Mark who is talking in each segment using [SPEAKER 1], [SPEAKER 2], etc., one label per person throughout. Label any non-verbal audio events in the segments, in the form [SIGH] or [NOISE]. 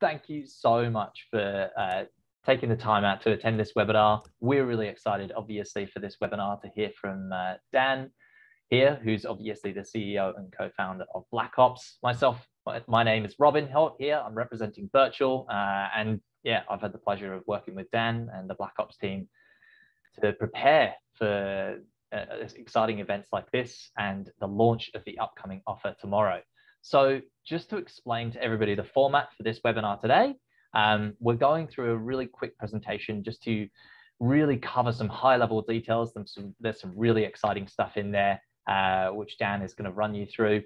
[SPEAKER 1] thank you so much for uh, taking the time out to attend this webinar. We're really excited, obviously, for this webinar to hear from uh, Dan here, who's obviously the CEO and co-founder of Black Hops. Myself, my name is Robin Holt here. I'm representing Birchal, uh, and yeah, I've had the pleasure of working with Dan and the Black Hops team to prepare for uh, exciting events like this and the launch of the upcoming offer tomorrow. So just to explain to everybody the format for this webinar today, um, we're going through a really quick presentation just to really cover some high level details. There's some, there's some really exciting stuff in there, uh, which Dan is going to run you through.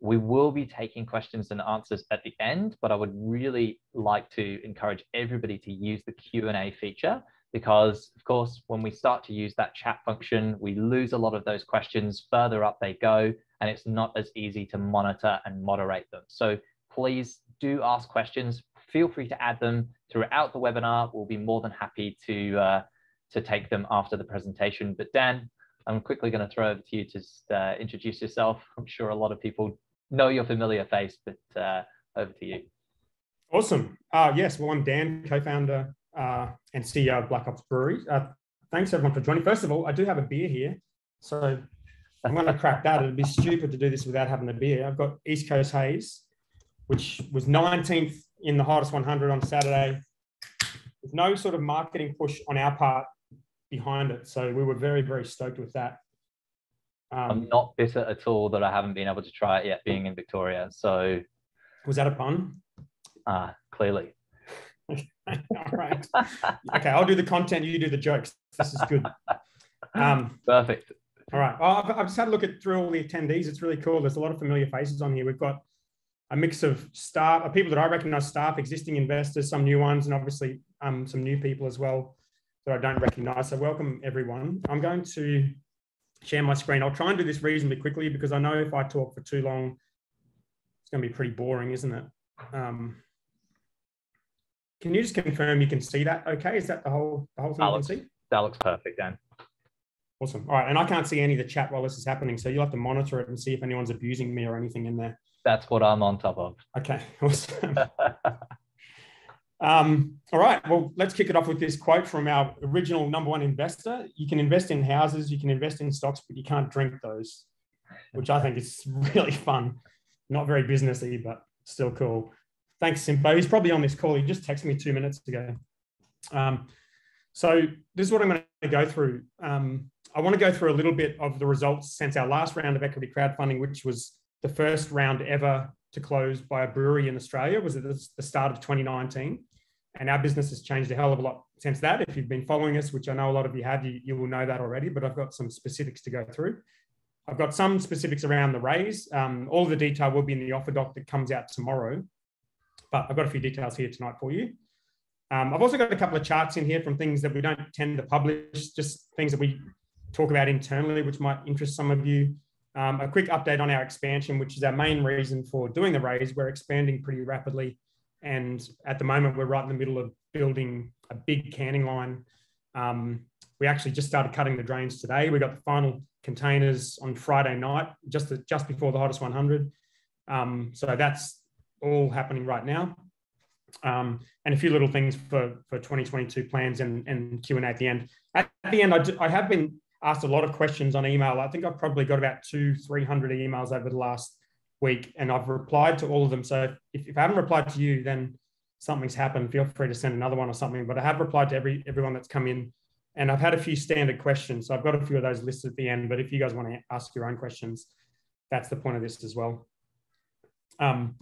[SPEAKER 1] We will be taking questions and answers at the end, but I would really like to encourage everybody to use the Q&A feature because of course, when we start to use that chat function, we lose a lot of those questions, further up they go, and it's not as easy to monitor and moderate them. So please do ask questions. Feel free to add them throughout the webinar. We'll be more than happy to, uh, to take them after the presentation. But Dan, I'm quickly going to throw over to you to uh, introduce yourself. I'm sure a lot of people know your familiar face, but uh, over to you.
[SPEAKER 2] Awesome. Uh, yes, well, I'm Dan, co-founder uh, and CEO of Black Hops Brewery. Uh, thanks everyone for joining. First of all, I do have a beer here, so I'm going to crack that. It'd be stupid to do this without having a beer. I've got East Coast Haze, which was 19th in the hottest 100 on Saturday, with no sort of marketing push on our part behind it. So we were very, very stoked with that.
[SPEAKER 1] Um, I'm not bitter at all that I haven't been able to try it yet, being in Victoria. So
[SPEAKER 2] was that a pun?
[SPEAKER 1] Ah, uh, clearly. [LAUGHS]
[SPEAKER 2] All right. okay, I'll do the content. You do the jokes. This is good.
[SPEAKER 1] Um, Perfect.
[SPEAKER 2] All right. Well, I've, I've, just had a look at through all the attendees. It's really cool. There's a lot of familiar faces on here. We've got a mix of staff, people that I recognize, staff, existing investors, some new ones, and obviously um, some new people as well that I don't recognize. So welcome everyone. I'm going to share my screen. I'll try and do this reasonably quickly because I know if I talk for too long, it's going to be pretty boring, isn't it? Um, can you just confirm you can see that okay? Is that the whole, the whole thing that looks, you can see?
[SPEAKER 1] That looks perfect, Dan.
[SPEAKER 2] Awesome. All right. And I can't see any of the chat while this is happening. So you'll have to monitor it and see if anyone's abusing me or anything in there.
[SPEAKER 1] That's what I'm on top of.
[SPEAKER 2] Okay. [LAUGHS] Awesome. um, all right. Well, let's kick it off with this quote from our original number one investor. You can invest in houses, you can invest in stocks, but you can't drink those, which I think is [LAUGHS] really fun. Not very businessy, but still cool. Thanks, Simpo. He's probably on this call. He just texted me two minutes ago. Um, so this is what I'm going to go through. Um, I want to go through a little bit of the results since our last round of equity crowdfunding, which was the first round ever to close by a brewery in Australia, was at the start of 2019. And our business has changed a hell of a lot since that. If you've been following us, which I know a lot of you have, you, you will know that already, but I've got some specifics to go through. I've got some specifics around the raise. Um, all the detail will be in the offer doc that comes out tomorrow but I've got a few details here tonight for you. Um, I've also got a couple of charts in here from things that we don't tend to publish, just things that we talk about internally, which might interest some of you. Um, a quick update on our expansion, which is our main reason for doing the raise. We're expanding pretty rapidly. And at the moment, we're right in the middle of building a big canning line. Um, we actually just started cutting the drains today. We got the final containers on Friday night, just, just before the hottest 100. Um, so that's all happening right now. Um, and a few little things for, for 2022 plans and, and Q&A at the end. At the end, I, do, I have been asked a lot of questions on email. I think I've probably got about two, 300 emails over the last week, and I've replied to all of them. So if, if I haven't replied to you, then something's happened. Feel free to send another one or something. But I have replied to every everyone that's come in, and I've had a few standard questions. So I've got a few of those listed at the end. But if you guys want to ask your own questions, that's the point of this as well. Um,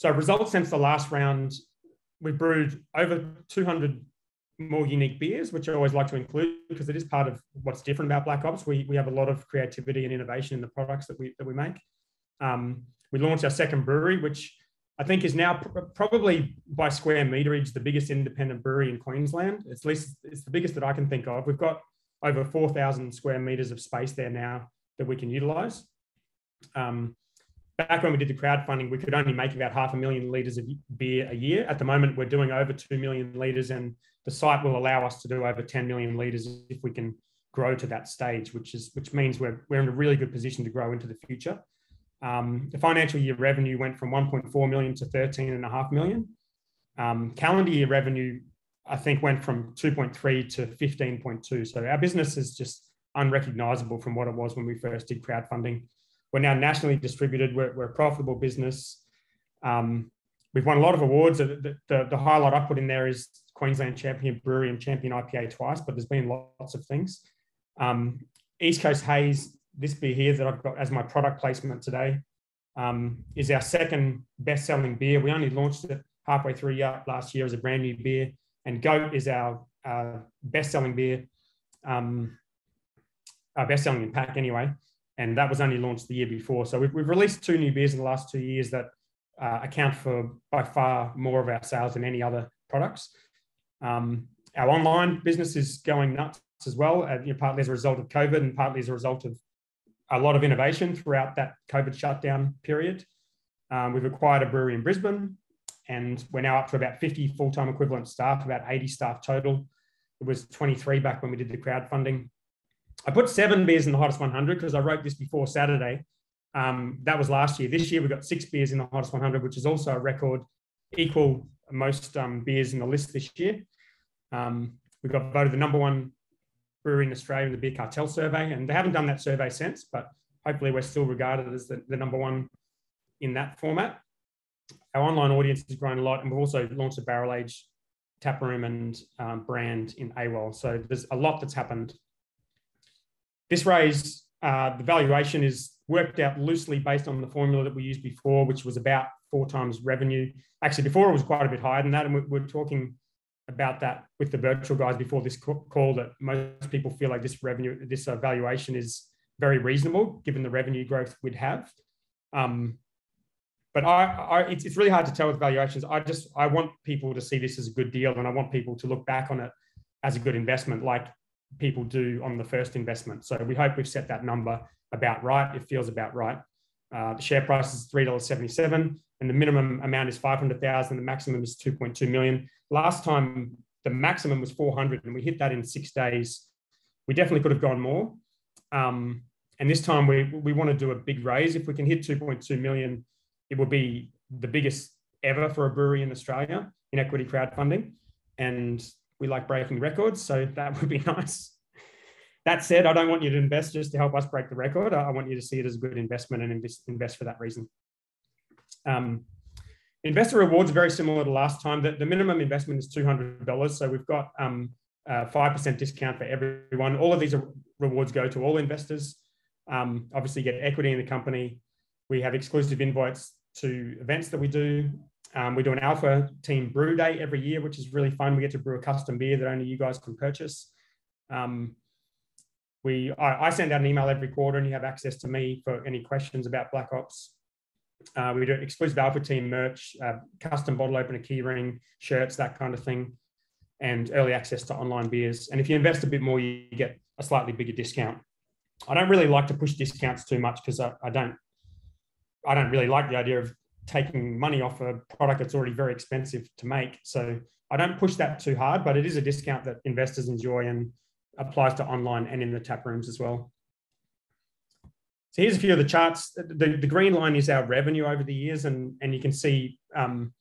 [SPEAKER 2] so results since the last round, we brewed over 200 more unique beers, which I always like to include because it is part of what's different about Black Hops. We, we have a lot of creativity and innovation in the products that we, that we make. Um, we launched our second brewery, which I think is now pr- probably by square meterage the biggest independent brewery in Queensland. It's least it's the biggest that I can think of. We've got over 4,000 square meters of space there now that we can utilize. Um, back when we did the crowdfunding, we could only make about half a million litres of beer a year. At the moment, we're doing over 2 million litres, and the site will allow us to do over 10 million litres if we can grow to that stage, which is which means we're, we're in a really good position to grow into the future. Um, the financial year revenue went from 1.4 million to 13.5 million. Um, calendar year revenue, I think, went from 2.3 to 15.2. So our business is just unrecognizable from what it was when we first did crowdfunding. We're now nationally distributed. We're, we're a profitable business. Um, we've won a lot of awards. The, the, the, highlight I put in there is Queensland Champion Brewery and Champion IPA twice, but there's been lots of things. Um, East Coast Haze, this beer here that I've got as my product placement today, um, is our second best-selling beer. We only launched it halfway through last year as a brand new beer, and Goat is our uh, best-selling beer, um, our best-selling in pack anyway, and that was only launched the year before. So we've, we've released two new beers in the last two years that uh, account for by far more of our sales than any other products. Um, our online business is going nuts as well, uh, you know, partly as a result of COVID and partly as a result of a lot of innovation throughout that COVID shutdown period. Um, we've acquired a brewery in Brisbane, and we're now up to about 50 full-time equivalent staff, about 80 staff total. It was 23 back when we did the crowdfunding. I put seven beers in the hottest 100 because I wrote this before Saturday. Um, that was last year. This year we've got six beers in the hottest 100, which is also a record, equal most um, beers in the list this year. Um, we got voted the number one brewery in Australia in the Beer Cartel survey, and they haven't done that survey since, but hopefully we're still regarded as the, the number one in that format. Our online audience has grown a lot, and we've also launched a barrel age tap room and um, brand in AWOL. So there's a lot that's happened. This raise, uh, the valuation is worked out loosely based on the formula that we used before, which was about four times revenue. Actually, before it was quite a bit higher than that, and we're, we're talking about that with the Birchal guys before this call that most people feel like this revenue, this uh, valuation is very reasonable given the revenue growth we'd have. Um, but I, I it's, it's really hard to tell with valuations. I just I want people to see this as a good deal, and I want people to look back on it as a good investment, like people do on the first investment. So we hope we've set that number about right. It feels about right. Uh, the share price is three dollars seventy-seven, and the minimum amount is five hundred thousand. The maximum is two point two million. Last time the maximum was four hundred, and we hit that in six days. We definitely could have gone more. Um, and this time we we want to do a big raise. If we can hit two point two million, it will be the biggest ever for a brewery in Australia in equity crowdfunding, and we like breaking records, so that [LAUGHS] would be nice. That said, I don't want you to invest just to help us break the record. I want you to see it as a good investment and invest, for that reason. Um, investor rewards are very similar to last time. The, the minimum investment is $200. So we've got um, 5% discount for everyone. All of these rewards go to all investors. Um, obviously, you get equity in the company. We have exclusive invites to events that we do. Um, we do an alpha team brew day every year, which is really fun. We get to brew a custom beer that only you guys can purchase. Um, we I, I, send out an email every quarter and you have access to me for any questions about black hops uh, we do exclusive alpha team merch uh, custom bottle opener keyring shirts that kind of thing and early access to online beers and if you invest a bit more you get a slightly bigger discount i don't really like to push discounts too much because I, I don't i don't really like the idea of taking money off a product that's already very expensive to make so i don't push that too hard but it is a discount that investors enjoy and applies to online and in the tap rooms as well. So here's a few of the charts. The, the green line is our revenue over the years, and, and you can see um,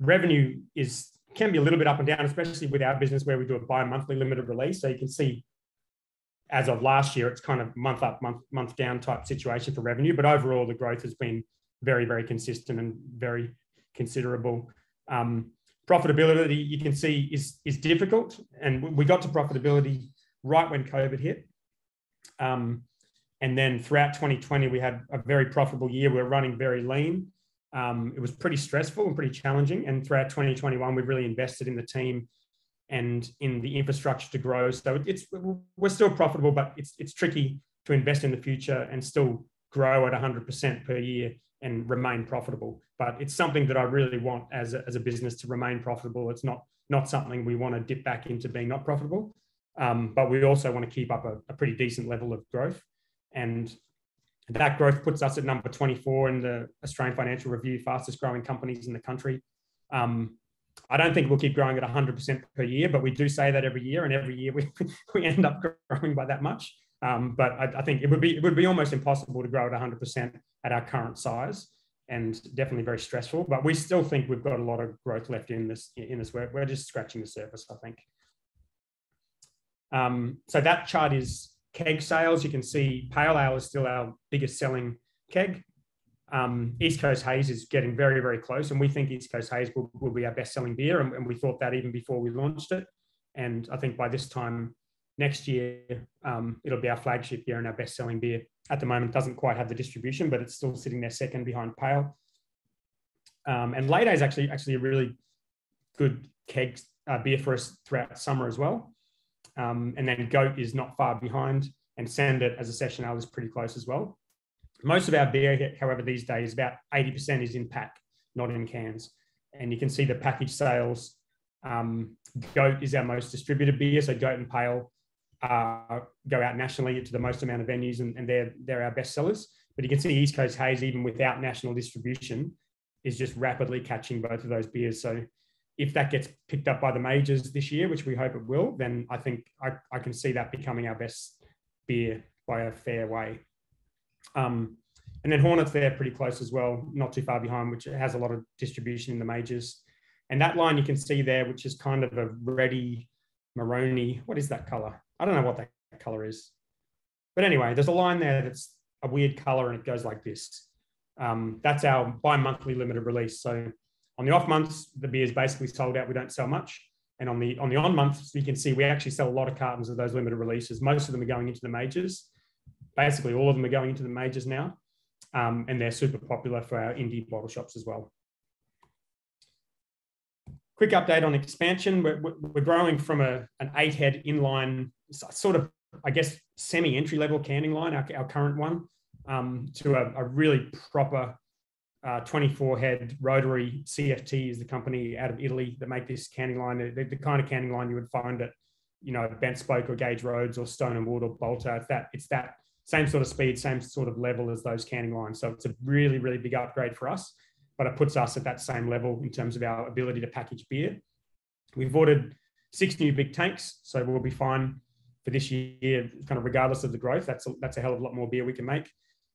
[SPEAKER 2] revenue is can be a little bit up and down, especially with our business where we do a bi-monthly limited release. So you can see as of last year, it's kind of month up, month, month down type situation for revenue. But overall, the growth has been very, very consistent and very considerable. Um, profitability, you can see, is, is difficult. And we got to profitability right when COVID hit. Um, and then throughout 2020, we had a very profitable year. We are running very lean. Um, it was pretty stressful and pretty challenging. And throughout 2021, we really invested in the team and in the infrastructure to grow. So it's we're still profitable, but it's it's tricky to invest in the future and still grow at 100% per year and remain profitable. But it's something that I really want as a, as a business to remain profitable. It's not not something we want to dip back into being not profitable. Um, but we also want to keep up a, a, pretty decent level of growth. And that growth puts us at number 24 in the Australian Financial Review, fastest growing companies in the country. Um, I don't think we'll keep growing at 100% per year, but we do say that every year, and every year we, [LAUGHS] we end up growing by that much. Um, but I, I, think it would be it would be almost impossible to grow at 100% at our current size. and definitely very stressful. But we still think we've got a lot of growth left in this. In this, we're, we're just scratching the surface, I think. Um, so that chart is keg sales. You can see pale ale is still our biggest selling keg. Um, East Coast Haze is getting very, very close, and we think East Coast Haze will, will be our best selling beer. And, and, we thought that even before we launched it. And I think by this time next year, um, it'll be our flagship beer and our best selling beer. At the moment, doesn't quite have the distribution, but it's still sitting there second behind Pale. Um, and Late is actually actually a really good keg uh, beer for us throughout summer as well. Um, and then Goat is not far behind, and Send It as a session ale is pretty close as well. Most of our beer, however, these days, about 80% is in pack, not in cans. And you can see the package sales. Um, Goat is our most distributed beer, so Goat and Pale uh, go out nationally to the most amount of venues, and, and they're they're our best sellers. But you can see East Coast Haze, even without national distribution, is just rapidly catching both of those beers. So if that gets picked up by the majors this year, which we hope it will, then I think I, I can see that becoming our best beer by a fair way. Um, and then Hornets there pretty close as well, not too far behind, which has a lot of distribution in the majors. And that line you can see there, which is kind of a ready maroni. What is that color? I don't know what that color is. But anyway, there's a line there that's a weird color and it goes like this. Um, that's our bi-monthly limited release. So on the off months, the beer is basically sold out. We don't sell much. And on the on the on months, you can see we actually sell a lot of cartons of those limited releases. Most of them are going into the majors. Basically, all of them are going into the majors now, um, and they're super popular for our indie bottle shops as well. Quick update on expansion. We're, we're growing from a, an eight head inline, sort of, I guess, semi entry level canning line, our, our current one, um, to a, a really proper uh, 24 head rotary CFT is the company out of Italy that make this canning line. The, the, kind of canning line you would find at, you know, BentSpoke or Gage Roads or Stone and Wood or Balter. It's that, it's that same sort of speed, same sort of level as those canning lines. So it's a really, really big upgrade for us, but it puts us at that same level in terms of our ability to package beer. We've ordered six new big tanks, so we'll be fine for this year, kind of regardless of the growth. That's a, that's a hell of a lot more beer we can make.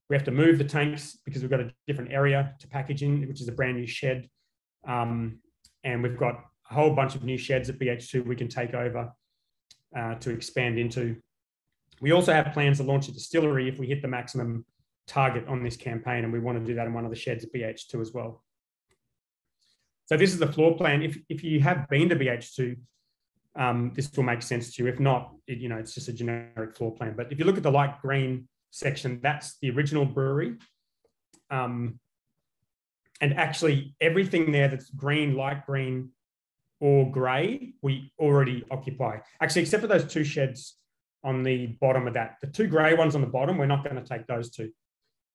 [SPEAKER 2] We have to move the tanks because we've got a different area to package in, which is a brand new shed. Um, and we've got a whole bunch of new sheds at BH2 we can take over uh, to expand into. We also have plans to launch a distillery if we hit the maximum target on this campaign, and we want to do that in one of the sheds at BH2 as well. So this is the floor plan. If, if you have been to BH2, um, this will make sense to you. If not, it, you know, it's just a generic floor plan. But if you look at the light green section, that's the original brewery. Um, and actually, everything there that's green, light green, or grey, we already occupy. Actually, except for those two sheds on the bottom of that. The two grey ones on the bottom, we're not going to take those two.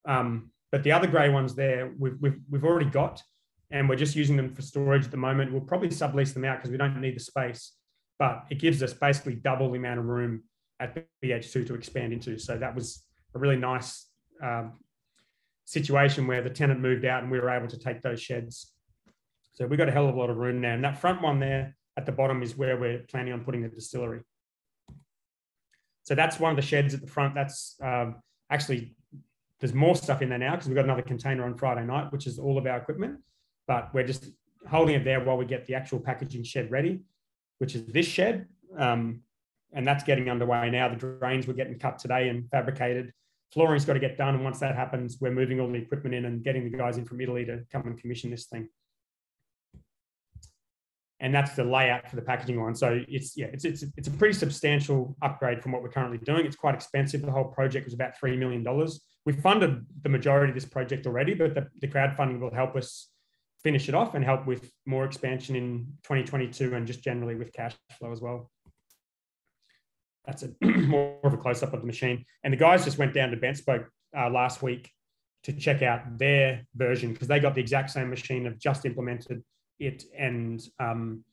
[SPEAKER 2] Um, but the other grey ones there, we've, we've, we've already got, and we're just using them for storage at the moment. We'll probably sublease them out because we don't need the space, but it gives us basically double the amount of room at BH2 to expand into. So that was a really nice um, situation where the tenant moved out and we were able to take those sheds. So we've got a hell of a lot of room now. And that front one there at the bottom is where we're planning on putting the distillery. So that's one of the sheds at the front. That's um, actually, there's more stuff in there now because we've got another container on Friday night, which is all of our equipment. But we're just holding it there while we get the actual packaging shed ready, which is this shed. Um, and that's getting underway now. The drains were getting cut today and fabricated flooring's got to get done. And once that happens, we're moving all the equipment in and getting the guys in from Italy to come and commission this thing. And that's the layout for the packaging line. So it's yeah, it's it's it's a pretty substantial upgrade from what we're currently doing. It's quite expensive. The whole project was about three million dollars. We funded the majority of this project already, but the, the crowdfunding will help us finish it off and help with more expansion in 2022 and just generally with cash flow as well that's a [CLEARS THROAT] more of a close up of the machine. And the guys just went down to BentSpoke uh, last week to check out their version because they got the exact same machine, have just implemented it, and um,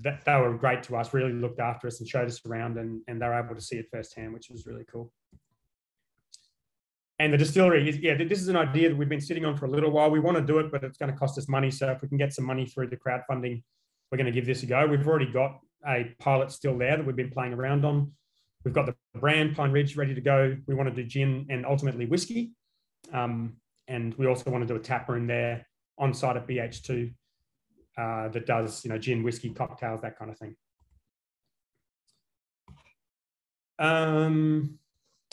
[SPEAKER 2] that they were great to us. Really looked after us and showed us around, and, and they were able to see it firsthand, which was really cool. And the distillery is, yeah, this is an idea that we've been sitting on for a little while. We want to do it, but it's going to cost us money. So if we can get some money through the crowdfunding, we're going to give this a go. We've already got a pilot still there that we've been playing around on. We've got the brand Pine Ridge ready to go. We want to do gin and ultimately whiskey. Um, and we also want to do a tap room there on site at BH2 uh, that does you know gin, whiskey, cocktails, that kind of thing. Um,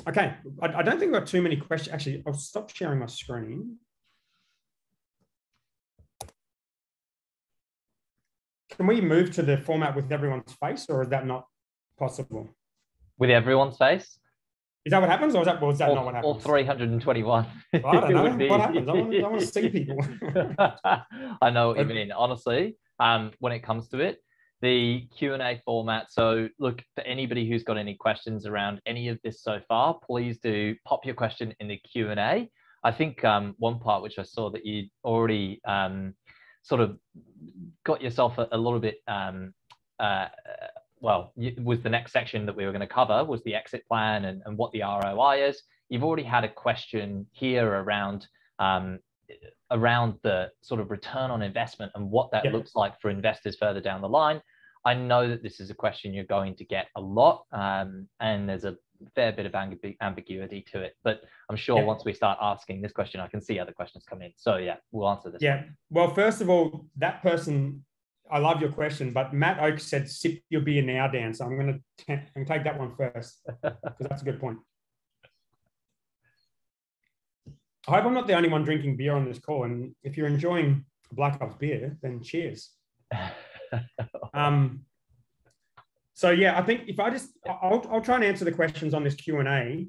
[SPEAKER 2] okay, I, I don't think we've got too many questions. Actually, I'll stop sharing my screen. Can we move to the format with everyone's face, or is that not possible?
[SPEAKER 1] With everyone's face?
[SPEAKER 2] Is that what happens, or is that, or is that
[SPEAKER 1] or,
[SPEAKER 2] not what happens?
[SPEAKER 1] Or 321. [LAUGHS]
[SPEAKER 2] Well, I don't know. What happens? I want, I want to see [LAUGHS] people.
[SPEAKER 1] I know [LAUGHS] mean. Honestly, um, when it comes to it, the Q&A format. So look, for anybody who's got any questions around any of this so far, please do pop your question in the Q&A. I think um, one part which I saw that you already um, sort of got yourself a, a little bit, um, uh, well, was the next section that we were going to cover was the exit plan and, and what the ROI is. You've already had a question here around um, around the sort of return on investment and what that looks like for investors further down the line. I know that this is a question you're going to get a lot, um, and there's a fair bit of amb- ambiguity to it. But I'm sure yeah. once we start asking this question, I can see other questions come in. So yeah, we'll answer this.
[SPEAKER 2] Yeah. One. Well, first of all, that person, I love your question, but Matt Oakes said, "Sip your beer now, Dan." So I'm going to take that one first because that's a good point. I hope I'm not the only one drinking beer on this call. And if you're enjoying Black Hops beer, then cheers. [LAUGHS] [LAUGHS] um, so yeah, I think if I just, I'll, I'll try and answer the questions on this Q and A,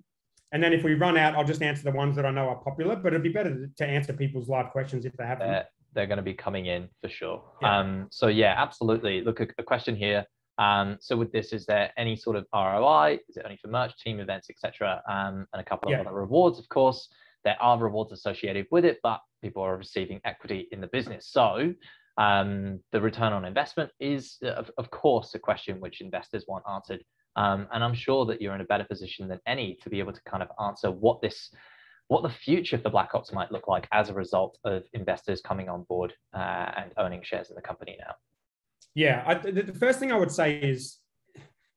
[SPEAKER 2] and then if we run out, I'll just answer the ones that I know are popular. But it'd be better to answer people's live questions if they have them.
[SPEAKER 1] They're, they're going to be coming in for sure. Yeah. Um, so yeah, absolutely. Look, a, a question here. Um, so with this, is there any sort of ROI? Is it only for merch, team events, etc., um, and a couple of yeah. other rewards, of course. There are rewards associated with it, but people are receiving equity in the business. So um, the return on investment is, of, of, course, a question which investors want answered. Um, and I'm sure that you're in a better position than any to be able to kind of answer what this, what the future for Black Hops might look like as a result of investors coming on board uh, and owning shares in the company now.
[SPEAKER 2] Yeah, I, the first thing I would say is,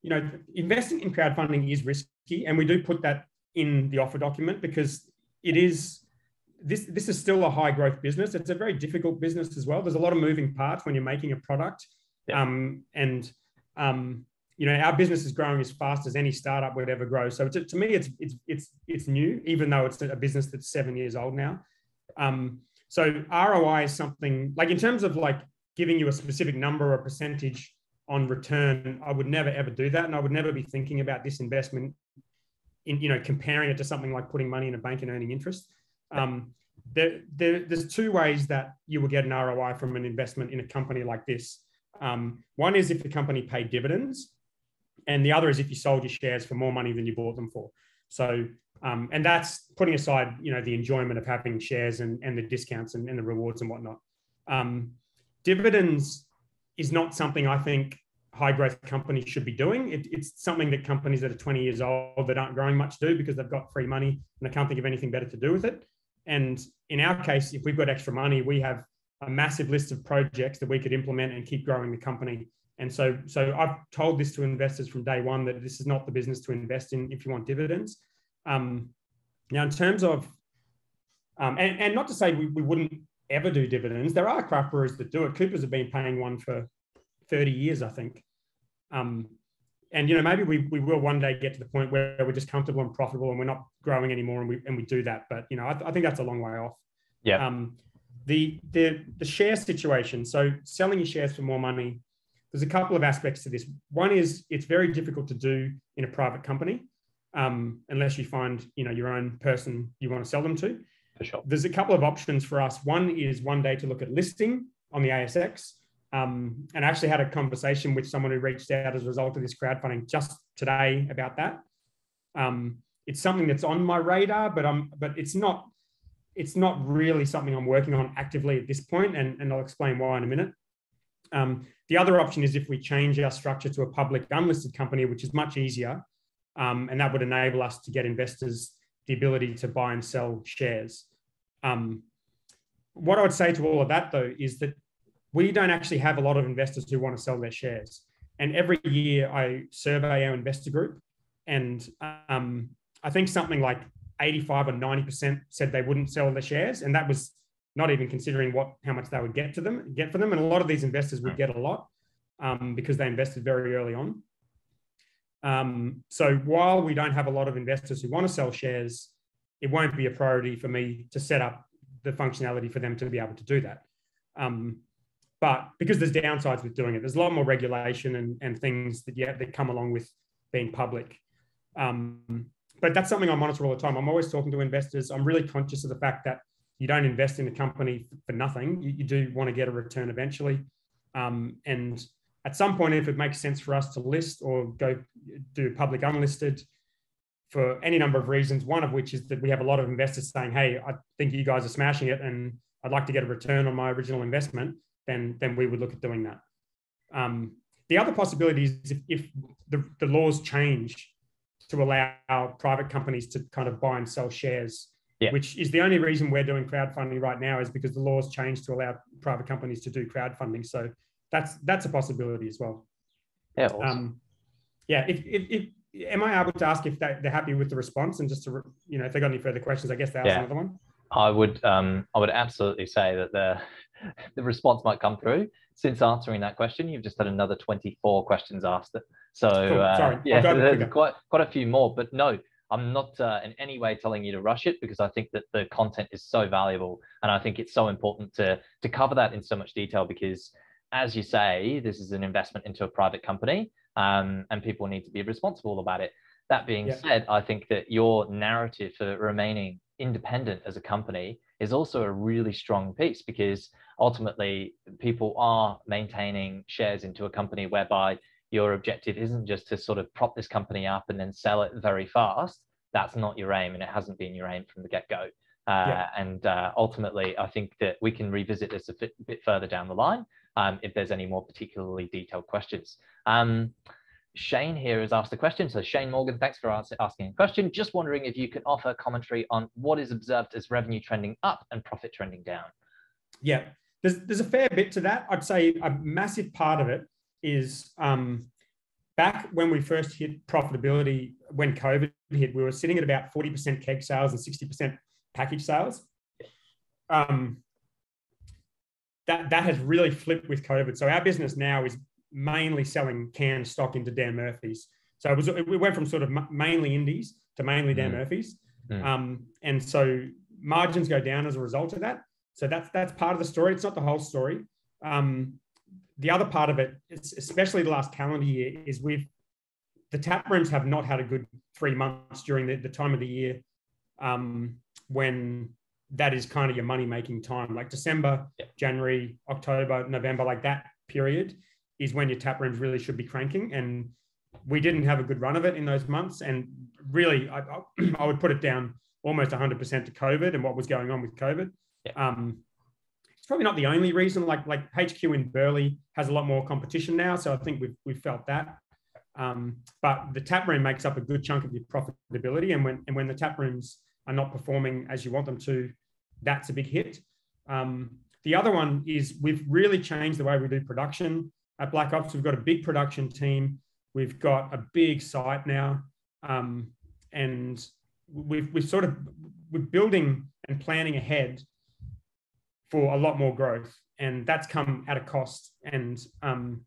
[SPEAKER 2] you know, investing in crowdfunding is risky, and we do put that in the offer document because it is this this is still a high growth business. It's a very difficult business as well. There's a lot of moving parts when you're making a product, yeah. um, and um, you know our business is growing as fast as any startup would ever grow. So to, to me, it's it's it's it's new, even though it's a business that's seven years old now. Um, so ROI is something like in terms of like giving you a specific number or percentage on return. I would never ever do that, and I would never be thinking about this investment in you know comparing it to something like putting money in a bank and earning interest. Um, there, there, there's two ways that you will get an ROI from an investment in a company like this. Um, one is if the company paid dividends, and the other is if you sold your shares for more money than you bought them for. So, um, and that's putting aside, you know, the enjoyment of having shares and, and the discounts and, and the rewards and whatnot. Um, dividends is not something I think high growth companies should be doing. It, it's something that companies that are 20 years old that aren't growing much do because they've got free money and they can't think of anything better to do with it. And in our case, if we've got extra money, we have a massive list of projects that we could implement and keep growing the company. And so, so I've told this to investors from day one that this is not the business to invest in if you want dividends. Um, now, in terms of, um, and, and not to say we, we wouldn't ever do dividends, there are craft brewers that do it. Coopers have been paying one for 30 years, I think. Um, and you know maybe we, we will one day get to the point where we're just comfortable and profitable and we're not growing anymore and we and we do that. But you know i, I think that's a long way off.
[SPEAKER 1] Yeah.
[SPEAKER 2] Um the the the share situation. So selling your shares for more money there's a couple of aspects to this. One is it's very difficult to do in a private company um, unless you find you know your own person you want to sell them to.
[SPEAKER 1] For sure.
[SPEAKER 2] There's a couple of options for us. One is one day to look at listing on the asx um, and I actually had a conversation with someone who reached out as a result of this crowdfunding just today about that. Um, it's something that's on my radar, but I'm but it's not it's not really something I'm working on actively at this point, and, and I'll explain why in a minute. Um, the other option is if we change our structure to a public unlisted company, which is much easier, um, and that would enable us to get investors the ability to buy and sell shares. Um, what I would say to all of that, though, is that we don't actually have a lot of investors who want to sell their shares. And every year I survey our investor group, and um, I think something like 85 or 90% said they wouldn't sell their shares. And that was not even considering what how much they would get to them, get for them. And a lot of these investors would get a lot um, because they invested very early on. Um, so while we don't have a lot of investors who want to sell shares, it won't be a priority for me to set up the functionality for them to be able to do that. Um, but because there's downsides with doing it, there's a lot more regulation and, and things that yeah that come along with being public. Um, but that's something I monitor all the time. I'm always talking to investors. I'm really conscious of the fact that you don't invest in a company for nothing. You, you do want to get a return eventually. Um, and at some point, if it makes sense for us to list or go do public unlisted for any number of reasons, one of which is that we have a lot of investors saying, hey, I think you guys are smashing it and I'd like to get a return on my original investment, then, then we would look at doing that. Um, the other possibility is if, if the, the laws change to allow private companies to kind of buy and sell shares, yeah. which is the only reason we're doing crowdfunding right now is because the laws changed to allow private companies to do crowdfunding. So that's that's a possibility as well.
[SPEAKER 1] Yeah. Awesome. Um,
[SPEAKER 2] yeah. If, if, if, am I able to ask if they, are happy with the response and just to you know if they got any further questions, I guess they ask yeah. another one.
[SPEAKER 1] I would um, I would absolutely say that the [LAUGHS] the response might come through. Since answering that question, you've just had another 24 questions asked. So cool. uh, [LAUGHS] yeah, there's quite quite a few more. But no, I'm not uh, in any way telling you to rush it because I think that the content is so valuable, and I think it's so important to to cover that in so much detail because, as you say, this is an investment into a private company, um, and people need to be responsible about it. That being yeah. said, I think that your narrative for remaining independent as a company is also a really strong piece because ultimately people are maintaining shares into a company whereby your objective isn't just to sort of prop this company up and then sell it very fast. That's not your aim, and it hasn't been your aim from the get go. Uh, yeah. And uh, ultimately, I think that we can revisit this a bit, bit further down the line um, if there's any more particularly detailed questions. Um, Shane here has asked a question. So Shane Morgan, thanks for asking a question. Just wondering if you can offer commentary on what is observed as revenue trending up and profit trending down.
[SPEAKER 2] Yeah, there's, there's a fair bit to that. I'd say a massive part of it is um, back when we first hit profitability, when COVID hit, we were sitting at about 40% keg sales and 60% package sales. Um, that, that has really flipped with COVID. So our business now is mainly selling canned stock into Dan Murphy's. So it was we went from sort of mainly indies to mainly Dan mm. Murphy's, mm. Um, and so margins go down as a result of that. So that's that's part of the story. It's not the whole story. Um, the other part of it, especially the last calendar year, is we've the tap rooms have not had a good three months during the, the time of the year um, when that is kind of your money making time, like December, yeah. January, October, November, like that period is when your tap rooms really should be cranking. And we didn't have a good run of it in those months. And really, I, I [CLEARS THROAT] would put it down almost 100% to COVID and what was going on with COVID. Yeah. Um, it's probably not the only reason. Like like HQ in Burleigh has a lot more competition now, so I think we've we've felt that. Um, but the tap room makes up a good chunk of your profitability, and when and when the tap rooms are not performing as you want them to, that's a big hit. Um, the other one is we've really changed the way we do production at Black Hops. We've got a big production team. We've got a big site now, um, and we've we've sort of we're building and planning ahead for a lot more growth, and that's come at a cost. And um,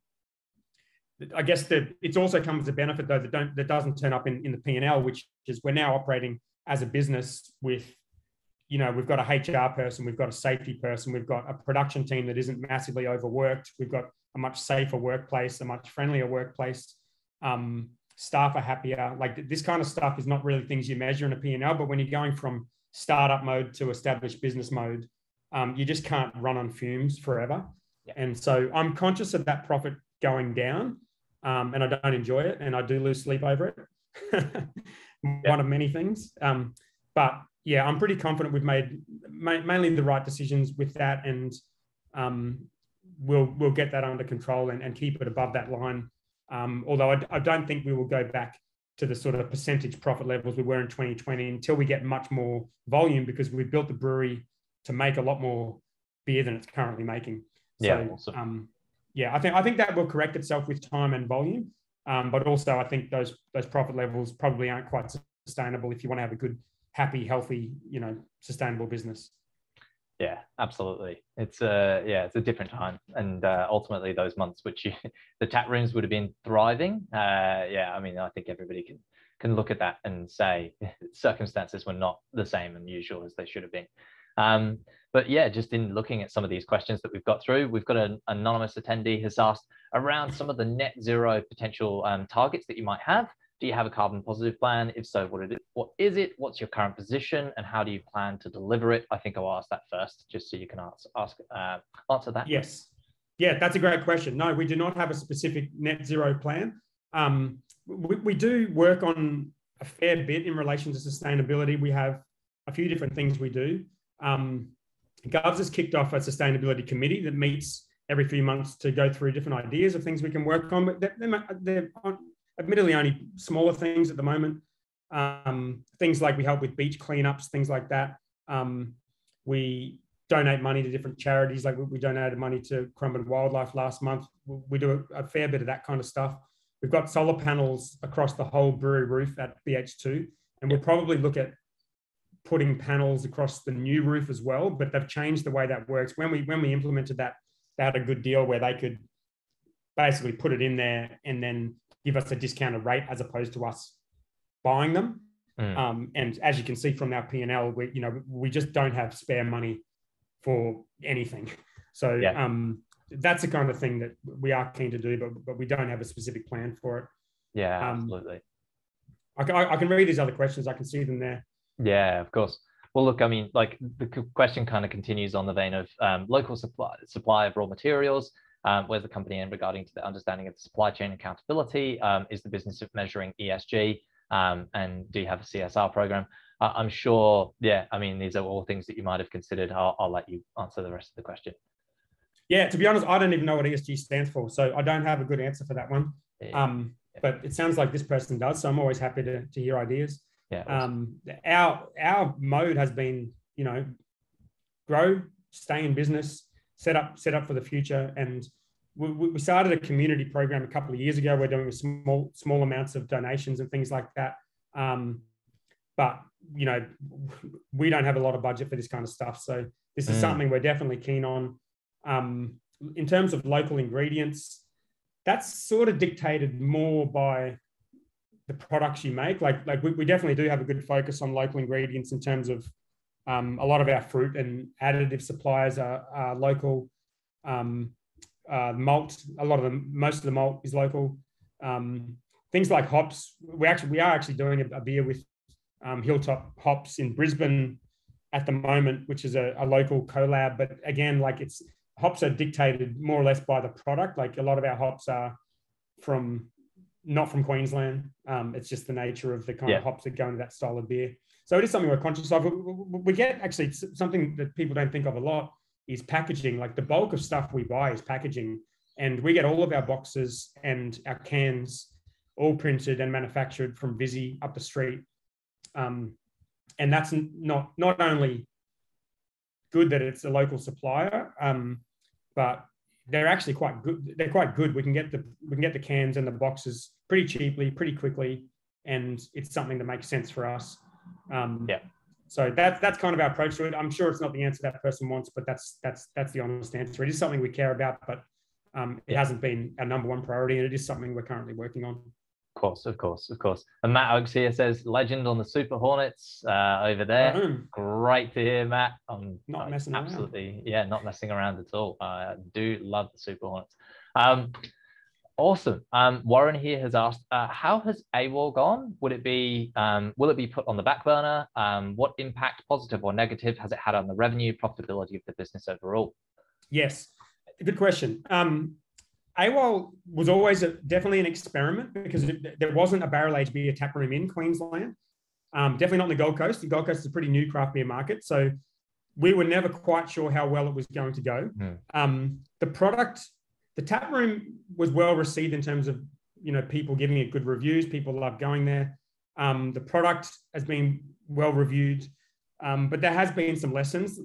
[SPEAKER 2] I guess that it's also come as a benefit though that don't that doesn't turn up in, in the P and L, which is we're now operating as a business with, you know, we've got a HR person, we've got a safety person, we've got a production team that isn't massively overworked, we've got a much safer workplace, a much friendlier workplace. Um, staff are happier. Like this kind of stuff is not really things you measure in a P and L, but when you're going from startup mode to established business mode, um, you just can't run on fumes forever. Yeah. And so I'm conscious of that profit going down, um, and I don't enjoy it, and I do lose sleep over it. [LAUGHS] One yeah. of many things. Um, but yeah, I'm pretty confident we've made ma- mainly the right decisions with that, and um, we'll we'll get that under control and, and keep it above that line. Um, although I, I don't think we will go back to the sort of percentage profit levels we were in 2020 until we get much more volume because we built the brewery to make a lot more beer than it's currently making. So, yeah, awesome. um, yeah, I think I think that will correct itself with time and volume. Um, but also, I think those those profit levels probably aren't quite sustainable if you want to have a good happy, healthy, you know, sustainable business.
[SPEAKER 1] Yeah, absolutely. It's a yeah, it's a different time, and uh, ultimately those months which you, [LAUGHS] the tap rooms would have been thriving. Uh, yeah, I mean, I think everybody can can look at that and say [LAUGHS] circumstances were not the same and usual as they should have been. Um, but yeah, just in looking at some of these questions that we've got through, we've got an anonymous attendee has asked around some of the net zero potential um, targets that you might have. Do you have a carbon positive plan? If so, what, it is, what is it? What's your current position and how do you plan to deliver it? I think I'll ask that first, just so you can ask, ask uh, answer that.
[SPEAKER 2] Yes. Yeah, that's a great question. No, we do not have a specific net zero plan. Um, we, we do work on a fair bit in relation to sustainability. We have a few different things we do. Um, Govs has kicked off a sustainability committee that meets every few months to go through different ideas of things we can work on. But they're, they're admittedly only smaller things at the moment. Um, things like we help with beach cleanups, things like that. Um, we donate money to different charities, like we donated money to Currumbin Wildlife last month. We do a, a fair bit of that kind of stuff. We've got solar panels across the whole brewery roof at BH2, and we'll probably look at putting panels across the new roof as well. But they've changed the way that works. When we when we implemented that, they had a good deal where they could basically put it in there and then give us a discounted rate as opposed to us buying them. Mm. Um, and as you can see from our P and L, we you know we just don't have spare money for anything. [LAUGHS] So yeah. um, that's the kind of thing that we are keen to do, but but we don't have a specific plan for it.
[SPEAKER 1] Yeah, um, absolutely.
[SPEAKER 2] I, I, I can read these other questions. I can see them there.
[SPEAKER 1] Yeah, of course. Well, look, I mean, like the question kind of continues on the vein of um, local supply supply of raw materials. Um, where's the company in regarding to the understanding of the supply chain accountability? Um, is the business of measuring ESG? Um, and do you have a CSR program? Uh, I'm sure, yeah, I mean, these are all things that you might have considered. I'll, I'll let you answer the rest of the question.
[SPEAKER 2] Yeah, to be honest, I don't even know what ESG stands for. So I don't have a good answer for that one. Yeah. Um, yeah. But it sounds like this person does. So I'm always happy to, to hear ideas. Yeah. Um, our, our mode has been, you know, grow, stay in business, set up set up for the future. And we, we started a community program a couple of years ago. We're doing small small amounts of donations and things like that. Um, but you know, we don't have a lot of budget for this kind of stuff. So this is mm. something we're definitely keen on. Um, in terms of local ingredients, that's sort of dictated more by the products you make. Like, like we, we definitely do have a good focus on local ingredients in terms of um, a lot of our fruit and additive suppliers are, are local. Um, uh, malt, a lot of the most of the malt is local. Um, things like hops, we actually we are actually doing a, a beer with um, Hilltop Hops in Brisbane at the moment, which is a, a, local collab. But again, like it's hops are dictated more or less by the product. Like a lot of our hops are from not from Queensland. Um, it's just the nature of the kind yeah. of hops that go into that style of beer. So it is something we're conscious of. We get actually something that people don't think of a lot is packaging. Like the bulk of stuff we buy is packaging, and we get all of our boxes and our cans all printed and manufactured from Visy up the street. Um, and that's not not only good that it's a local supplier, um, but they're actually quite good. They're quite good. We can get the we can get the cans and the boxes pretty cheaply, pretty quickly, and it's something that makes sense for us. Um, yeah. So that's that's kind of our approach to it. I'm sure it's not the answer that person wants, but that's that's that's the honest answer. It is something we care about, but um, it hasn't been our number one priority, and it is something we're currently working on.
[SPEAKER 1] Of course, of course, of course. And Matt Oaks here says, "Legend on the Super Hornets uh, over there." Great to hear, Matt. I'm
[SPEAKER 2] not messing around.
[SPEAKER 1] absolutely,
[SPEAKER 2] around.
[SPEAKER 1] yeah, not messing around at all. I do love the Super Hornets. Um, Awesome. Um, Warren here has asked, uh, how has AWOL gone? Would it be, um, will it be put on the back burner? Um, what impact, positive or negative, has it had on the revenue profitability of the business overall?
[SPEAKER 2] Yes, good question. Um, AWOL was always a, definitely an experiment because it, there wasn't a barrel aged beer tap room in Queensland. Um, definitely not in the Gold Coast. The Gold Coast is a pretty new craft beer market, so we were never quite sure how well it was going to go. Mm. the product the tap room was well received in terms of you know people giving it good reviews. People love going there. Um, the product has been well reviewed, um, but there has been some lessons.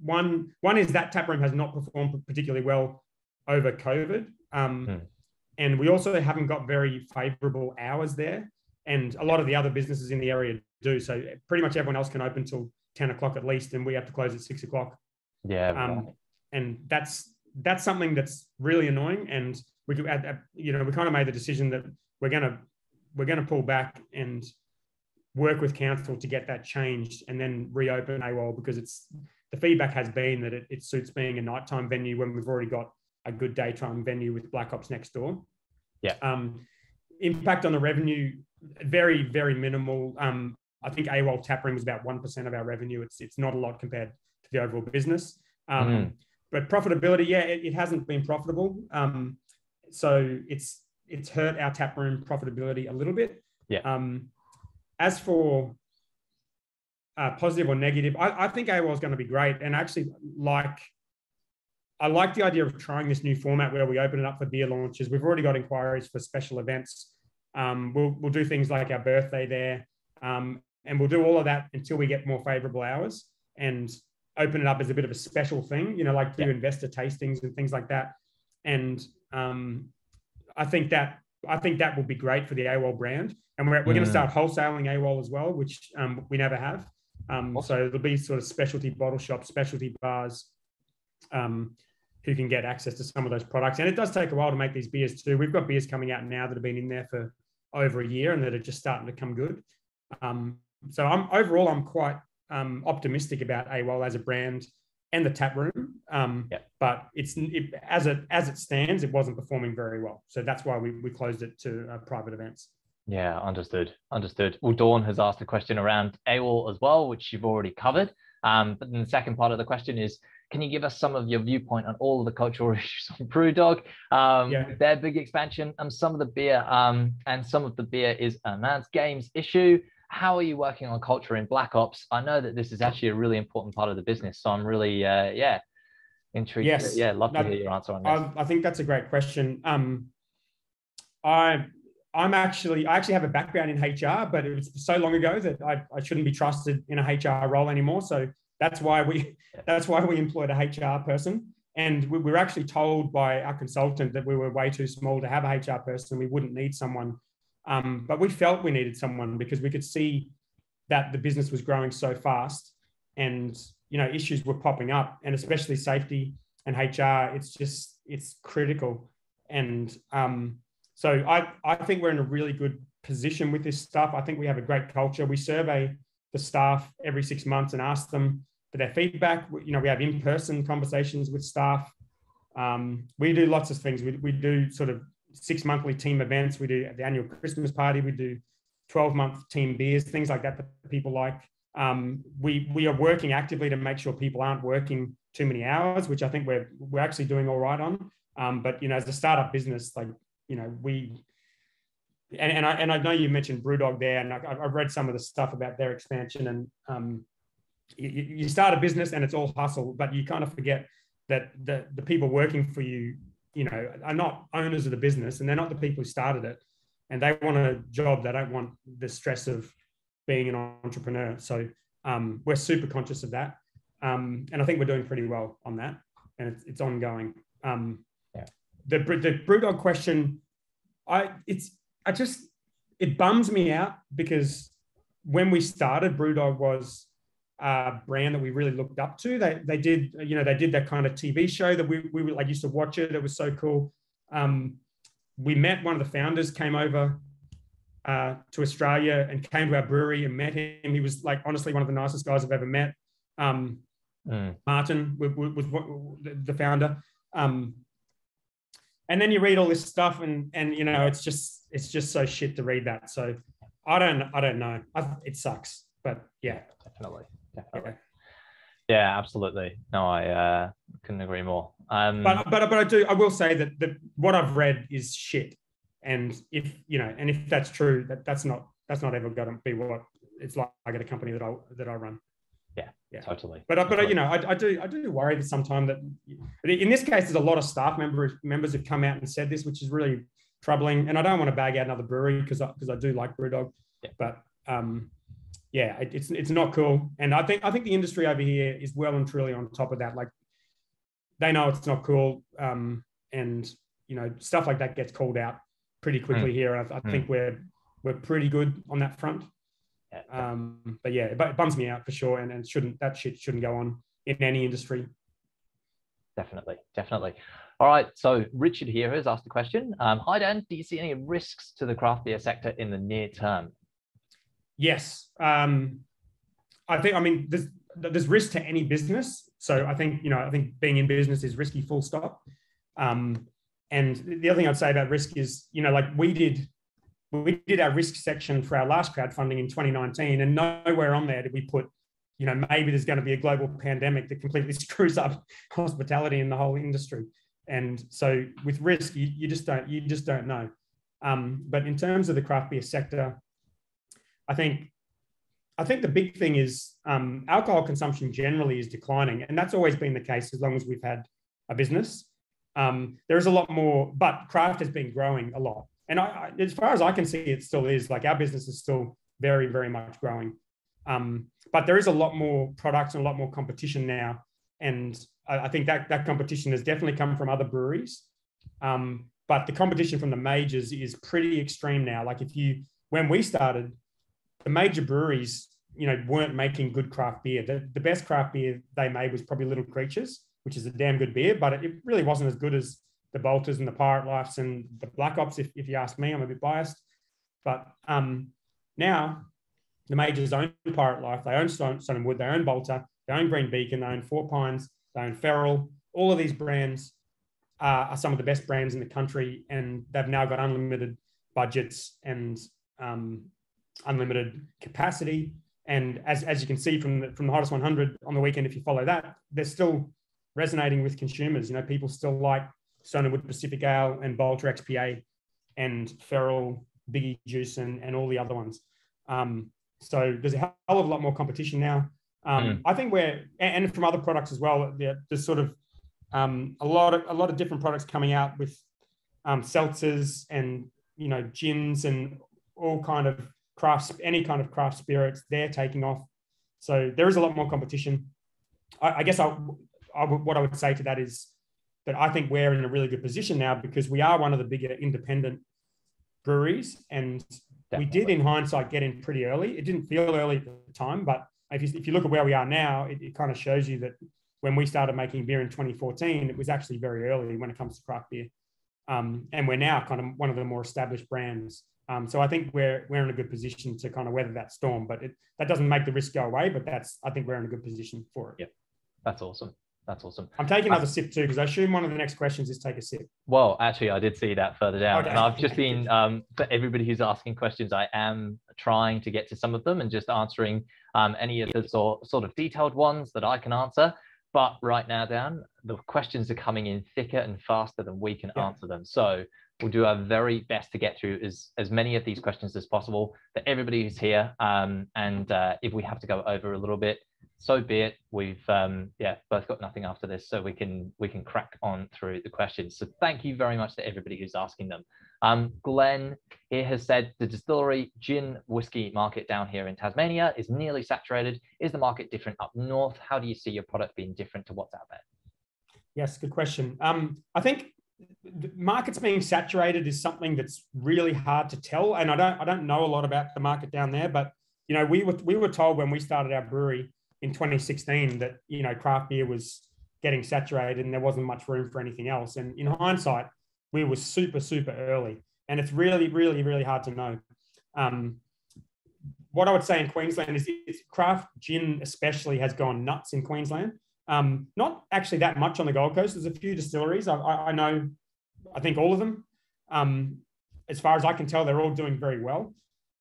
[SPEAKER 2] One one is that tap room has not performed particularly well over COVID, um, hmm. and we also haven't got very favourable hours there. and a lot of the other businesses in the area do. So pretty much everyone else can open till ten o'clock at least, and we have to close at six o'clock.
[SPEAKER 1] Yeah,
[SPEAKER 2] Um,
[SPEAKER 1] right.
[SPEAKER 2] and that's that's something that's really annoying. And we could, at, at- you know, we kind of made the decision that we're gonna we're gonna pull back and work with council to get that changed, and then reopen AWOL because it's the feedback has been that it, it suits being a nighttime venue when we've already got a good daytime venue with Black Hops next door.
[SPEAKER 1] Yeah.
[SPEAKER 2] Um, impact on the revenue, very very minimal. Um, I think AWOL taproom was about one percent of our revenue. It's it's not a lot compared to the overall business. Um,
[SPEAKER 1] Mhm.
[SPEAKER 2] But profitability, yeah, it, it hasn't been profitable. Um, so it's it's hurt our taproom profitability a little bit.
[SPEAKER 1] Yeah.
[SPEAKER 2] Um, as for uh, positive or negative, I, I think AWOL is going to be great, and actually like. I like the idea of trying this new format where we open it up for beer launches. We've already got inquiries for special events. Um, we'll, we'll do things like our birthday there. Um, and we'll do all of that until we get more favorable hours and open it up as a bit of a special thing, you know, like do
[SPEAKER 1] Yeah.
[SPEAKER 2] investor tastings and things like that. And um, I think that I think that will be great for the AWOL brand. And we're, we're going
[SPEAKER 1] Mm.
[SPEAKER 2] to start wholesaling AWOL as well, which um, we never have. Um,
[SPEAKER 1] Awesome.
[SPEAKER 2] so there'll be sort of specialty bottle shops, specialty bars, um, who can get access to some of those products. And it does take a while to make these beers too. We've got beers coming out now that have been in there for over a year and that are just starting to come good. Um, so I'm overall I'm quite um, optimistic about AWOL as a brand and the tap room. Um,
[SPEAKER 1] Yeah.
[SPEAKER 2] But it's it, as it as it stands, it wasn't performing very well. So that's why we, we closed it to uh, private events.
[SPEAKER 1] Yeah, understood. Understood. Well, Dawn has asked a question around AWOL as well, which you've already covered. Um, but then the second part of the question is, can you give us some of your viewpoint on all of the cultural [LAUGHS] issues on BrewDog, um,
[SPEAKER 2] Yeah.
[SPEAKER 1] their big expansion, and some of the beer, um, and some of the beer is a man's games issue. How are you working on culture in Black Hops? I know that this is actually a really important part of the business, so I'm really, uh, yeah, intrigued.
[SPEAKER 2] Yes.
[SPEAKER 1] Yeah, love to hear your answer on this.
[SPEAKER 2] I, I think that's a great question. Um, I I'm actually I actually have a background in HR, but it was so long ago that I, I shouldn't be trusted in a HR role anymore. So that's why we that's why we employed a HR person. And we were actually told by our consultant that we were way too small to have a HR person. We wouldn't need someone. Um, but we felt we needed someone because we could see that the business was growing so fast and you know issues were popping up and especially safety and HR, it's just it's critical. And um, so I I think we're in a really good position with this stuff. I think we have a great culture. We survey the staff every six months and ask them for their feedback. We- You know, we have in-person conversations with staff. Um, we do lots of things. We, we do sort of six monthly team events. We do the annual Christmas party. We do 12 month team beers, things like that that people like. Um, we we are working actively to make sure people aren't working too many hours, which I think we're we're actually doing all right on. Um, but you know, as a startup business, like you know, we and, and I and I know you mentioned BrewDog there, and I, I've read some of the stuff about their expansion. And um, you, you start a business and it's all hustle, but you kind of forget that the the people working for you, you know, are not owners of the business, and they're not the people who started it, and they want a job. They don't want the stress of being an entrepreneur. So um, we're super conscious of that, um, and I think we're doing pretty well on that, and it's, it's ongoing. Um,
[SPEAKER 1] Yeah.
[SPEAKER 2] The the BrewDog question, I it's I just it bums me out because when we started, BrewDog was a brand that we really looked up to. They they did you know they did that kind of TV show that we we like used to watch it. It was so cool. Um, we met one of the founders, came over uh, to Australia and came to our brewery and met him. He was like honestly one of the nicest guys I've ever met. Um,
[SPEAKER 1] Mm,
[SPEAKER 2] Martin was, the founder. Um, and then you read all this stuff, and and you know it's just it's just so shit to read that. So I don't I don't know. I, it sucks, but yeah,
[SPEAKER 1] definitely. Definitely.
[SPEAKER 2] yeah.
[SPEAKER 1] Yeah, absolutely. No, I uh, couldn't agree more. Um,
[SPEAKER 2] But but but I do I will say that that what I've read is shit, and if you know, and if that's true, that that's not that's not ever going to be what it's like at a company that I that I run. yeah.
[SPEAKER 1] Yeah, totally.
[SPEAKER 2] But, I- but I-
[SPEAKER 1] Totally.
[SPEAKER 2] you know, I, I do I do worry that sometimes that, in this case, there's a lot of staff members members have come out and said this, which is really troubling. And I don't want to bag out another brewery because I, because I do like BrewDog,
[SPEAKER 1] Yeah.
[SPEAKER 2] but um, yeah, it, it's it's not cool. And I think I think the industry over here is well and truly on top of that. Like they know it's not cool, um, and you know stuff like that gets called out pretty quickly here. I, I think we're we're pretty good on that front. Um, but yeah, it, it bums me out for sure, and, and shouldn't that shit shouldn't go on in any industry.
[SPEAKER 1] Definitely, definitely. All right. So Richard here has asked a question. Um, Hi Dan, do you see any risks to the craft beer sector in the near term?
[SPEAKER 2] Yes, um, I think. I mean, there's there's risk to any business. So I think you know, I think being in business is risky. Full stop. Um, and the other thing I'd say about risk is, you know, like we did, we did our risk section for our last crowdfunding in 2019, and nowhere on there did we put, you know, maybe there's going to be a global pandemic that completely [LAUGHS] screws up hospitality in the whole industry. And so with risk, you, you just don't, you just don't know. Um, but in terms of the craft beer sector, I think I think the big thing is um, alcohol consumption generally is declining, and that's always been the case as long as we've had a business. Um, there is a lot more, but craft has been growing a lot, and I, I, as far as I can see, it still is. Like our business is still very, very much growing, um, but there is a lot more products and a lot more competition now, and I, I think that that competition has definitely come from other breweries. Um, but the competition from the majors is pretty extreme now. Like if you when we started, the major breweries, you know, weren't making good craft beer. The, the best craft beer they made was probably Little Creatures, which is a damn good beer, but it, it really wasn't as good as the Balters and the Pirate Lifes and the Black Hops, if, if you ask me. I'm a bit biased. But um, now the majors own Pirate Life, they own Stone, Stone and Wood, they own Balter, they own Green Beacon, they own Four Pines, they own Feral. All of these brands uh, are some of the best brands in the country, and they've now got unlimited budgets and um, unlimited capacity. And as, as you can see from the, from the hottest 100 on the weekend, if you follow that, they're still resonating with consumers. You know, people still like Stone Wood Pacific Ale and Balter XPA and Feral, Biggie Juice, and, and all the other ones. Um, so there's a hell of a lot more competition now. Um, mm. I think we're and from other products as well. There's sort of um, a lot of a lot of different products coming out with um, seltzers and you know gins and all kind of craft, any kind of craft spirits, they're taking off. So there is a lot more competition. I, I guess I, I, what I would say to that is that I think we're in a really good position now because we are one of the bigger independent breweries, and Definitely. we did, in hindsight, get in pretty early. It didn't feel early at the time, but if you, if you look at where we are now, it, it kind of shows you that when we started making beer in 2014, it was actually very early when it comes to craft beer. Um, and we're now kind of one of the more established brands um, so I think we're we're in a good position to kind of weather that storm, but it, that doesn't make the risk go away. But that's I think we're in a good position for it.
[SPEAKER 1] Yeah, that's awesome. That's awesome.
[SPEAKER 2] I'm taking another sip too because I assume one of the next questions is take a sip.
[SPEAKER 1] Well, actually, I did see that further down, okay. and I've just been [LAUGHS] um, for everybody who's asking questions. I am trying to get to some of them and just answering um, any of the sort sort of detailed ones that I can answer. But right now, Dan, the questions are coming in thicker and faster than we can yeah. answer them. So We'll do our very best to get through as, as many of these questions as possible for everybody who's here. Um, and uh, if we have to go over a little bit, so be it. We've um, yeah both got nothing after this, so we can we can crack on through the questions. So thank you very much to everybody who's asking them. Um, Glenn here has said the distillery gin whiskey market down here in Tasmania is nearly saturated. Is the market different up north? How do you see your product being different to what's out there?
[SPEAKER 2] Yes, good question. Um, I think markets being saturated is something that's really hard to tell, and I don't I don't know a lot about the market down there, but you know we were we were told when we started our brewery in 2016 that you know craft beer was getting saturated and there wasn't much room for anything else. And in hindsight, we were super super early, and it's really really really hard to know. Um, what I would say in Queensland is craft gin especially has gone nuts in Queensland. Um, not actually that much on the Gold Coast. There's a few distilleries. I, I know, I think all of them. Um, as far as I can tell, they're all doing very well.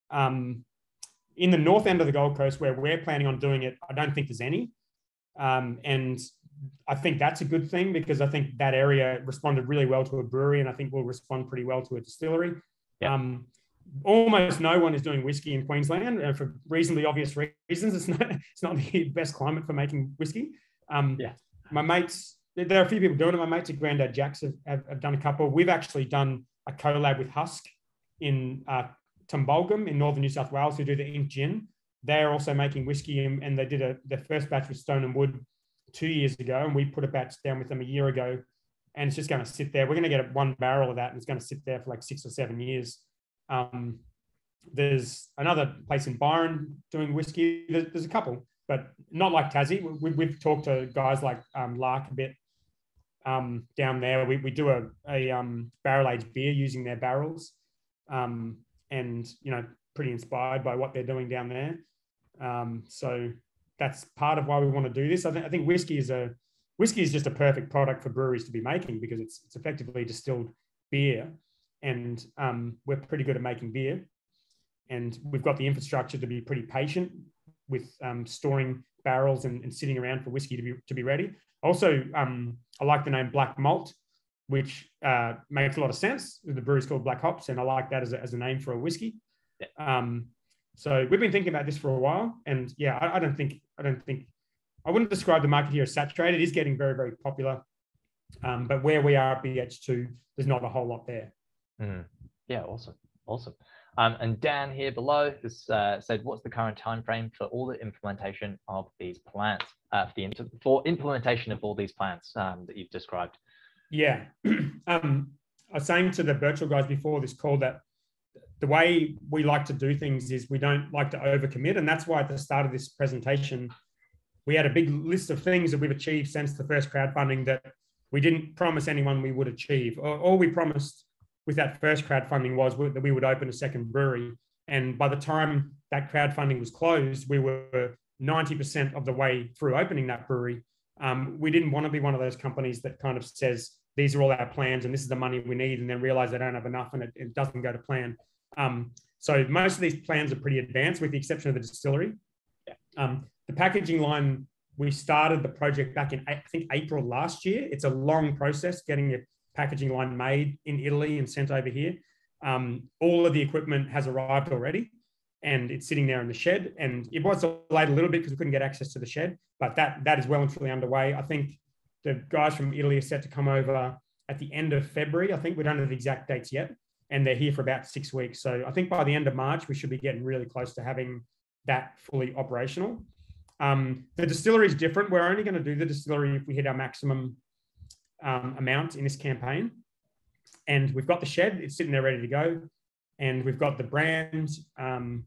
[SPEAKER 2] Um, in the north end of the Gold Coast, where we're planning on doing it, I don't think there's any. Um, and I think that's a good thing because I think that area responded really well to a brewery, and I think will respond pretty well to a distillery. Yeah. Um, almost no one is doing whiskey in Queensland and for reasonably obvious reasons. It's not, [LAUGHS] it's not the best climate for making whiskey. Um, yeah. My mates, there are a few people doing it. My mates at Granddad Jack's have, have, have done a couple. We've actually done a collab with Husk in uh, Tumbulgum in northern New South Wales who do the ink gin. They're also making whiskey and, and they did a their first batch with Stone and Wood two years ago, and we put a batch down with them a year ago, and it's just going to sit there. We're going to get one barrel of that, and it's going to sit there for like six or seven years. Um, there's another place in Byron doing whiskey. There's, there's a couple, but not like Tassie. We, have talked to guys like um, Lark a bit um, down there. We, we do a, a um, barrel aged beer using their barrels, um, and you know, pretty inspired by what they're doing down there. Um, so that's part of why we want to do this. I think I think whiskey is a whiskey is just a perfect product for breweries to be making because it's it's effectively distilled beer, and um, we're pretty good at making beer, and we've got the infrastructure to be pretty patient with um, storing barrels and, and, sitting around for whiskey to be to be ready. Also, um, I like the name Black Malt, which uh, makes a lot of sense. The brewery's called Black Hops, and I like that as a, as a name for a whiskey. Um, so we've been thinking about this for a while, and yeah, I, I, don't think I don't think I wouldn't describe the market here as saturated. It is getting very very popular, um, but where we are at BH2, there's not a whole lot there.
[SPEAKER 1] Mm. Yeah, awesome, awesome. Um, and Dan here below has uh, said, what's the current time frame for all the implementation of these plans, uh, for, the, for implementation of all these plans um, that you've described?
[SPEAKER 2] Yeah. [CLEARS THROAT] um, I was saying to the Birchal guys before this call that the way we like to do things is we don't like to overcommit. And that's why at the start of this presentation, we had a big list of things that we've achieved since the first crowdfunding that we didn't promise anyone we would achieve. All we promised with that first crowdfunding was that we would open a second brewery. And by the time that crowdfunding was closed, we were 90% of the way through opening that brewery. Um, we didn't want to be one of those companies that kind of says, these are all our plans and this is the money we need, and then realize they don't have enough and it, it doesn't go to plan. Um, so most of these plans are pretty advanced, with the exception of the distillery. Um, the packaging line, we started the project back in I think April last year. It's a long process getting a packaging line made in Italy and sent over here. Um, all of the equipment has arrived already and it's sitting there in the shed. And it was delayed a little bit because we couldn't get access to the shed, but that that is well and truly underway. I think the guys from Italy are set to come over at the end of February. I think we don't have the exact dates yet, and they're here for about six weeks. So I think by the end of March we should be getting really close to having that fully operational. Um, the distillery is different. We're only going to do the distillery if we hit our maximum um, amount in this campaign. And we've got the shed, it's sitting there ready to go. And we've got the brand um,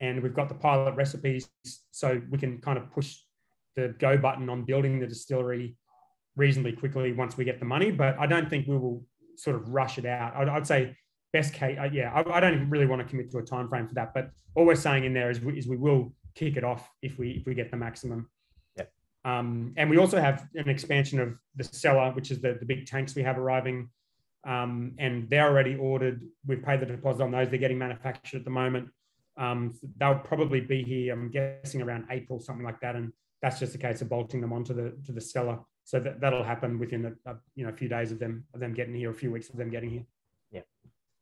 [SPEAKER 2] and we've got the pilot recipes. So we can kind of push the go button on building the distillery reasonably quickly once we get the money. But I don't think we will sort of rush it out. I'd, I'd say best case, uh, yeah, I, I, don't really want to commit to a time frame for that. But all we're saying in there is we, is we will kick it off if we if we get the maximum. Um, and we also have an expansion of the cellar, which is the, the big tanks we have arriving. Um, and they're already ordered. We've paid the deposit on those. They're getting manufactured at the moment. Um, they'll probably be here, I'm guessing around April, something like that. And that's just a case of bolting them onto the to the cellar. So that, that'll happen within a, a you know a few days of them of them getting here, a few weeks of them getting here.
[SPEAKER 1] Yeah,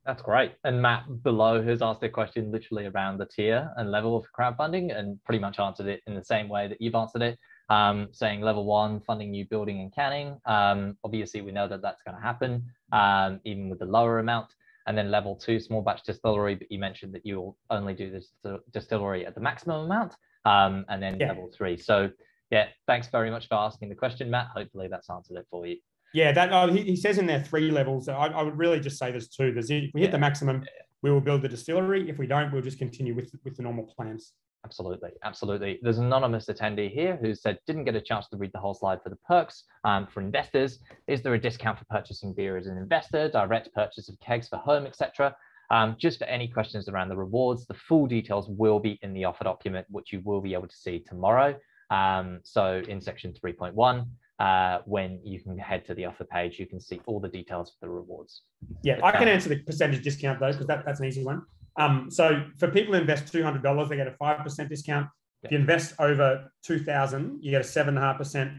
[SPEAKER 1] that's great. And Matt below has asked a question literally around the tier and level of crowdfunding, and pretty much answered it in the same way that you've answered it um, saying level one, funding new building and canning. Um, obviously, we know that that's going to happen, um, even with the lower amount. And then level two, small batch distillery, but you mentioned that you'll only do this distillery at the maximum amount. Um, and then yeah. level three. So yeah, thanks very much for asking the question, Matt. Hopefully that's answered it for you.
[SPEAKER 2] Yeah, that oh, he, he, says in there three levels. I, I, would really just say there's two. There's if we hit yeah. the maximum, we will build the distillery. If we don't, we'll just continue with with the normal plans.
[SPEAKER 1] Absolutely, absolutely. There's an anonymous attendee here who said didn't get a chance to read the whole slide for the perks um, for investors. Is there a discount for purchasing beer as an investor, direct purchase of kegs for home, etc.? Um, just for any questions around the rewards, the full details will be in the offer document, which you will be able to see tomorrow. Um, so in section 3.1, uh, when you can head to the offer page, you can see all the details for the rewards.
[SPEAKER 2] Yeah, I can answer the percentage discount though, because that, that's an easy one. Um, so for people who invest two hundred dollars, they get a five percent discount. If you invest over two thousand, you get a seven and a half percent,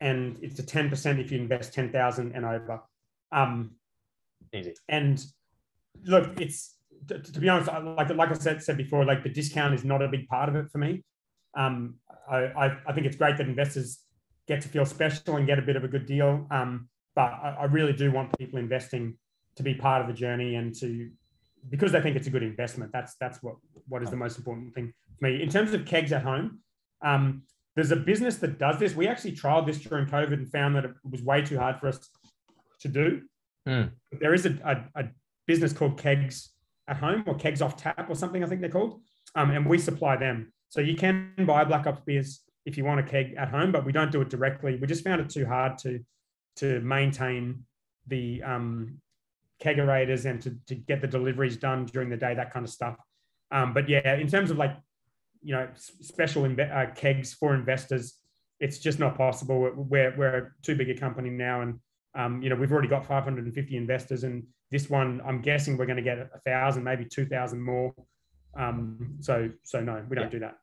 [SPEAKER 2] and it's a ten percent if you invest ten thousand and over. Um,
[SPEAKER 1] Easy.
[SPEAKER 2] And look, it's to, to, be honest, like like I said said before, like the discount is not a big part of it for me. Um, I, I, I think it's great that investors get to feel special and get a bit of a good deal. Um, but I, I really do want people investing to be part of the journey and to because they think it's a good investment. That's that's what what is the most important thing for me. In terms of kegs at home, um, there's a business that does this. We actually trialed this during COVID and found that it was way too hard for us to do. Mm. There is a, a, a, business called Kegs at home or kegs off tap or something, I think they're called. Um, and we supply them. So you can buy Black Hops beers if you want a keg at home, but we don't do it directly. We just found it too hard to to maintain the um, kegerators and to, to get the deliveries done during the day, that kind of stuff. Um, but yeah, in terms of like, you know, special inve- uh, kegs for investors, it's just not possible. We're, we're too big a company now. And, um, you know, we've already got 550 investors. And this one, I'm guessing we're going to get a thousand, maybe 2,000 more. Um, so, so no, we don't yeah. do that.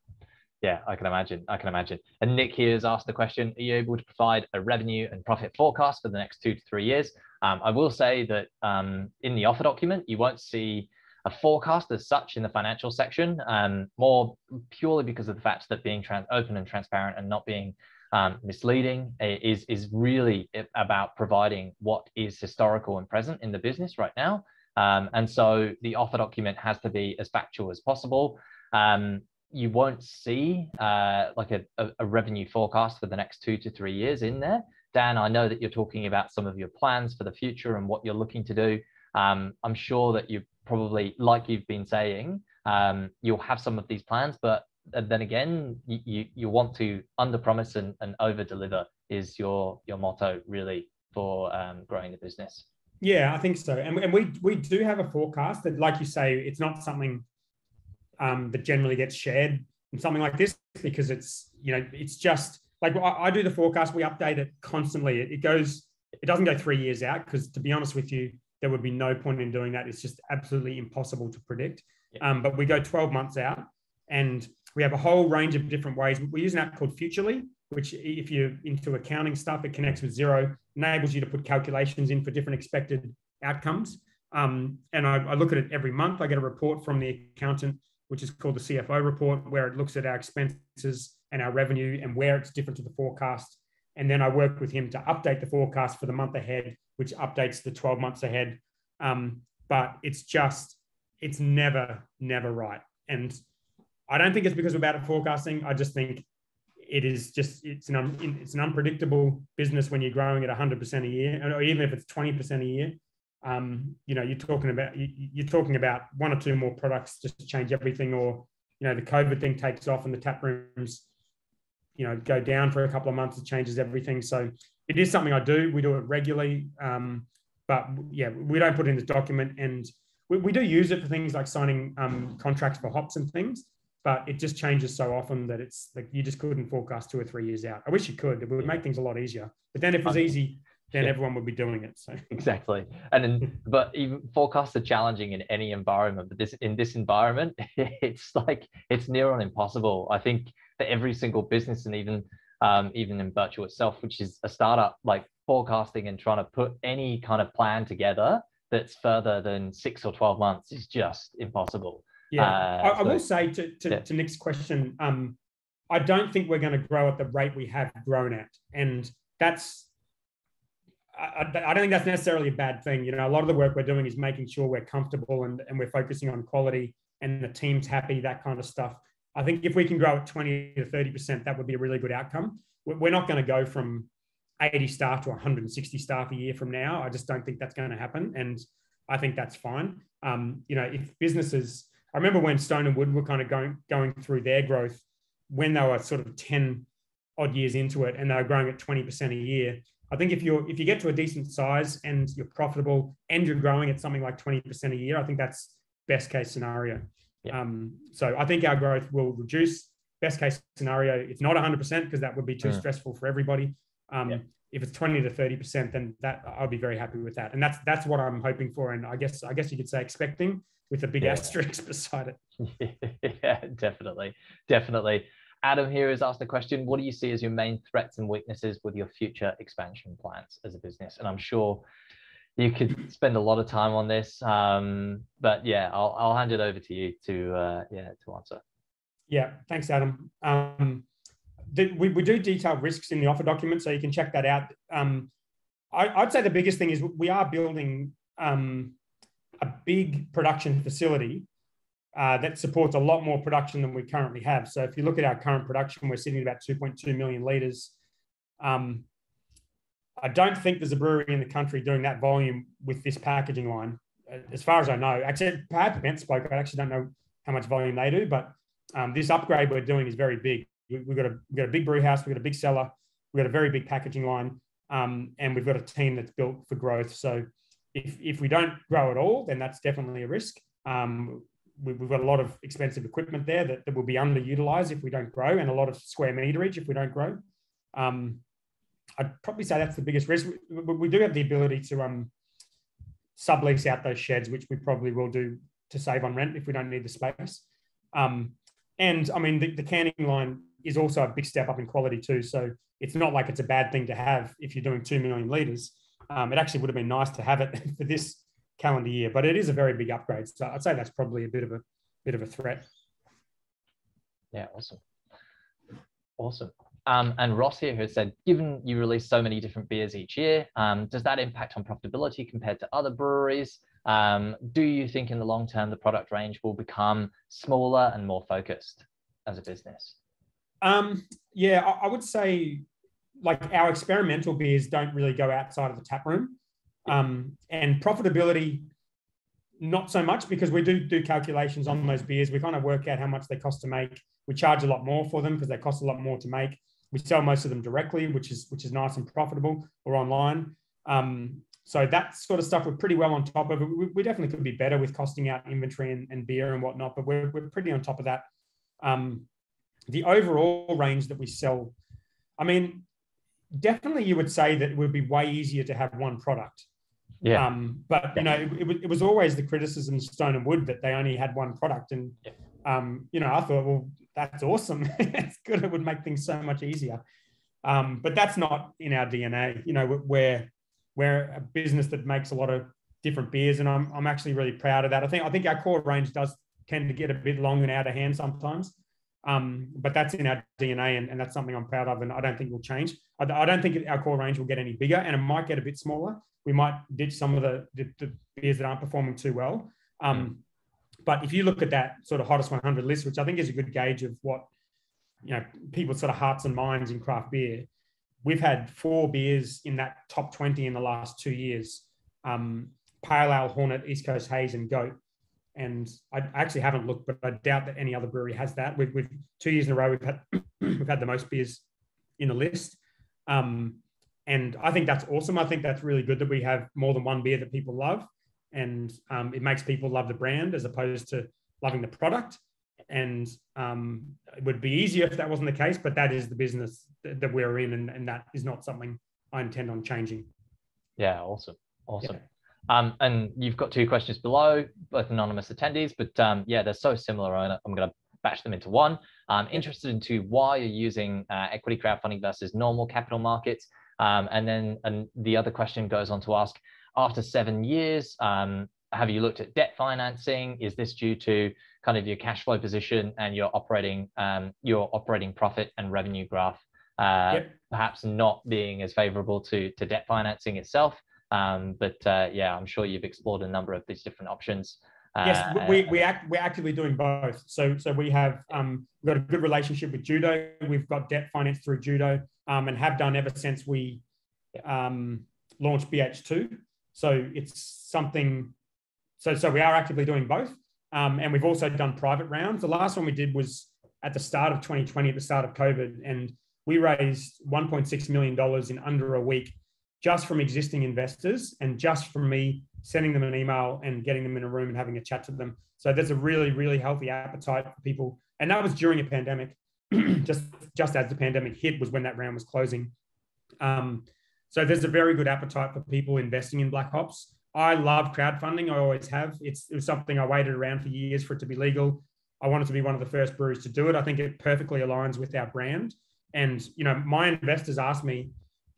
[SPEAKER 1] Yeah, I can imagine. I can imagine. And Nick here has asked the question Are you able to provide a revenue and profit forecast for the next two to three years? Um, I will say that um, in the offer document, you won't see a forecast as such in the financial section, um, more purely because of the fact that being trans- open and transparent and not being um, misleading is, is really about providing what is historical and present in the business right now. Um, and so the offer document has to be as factual as possible. Um, you won't see uh, like a, a, revenue forecast for the next two to three years in there. Dan, I know that you're talking about some of your plans for the future and what you're looking to do. Um, I'm sure that you probably, like you've been saying, um, you'll have some of these plans, but then again, you, you, want to under promise and, and over deliver is your, your motto really for um, growing the business.
[SPEAKER 2] Yeah, I think so. And, and we, we do have a forecast that, like you say, it's not something um, that generally gets shared in something like this because it's you know it's just like I, I do the forecast. We update it constantly. It, it goes. It doesn't go three years out because to be honest with you, there would be no point in doing that. It's just absolutely impossible to predict. Yeah. Um, but we go 12 months out and we have a whole range of different ways. We use an app called Futrli, which if you're into accounting stuff, it connects with Xero, enables you to put calculations in for different expected outcomes. Um, and I, I, look at it every month. I get a report from the accountant which is called the CFO report, where it looks at our expenses and our revenue and where it's different to the forecast. And then I work with him to update the forecast for the month ahead, which updates the 12 months ahead. Um, but it's just, it's never, never right. And I don't think it's because we're bad at forecasting. I just think it is just it's an it's an unpredictable business when you're growing at 100% a year, or even if it's 20% a year um, you know, you're talking about you're talking about one or two more products just to change everything, or you know, the COVID thing takes off and the tap rooms, you know, go down for a couple of months. It changes everything. So it is something I do. We do it regularly, um, but yeah, we don't put it in the document, and we, we do use it for things like signing um, contracts for hops and things. But it just changes so often that it's like you just couldn't forecast two or three years out. I wish you could. It would make things a lot easier. But then if it was easy, then yeah. everyone would be doing it. So
[SPEAKER 1] exactly, and then, but even forecasts are challenging in any environment. But this in this environment, [LAUGHS] it's like it's near on impossible. I think for every single business, and even um, even in Birchal itself, which is a startup, like forecasting and trying to put any kind of plan together that's further than six or twelve months is just impossible.
[SPEAKER 2] Yeah, uh, I, I will say to to, yeah. to Nick's question, um, I don't think we're going to grow at the rate we have grown at, and that's I, I, don't think that's necessarily a bad thing. You know, a lot of the work we're doing is making sure we're comfortable and, and we're focusing on quality and the team's happy, that kind of stuff. I think if we can grow at 20 to 30%, that would be a really good outcome. We're not going to go from 80 staff to 160 staff a year from now. I just don't think that's going to happen. And I think that's fine. Um, you know, if businesses, I remember when Stone and Wood were kind of going, going through their growth when they were sort of 10 odd years into it and they were growing at 20% a year I think if you if you get to a decent size and you're profitable and you're growing at something like 20% a year, I think that's best case scenario. Yeah. Um, so I think our growth will reduce. Best case scenario, it's not 100% because that would be too mm. stressful for everybody. Um, yeah. If it's 20 to 30%, then that I'll be very happy with that. And that's that's what I'm hoping for. And I guess I guess you could say expecting with a big yeah. asterisk [LAUGHS] beside
[SPEAKER 1] it. [LAUGHS] yeah, definitely, definitely. Adam here has asked the question, what do you see as your main threats and weaknesses with your future expansion plans as a business? And I'm sure you could spend a lot of time on this, um, but yeah, I'll, I'll hand it over to you to, uh, yeah, to answer.
[SPEAKER 2] Yeah, thanks, Adam. Um, the, we, we do detail risks in the offer document, so you can check that out. Um, I, would say the biggest thing is we are building um, a big production facility uh, that supports a lot more production than we currently have. So if you look at our current production, we're sitting at about 2.2 million litres. Um, I don't think there's a brewery in the country doing that volume with this packaging line. as far as I know, actually, perhaps BentSpoke. I actually don't know how much volume they do, but um, this upgrade we're doing is very big. We, have got a we've got a big brew house, we've got a big cellar, we've got a very big packaging line, um, and we've got a team that's built for growth. So if if we don't grow at all, then that's definitely a risk. Um, we, have got a lot of expensive equipment there that, that will be underutilized if we don't grow, and a lot of square meterage if we don't grow. Um, I'd probably say that's the biggest risk. We, we do have the ability to um, sublease out those sheds, which we probably will do to save on rent if we don't need the space. Um, and I mean, the, the, canning line is also a big step up in quality too. So it's not like it's a bad thing to have if you're doing 2 million litres. Um, it actually would have been nice to have it [LAUGHS] for this calendar year, but it is a very big upgrade. So I'd say that's probably a bit of a bit of a threat.
[SPEAKER 1] Yeah, awesome. Awesome. Um, and Ross here has said, given you release so many different beers each year, um, does that impact on profitability compared to other breweries? Um, do you think in the long term the product range will become smaller and more focused as a business?
[SPEAKER 2] Um, yeah, I, I, would say like our experimental beers don't really go outside of the tap room. Um, and profitability, not so much because we do do calculations on those beers. We kind of work out how much they cost to make. We charge a lot more for them because they cost a lot more to make. We sell most of them directly, which is which is nice and profitable, or online. Um, so that sort of stuff we're pretty well on top of. We, we definitely could be better with costing out inventory and, and, beer and whatnot, but we're, we're pretty on top of that. Um, the overall range that we sell, I mean, definitely you would say that it would be way easier to have one product.
[SPEAKER 1] Yeah.
[SPEAKER 2] Um, but you know, it, it, it, was always the criticism Stone and Wood that they only had one product, and yeah. um, you know, I thought, well, that's awesome. [LAUGHS] it's good. It would make things so much easier. Um, but that's not in our DNA. You know, we're we're a business that makes a lot of different beers, and I'm I'm actually really proud of that. I think I think our core range does tend to get a bit long and out of hand sometimes. Um, but that's in our DNA, and, and, that's something I'm proud of, and I don't think will change. I, I, don't think our core range will get any bigger, and it might get a bit smaller. We might ditch some of the, the, the beers that aren't performing too well. Um, but if you look at that sort of hottest 100 list, which I think is a good gauge of what you know people's sort of hearts and minds in craft beer, we've had four beers in that top 20 in the last two years. Um, Pale Ale, Hornet, East Coast Haze, and Goat and I actually haven't looked, but I doubt that any other brewery has that. We've, we've two years in a row we've had [CLEARS THROAT] we've had the most beers in the list, um, and I think that's awesome. I think that's really good that we have more than one beer that people love, and um, it makes people love the brand as opposed to loving the product. And um, it would be easier if that wasn't the case, but that is the business that, we're in, and, and that is not something I intend on changing.
[SPEAKER 1] Yeah, awesome, awesome. Yeah. Um, and you've got two questions below, both anonymous attendees, but um, yeah, they're so similar. I'm going to batch them into one. I'm interested into why you're using uh, equity crowdfunding versus normal capital markets. Um, and then and the other question goes on to ask, after seven years, um, have you looked at debt financing? Is this due to kind of your cash flow position and your operating um, your operating profit and revenue graph uh, yep. perhaps not being as favorable to, to debt financing itself? Um, but uh, yeah, I'm sure you've explored a number of these different options.
[SPEAKER 2] Uh, yes, we, we act, we're actively doing both. So so we have um, we've got a good relationship with Judo. We've got debt finance through Judo um, and have done ever since we um, launched BH2. So it's something. So so we are actively doing both, um, and we've also done private rounds. The last one we did was at the start of 2020, at the start of COVID, and we raised 1.6 million dollars in under a week just from existing investors and just from me sending them an email and getting them in a room and having a chat to them. So there's a really, really healthy appetite for people. And that was during a pandemic. [CLEARS THROAT] just just as the pandemic hit was when that round was closing. Um, so there's a very good appetite for people investing in black hops. I love crowdfunding. I always have. It's it was something I waited around for years for it to be legal. I wanted to be one of the first breweries to do it. I think it perfectly aligns with our brand. And you know, my investors asked me,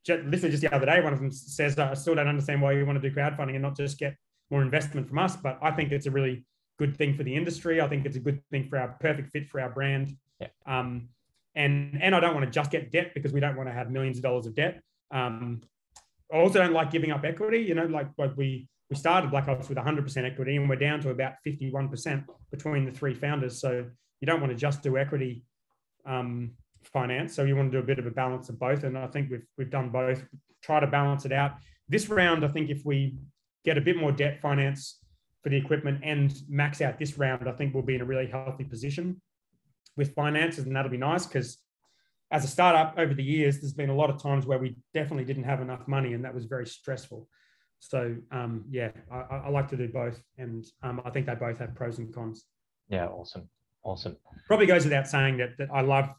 [SPEAKER 2] just, literally just the other day, one of them says, I still don't understand why you want to do crowdfunding and not just get more investment from us. But I think it's a really good thing for the industry. I think it's a good thing for our perfect fit for our brand. Yeah. Um, and and I don't want to just get debt because we don't want to have millions of dollars of debt. Um, I also don't like giving up equity. You know, like like we we started Black Hops with 100% equity and we're down to about 51% between the three founders. So you don't want to just do equity um, finance. So you want to do a bit of a balance of both. And I think we've we've done both, try to balance it out. This round, I think if we get a bit more debt finance, for the equipment and max out this round, I think we'll be in a really healthy position with finances, and that'll be nice because as a startup over the years, there's been a lot of times where we definitely didn't have enough money, and that was very stressful. So um, yeah, I, I, like to do both, and um, I think they both have pros and cons.
[SPEAKER 1] Yeah, awesome, awesome.
[SPEAKER 2] Probably goes without saying that that I love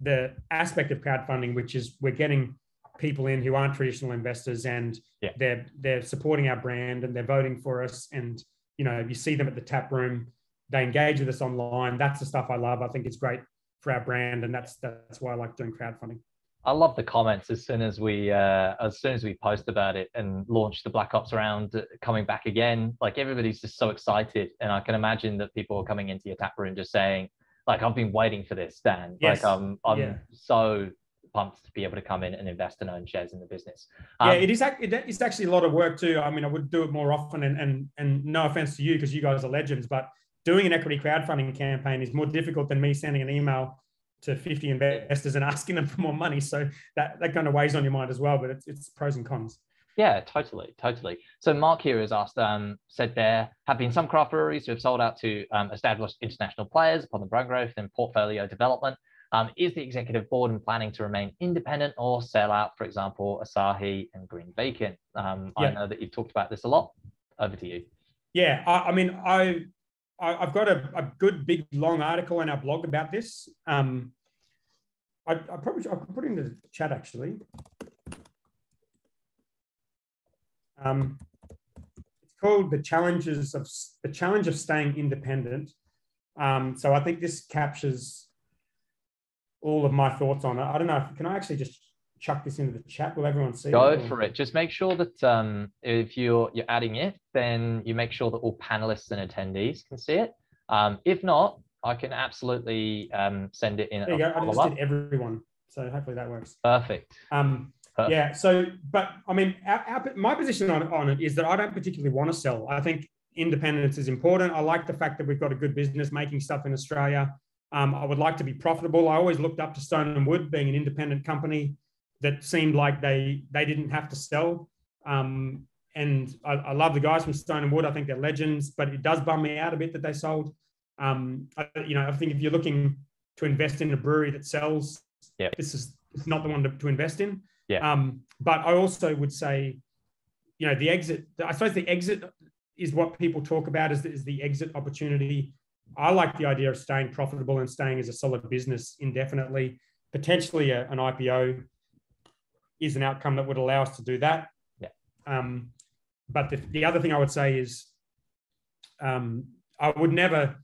[SPEAKER 2] the aspect of crowdfunding, which is we're getting people in who aren't traditional investors, and yeah. they're they're supporting our brand and they're voting for us, and you know you see them at the tap room, they engage with us online. That's the stuff I love. I think it's great for our brand, and that's that's why I like doing crowdfunding.
[SPEAKER 1] I love the comments as soon as we uh, as soon as we post about it and launch the Black Hops round uh, coming back again. Like everybody's just so excited, and I can imagine that people are coming into your tap room just saying, like, "I've been waiting for this, Dan. Yes. Like, I'm I'm yeah. so pumped to be able to come in and invest and own shares in the business."
[SPEAKER 2] Um, yeah, it is. It's actually a lot of work too. I mean, I would do it more often, and and and no offense to you because you guys are legends, but doing an equity crowdfunding campaign is more difficult than me sending an email to 50 investors and [LAUGHS] asking them for more money. So that, that kind of weighs on your mind as well, but it's, it's pros and cons.
[SPEAKER 1] Yeah, totally, totally. So Mark here has asked, um, said there have been some craft breweries who have sold out to um, established international players upon the brand growth and portfolio development. Um, is the executive board and planning to remain independent or sell out, for example, Asahi and Green Beacon? Um, yeah. I know that you've talked about this a lot. Over to you.
[SPEAKER 2] Yeah, I, I mean, I I, have got a, a, good big long article on our blog about this. Um, I, I probably I could put it in the chat actually. Um, it's called the challenges of the challenge of staying independent. Um, so I think this captures all of my thoughts on it. I don't know. If, can I actually just chuck this into the chat? Will everyone see? It?
[SPEAKER 1] Go
[SPEAKER 2] it
[SPEAKER 1] for it. Just make sure that um, if you're you're adding it, then you make sure that all panelists and attendees can see it. Um, if not, I can absolutely um, send it in.
[SPEAKER 2] There you go. I just did everyone, so hopefully that works.
[SPEAKER 1] Perfect.
[SPEAKER 2] Um, Perfect. Yeah. So, but I mean, our, our, my position on, on it is that I don't particularly want to sell. I think independence is important. I like the fact that we've got a good business making stuff in Australia. Um, I would like to be profitable. I always looked up to Stone and Wood being an independent company that seemed like they they didn't have to sell. Um, and I, I, love the guys from Stone and Wood. I think they're legends, but it does bum me out a bit that they sold. Um, I, you know, I think if you're looking to invest in a brewery that sells,
[SPEAKER 1] yep.
[SPEAKER 2] this is not the one to, to invest in.
[SPEAKER 1] Yeah.
[SPEAKER 2] Um, but I also would say, you know, the exit. I suppose the exit is what people talk about the, is the exit opportunity. I like the idea of staying profitable and staying as a solid business indefinitely. Potentially a, an IPO is an outcome that would allow us to do that.
[SPEAKER 1] Yeah.
[SPEAKER 2] Um, but the, the other thing I would say is um, I would never,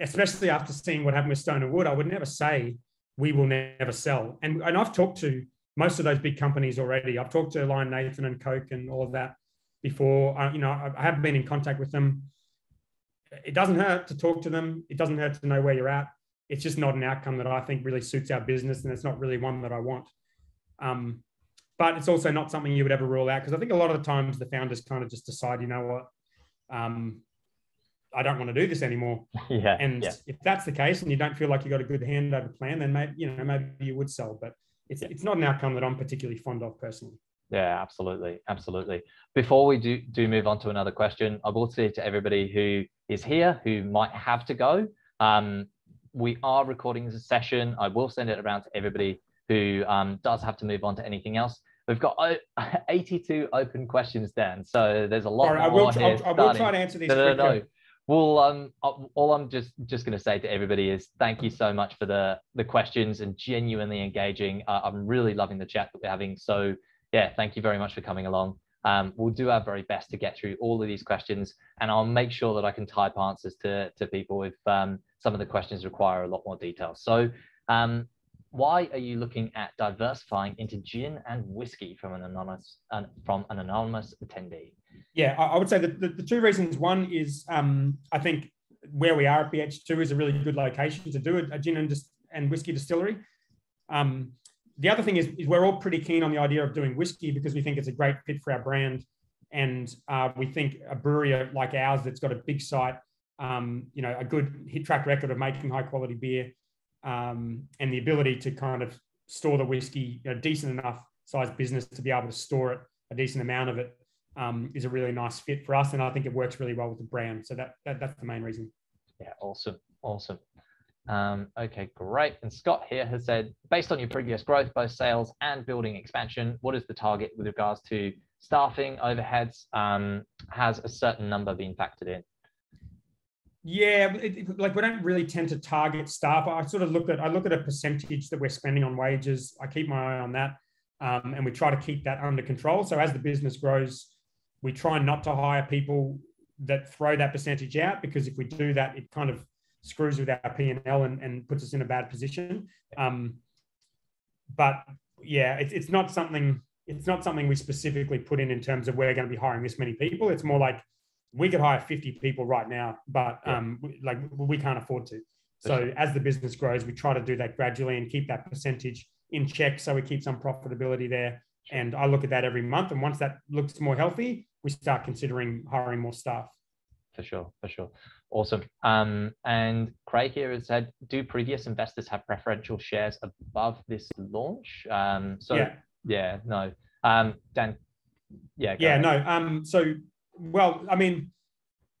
[SPEAKER 2] especially after seeing what happened with Stone and Wood, I would never say we will never sell. And, and I've talked to most of those big companies already. I've talked to Lion Nathan and Coke and all of that before. Uh, you know, I, I have been in contact with them. It doesn't hurt to talk to them. It doesn't hurt to know where you're at. It's just not an outcome that I think really suits our business, and it's not really one that I want. Um, but it's also not something you would ever rule out because I think a lot of the times the founders kind of just decide, you know what, um, I don't want to do this anymore. [LAUGHS]
[SPEAKER 1] Yeah.
[SPEAKER 2] And
[SPEAKER 1] yeah.
[SPEAKER 2] if that's the case, and you don't feel like you got a good handover plan, then maybe you know maybe you would sell. But it's yeah. it's not an outcome that I'm particularly fond of personally.
[SPEAKER 1] Yeah, absolutely, absolutely. Before we do do move on to another question, I will say to everybody who is here who might have to go, um, we are recording this session. I will send it around to everybody who um, does have to move on to anything else. We've got [LAUGHS] 82 open questions, Dan. So there's a lot
[SPEAKER 2] right,
[SPEAKER 1] more
[SPEAKER 2] I will,
[SPEAKER 1] here.
[SPEAKER 2] I will try to answer these. No, no, no.
[SPEAKER 1] Well, um, uh, all I'm just just going to say to everybody is thank you so much for the the questions and genuinely engaging. Uh, I'm really loving the chat that we're having. So yeah, thank you very much for coming along. Um, we'll do our very best to get through all of these questions, and I'll make sure that I can type answers to to people if um, some of the questions require a lot more detail. So um, why are you looking at diversifying into gin and whiskey from an anonymous uh, from an anonymous attendee?
[SPEAKER 2] Yeah, I, would say that the, the, two reasons. One is um, I think where we are at BH2 is a really good location to do a, a gin and, dis- and whiskey distillery. Um, the other thing is, is, we're all pretty keen on the idea of doing whiskey because we think it's a great fit for our brand. And uh, we think a brewery like ours that's got a big site, um, you know, a good hit track record of making high quality beer um, and the ability to kind of store the whiskey, a decent enough size business to be able to store it, a decent amount of it, um, is a really nice fit for us, and I think it works really well with the brand. So that, that that's the main reason.
[SPEAKER 1] Yeah, awesome, awesome. Um, okay, great. And Scott here has said, based on your previous growth, both sales and building expansion, what is the target with regards to staffing, overheads? Um, has a certain number been factored in?
[SPEAKER 2] Yeah, it, like we don't really tend to target staff. I sort of look at I look at a percentage that we're spending on wages. I keep my eye on that, um, and we try to keep that under control. So as the business grows, we try not to hire people that throw that percentage out because if we do that, it kind of screws with our P and L and puts us in a bad position. Um, but yeah, it, it's not something. It's not something we specifically put in in terms of we're going to be hiring this many people. It's more like we could hire 50 people right now, but um, like we can't afford to. So as the business grows, we try to do that gradually and keep that percentage in check so we keep some profitability there. And I look at that every month. And once that looks more healthy, we start considering hiring more staff.
[SPEAKER 1] For sure, for sure. Awesome. Um, and Craig here has said, do previous investors have preferential shares above this launch? Um, so yeah, yeah no. Um, Dan, yeah.
[SPEAKER 2] Yeah, ahead. no. Um, so well, I mean,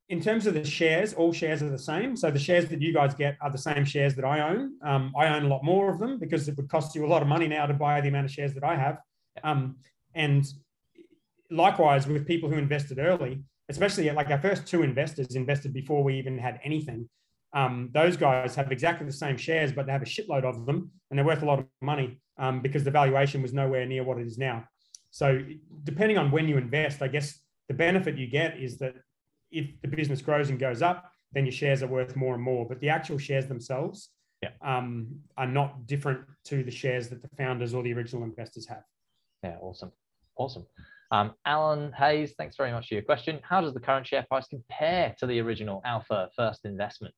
[SPEAKER 2] in terms of the shares, all shares are the same. So the shares that you guys get are the same shares that I own. Um, I own a lot more of them because it would cost you a lot of money now to buy the amount of shares that I have. Um, and likewise with people who invested early, especially like our first two investors invested before we even had anything. Um, those guys have exactly the same shares, but they have a shitload of them and they're worth a lot of money um, because the valuation was nowhere near what it is now. So depending on when you invest, I guess the benefit you get is that if the business grows and goes up, then your shares are worth more and more. But the actual shares themselves
[SPEAKER 1] yeah.
[SPEAKER 2] um, are not different to the shares that the founders or the original investors have.
[SPEAKER 1] Yeah, awesome. Awesome. Um, Alan Hayes, thanks very much for your question. How does the current share price compare to the original Alpha first investment?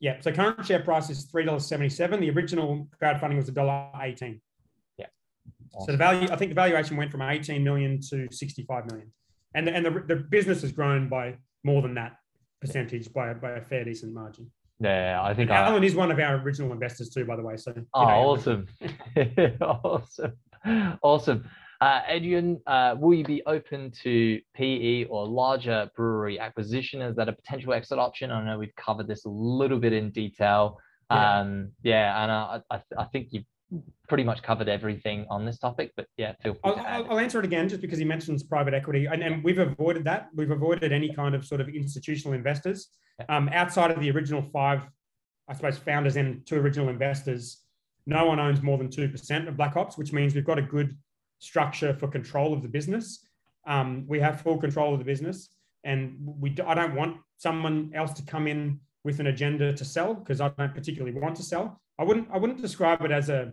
[SPEAKER 2] Yeah, so current share price is $3.77. The original crowdfunding was $1.18.
[SPEAKER 1] Yeah.
[SPEAKER 2] Awesome. So the value, I think the valuation went from 18 million to 65 million and and the, the business has grown by more than that percentage by, by a fair decent margin.
[SPEAKER 1] Yeah, I think
[SPEAKER 2] Alan is one of our original investors too, by the way. So
[SPEAKER 1] oh, awesome, [LAUGHS] awesome, awesome. Uh, Adrian, uh, will you be open to PE or larger brewery acquisition? Is that a potential exit option? I know we've covered this a little bit in detail. Yeah, um, yeah and I, I, I think you've pretty much covered everything on this topic, but yeah, feel free.
[SPEAKER 2] I'll, I'll, answer it again just because he mentions private equity, and, and, we've avoided that. We've avoided any kind of sort of institutional investors um, outside of the original five, I suppose, founders and two original investors. No one owns more than two percent of Black Hops, which means we've got a good structure for control of the business. Um, we have full control of the business, and we I don't want someone else to come in with an agenda to sell because I don't particularly want to sell. I wouldn't I wouldn't describe it as a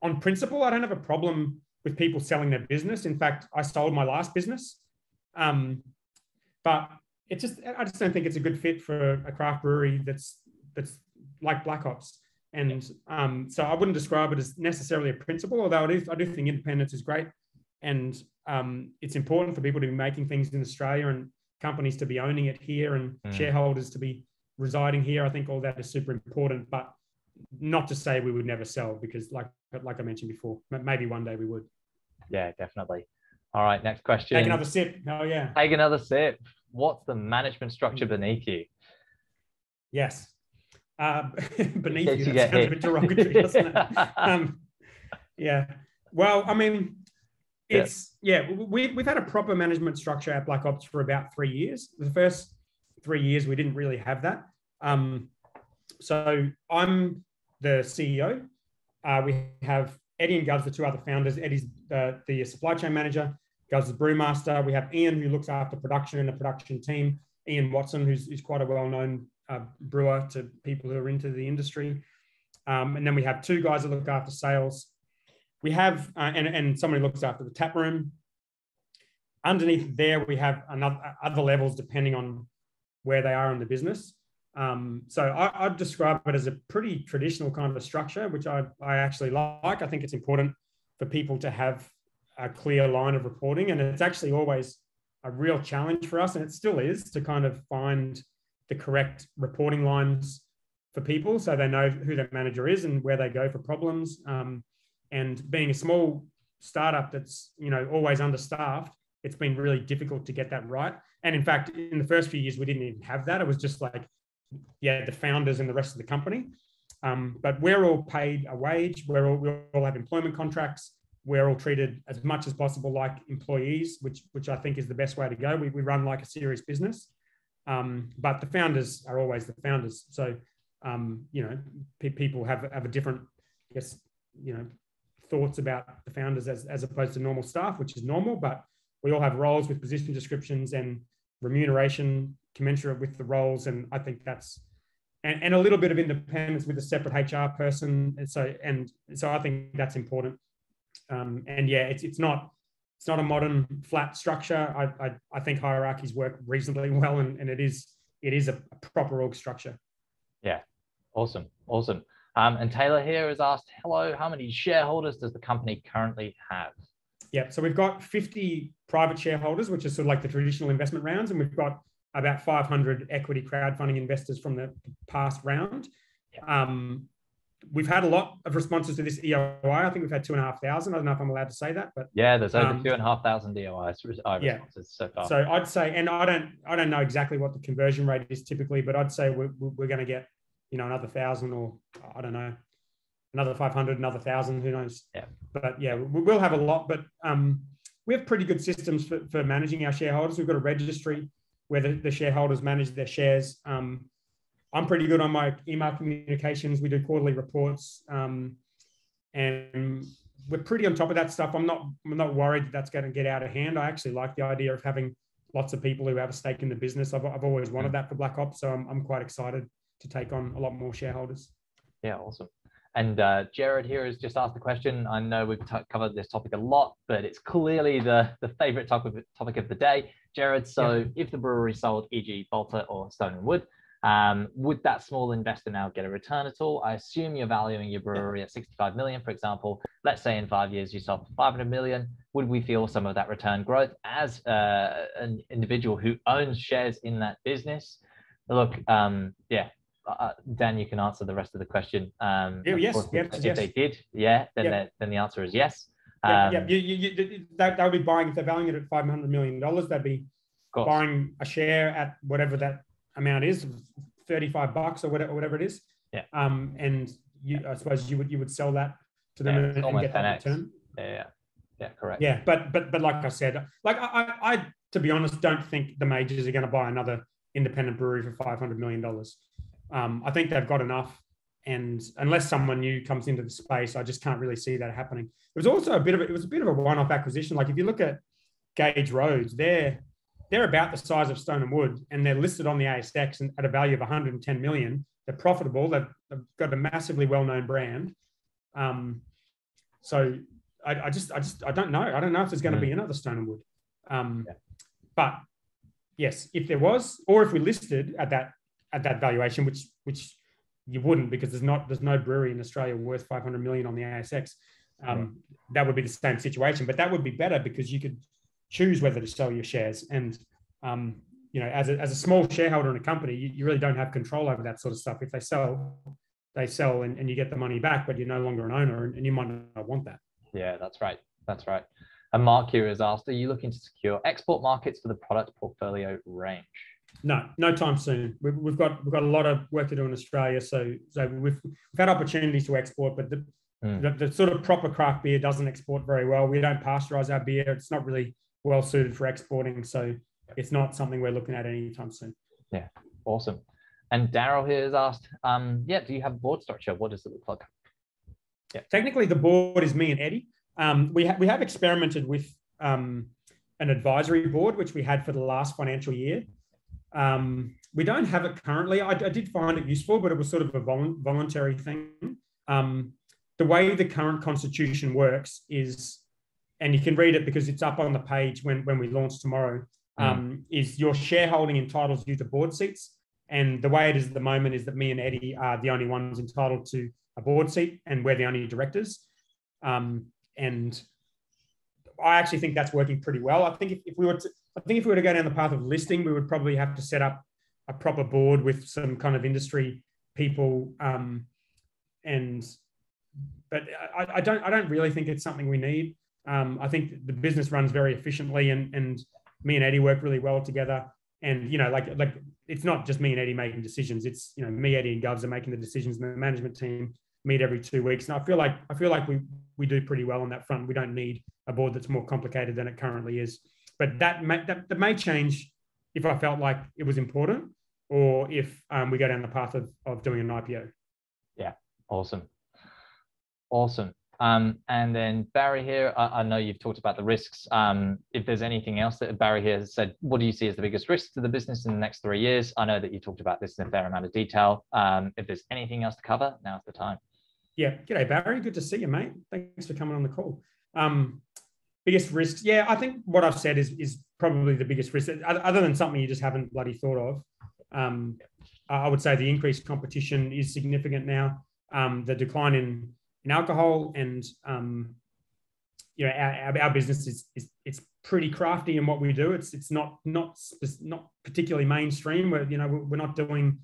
[SPEAKER 2] on principle. I don't have a problem with people selling their business. In fact, I sold my last business, um, but it just I just don't think it's a good fit for a craft brewery that's that's like Black Hops. And um, so I wouldn't describe it as necessarily a principle, although I do, I do think independence is great. And um, it's important for people to be making things in Australia and companies to be owning it here and mm. shareholders to be residing here. I think all that is super important. But not to say we would never sell because like like I mentioned before, maybe one day we would.
[SPEAKER 1] Yeah, definitely. All right, next question.
[SPEAKER 2] Take another sip. Oh yeah.
[SPEAKER 1] Take another sip. What's the management structure beneath you?
[SPEAKER 2] Yes. Uh, [LAUGHS] beneath you, you that sounds hit. a bit derogatory, doesn't it? [LAUGHS] Um, yeah. Well, I mean, it's yeah. yeah, we, we've had a proper management structure at Black Hops for about three years. The first three years, we didn't really have that. Um, so I'm the CEO. Uh, we have Eddie and Govs, the two other founders. Eddie's the, the supply chain manager. Govs is brewmaster. We have Ian, who looks after production and the production team. Ian Watson, who's, who's quite a well-known uh, brewer to people who are into the industry. Um, and then we have two guys that look after sales. We have, uh, and, and somebody looks after the tap room. Underneath there, we have another other levels depending on where they are in the business. Um, so I, would describe it as a pretty traditional kind of structure, which I, I actually like. I think it's important for people to have a clear line of reporting. And it's actually always a real challenge for us, and it still is, to kind of find the correct reporting lines for people so they know who their manager is and where they go for problems. Um, and being a small startup that's you know always understaffed, it's been really difficult to get that right. And in fact, in the first few years, we didn't even have that. It was just like, yeah, the founders and the rest of the company. Um, but we're all paid a wage. We're all, we all have employment contracts. We're all treated as much as possible like employees, which which I think is the best way to go. We, we run like a serious business. Um, but the founders are always the founders. So, um, you know, pe- people have, have a different, I guess, you know, thoughts about the founders as, as opposed to normal staff, which is normal, but we all have roles with position descriptions and remuneration commensurate with the roles. And I think that's, and, and a little bit of independence with a separate HR person. And so, and so I think that's important. Um, and yeah, it's, it's not, it's not a modern flat structure. I, I, I think hierarchies work reasonably [LAUGHS] well, and, and it is it is a, proper org structure.
[SPEAKER 1] Yeah, awesome, awesome. Um, and Taylor here has asked, hello, how many shareholders does the company currently have?
[SPEAKER 2] Yeah, so we've got 50 private shareholders, which is sort of like the traditional investment rounds, and we've got about 500 equity crowdfunding investors from the past round. Um, we've had a lot of responses to this EOI. I think we've had two and a half thousand. I don't know if I'm allowed to say that, but
[SPEAKER 1] yeah, there's over um, two and a half thousand DOIs uh,
[SPEAKER 2] yeah. so far. So I'd say, and I don't, I don't know exactly what the conversion rate is typically, but I'd say we're, we're going to get, you know, another thousand or I don't know, another 500, another thousand, who knows?
[SPEAKER 1] Yeah.
[SPEAKER 2] But yeah, we'll have a lot, but um, we have pretty good systems for, for managing our shareholders. We've got a registry where the, the shareholders manage their shares. Um, I'm pretty good on my email communications. We do quarterly reports, um, and we're pretty on top of that stuff. I'm not I'm not worried that that's going to get out of hand. I actually like the idea of having lots of people who have a stake in the business. I've, I've always wanted that for Black Hops, so I'm, I'm quite excited to take on a lot more shareholders.
[SPEAKER 1] Yeah, awesome. And uh, Jared here has just asked the question. I know we've covered this topic a lot, but it's clearly the, the favorite topic, topic of the day. Jared, so yeah. if the brewery sold, e.g., Balter or Stone and Wood, um, would that small investor now get a return at all? I assume you're valuing your brewery at 65 million, for example. Let's say in five years you sold for 500 million. Would we feel some of that return growth as uh, an individual who owns shares in that business? Look, um, yeah, uh, uh Dan, you can answer the rest of the question. Um,
[SPEAKER 2] yeah, yes,
[SPEAKER 1] course,
[SPEAKER 2] yes,
[SPEAKER 1] if
[SPEAKER 2] yes.
[SPEAKER 1] they did, yeah, then, The, then the answer is yes.
[SPEAKER 2] Um, yeah, yeah. You, you, you, that, that would be buying if they're valuing it at 500 million dollars. They'd be buying a share at whatever that amount is 35 bucks or whatever, whatever it is.
[SPEAKER 1] Yeah.
[SPEAKER 2] Um, and you, I suppose you would, you would sell that to them yeah, and, and, get that return.
[SPEAKER 1] Yeah, yeah. Yeah, correct.
[SPEAKER 2] Yeah. But, but, but like I said, like I, I, to be honest, don't think the majors are going to buy another independent brewery for $500 million. Um, I think they've got enough. And unless someone new comes into the space, I just can't really see that happening. It was also a bit of a, it was a bit of a one-off acquisition. Like if you look at Gage Roads, they're they're about the size of Stone and Wood, and they're listed on the ASX at a value of 110 million. They're profitable. They've, they've got a massively well-known brand. Um, so I, I, just, I just, I don't know. I don't know if there's going to mm. be another Stone and Wood. Um, yeah. But yes, if there was, or if we listed at that at that valuation, which which you wouldn't because there's not there's no brewery in Australia worth 500 million on the ASX. Um, That would be the same situation, but that would be better because you could choose whether to sell your shares. And um, you know, as a, as a small shareholder in a company, you, you, really don't have control over that sort of stuff. If they sell, they sell and, and you get the money back, but you're no longer an owner and, and you might not want that.
[SPEAKER 1] Yeah, that's right. That's right. And Mark here has asked, are you looking to secure export markets for the product portfolio range?
[SPEAKER 2] No, no time soon. We've, we've got we've got a lot of work to do in Australia, so so we've, we've had opportunities to export, but the, mm. the, the sort of proper craft beer doesn't export very well. We don't pasteurize our beer; it's not really well suited for exporting. So it's not something we're looking at anytime soon.
[SPEAKER 1] Yeah, awesome. And Daryl here has asked, um, yeah, do you have a board structure? What does it look like?
[SPEAKER 2] Yeah. Technically, the board is me and Eddie. Um, we, ha- we have experimented with um, an advisory board, which we had for the last financial year. Um, we don't have it currently. I, I, did find it useful, but it was sort of a vol- voluntary thing. Um, the way the current constitution works is and you can read it because it's up on the page when, when we launch tomorrow, mm. um, is your shareholding entitles you to board seats. And the way it is at the moment is that me and Eddie are the only ones entitled to a board seat, and we're the only directors. Um, and I actually think that's working pretty well. I think if, if, we were to, I think if we were to go down the path of listing, we would probably have to set up a proper board with some kind of industry people. Um, and but I, I don't I don't really think it's something we need Um, I think the business runs very efficiently, and and me and Eddie work really well together. And you know, like like it's not just me and Eddie making decisions. It's you know me, Eddie, and Govs are making the decisions, and the management team meet every two weeks. And I feel like I feel like we we do pretty well on that front. We don't need a board that's more complicated than it currently is. But that may, that, that may change if I felt like it was important, or if um, we go down the path of, of doing an IPO.
[SPEAKER 1] Yeah, awesome, awesome. Um, and then Barry here, I, I, know you've talked about the risks. Um, if there's anything else that Barry here has said, what do you see as the biggest risk to the business in the next three years? I know that you talked about this in a fair amount of detail. Um, if there's anything else to cover, now's the time.
[SPEAKER 2] Yeah. G'day, Barry. Good to see you, mate. Thanks for coming on the call. Um, biggest risks. Yeah, I think what I've said is is probably the biggest risk, other than something you just haven't bloody thought of. Um, I would say the increased competition is significant now. Um, the decline in in alcohol and um, you know our, our business is, is it's pretty crafty in what we do. It's it's not not not particularly mainstream. We're you know we're not doing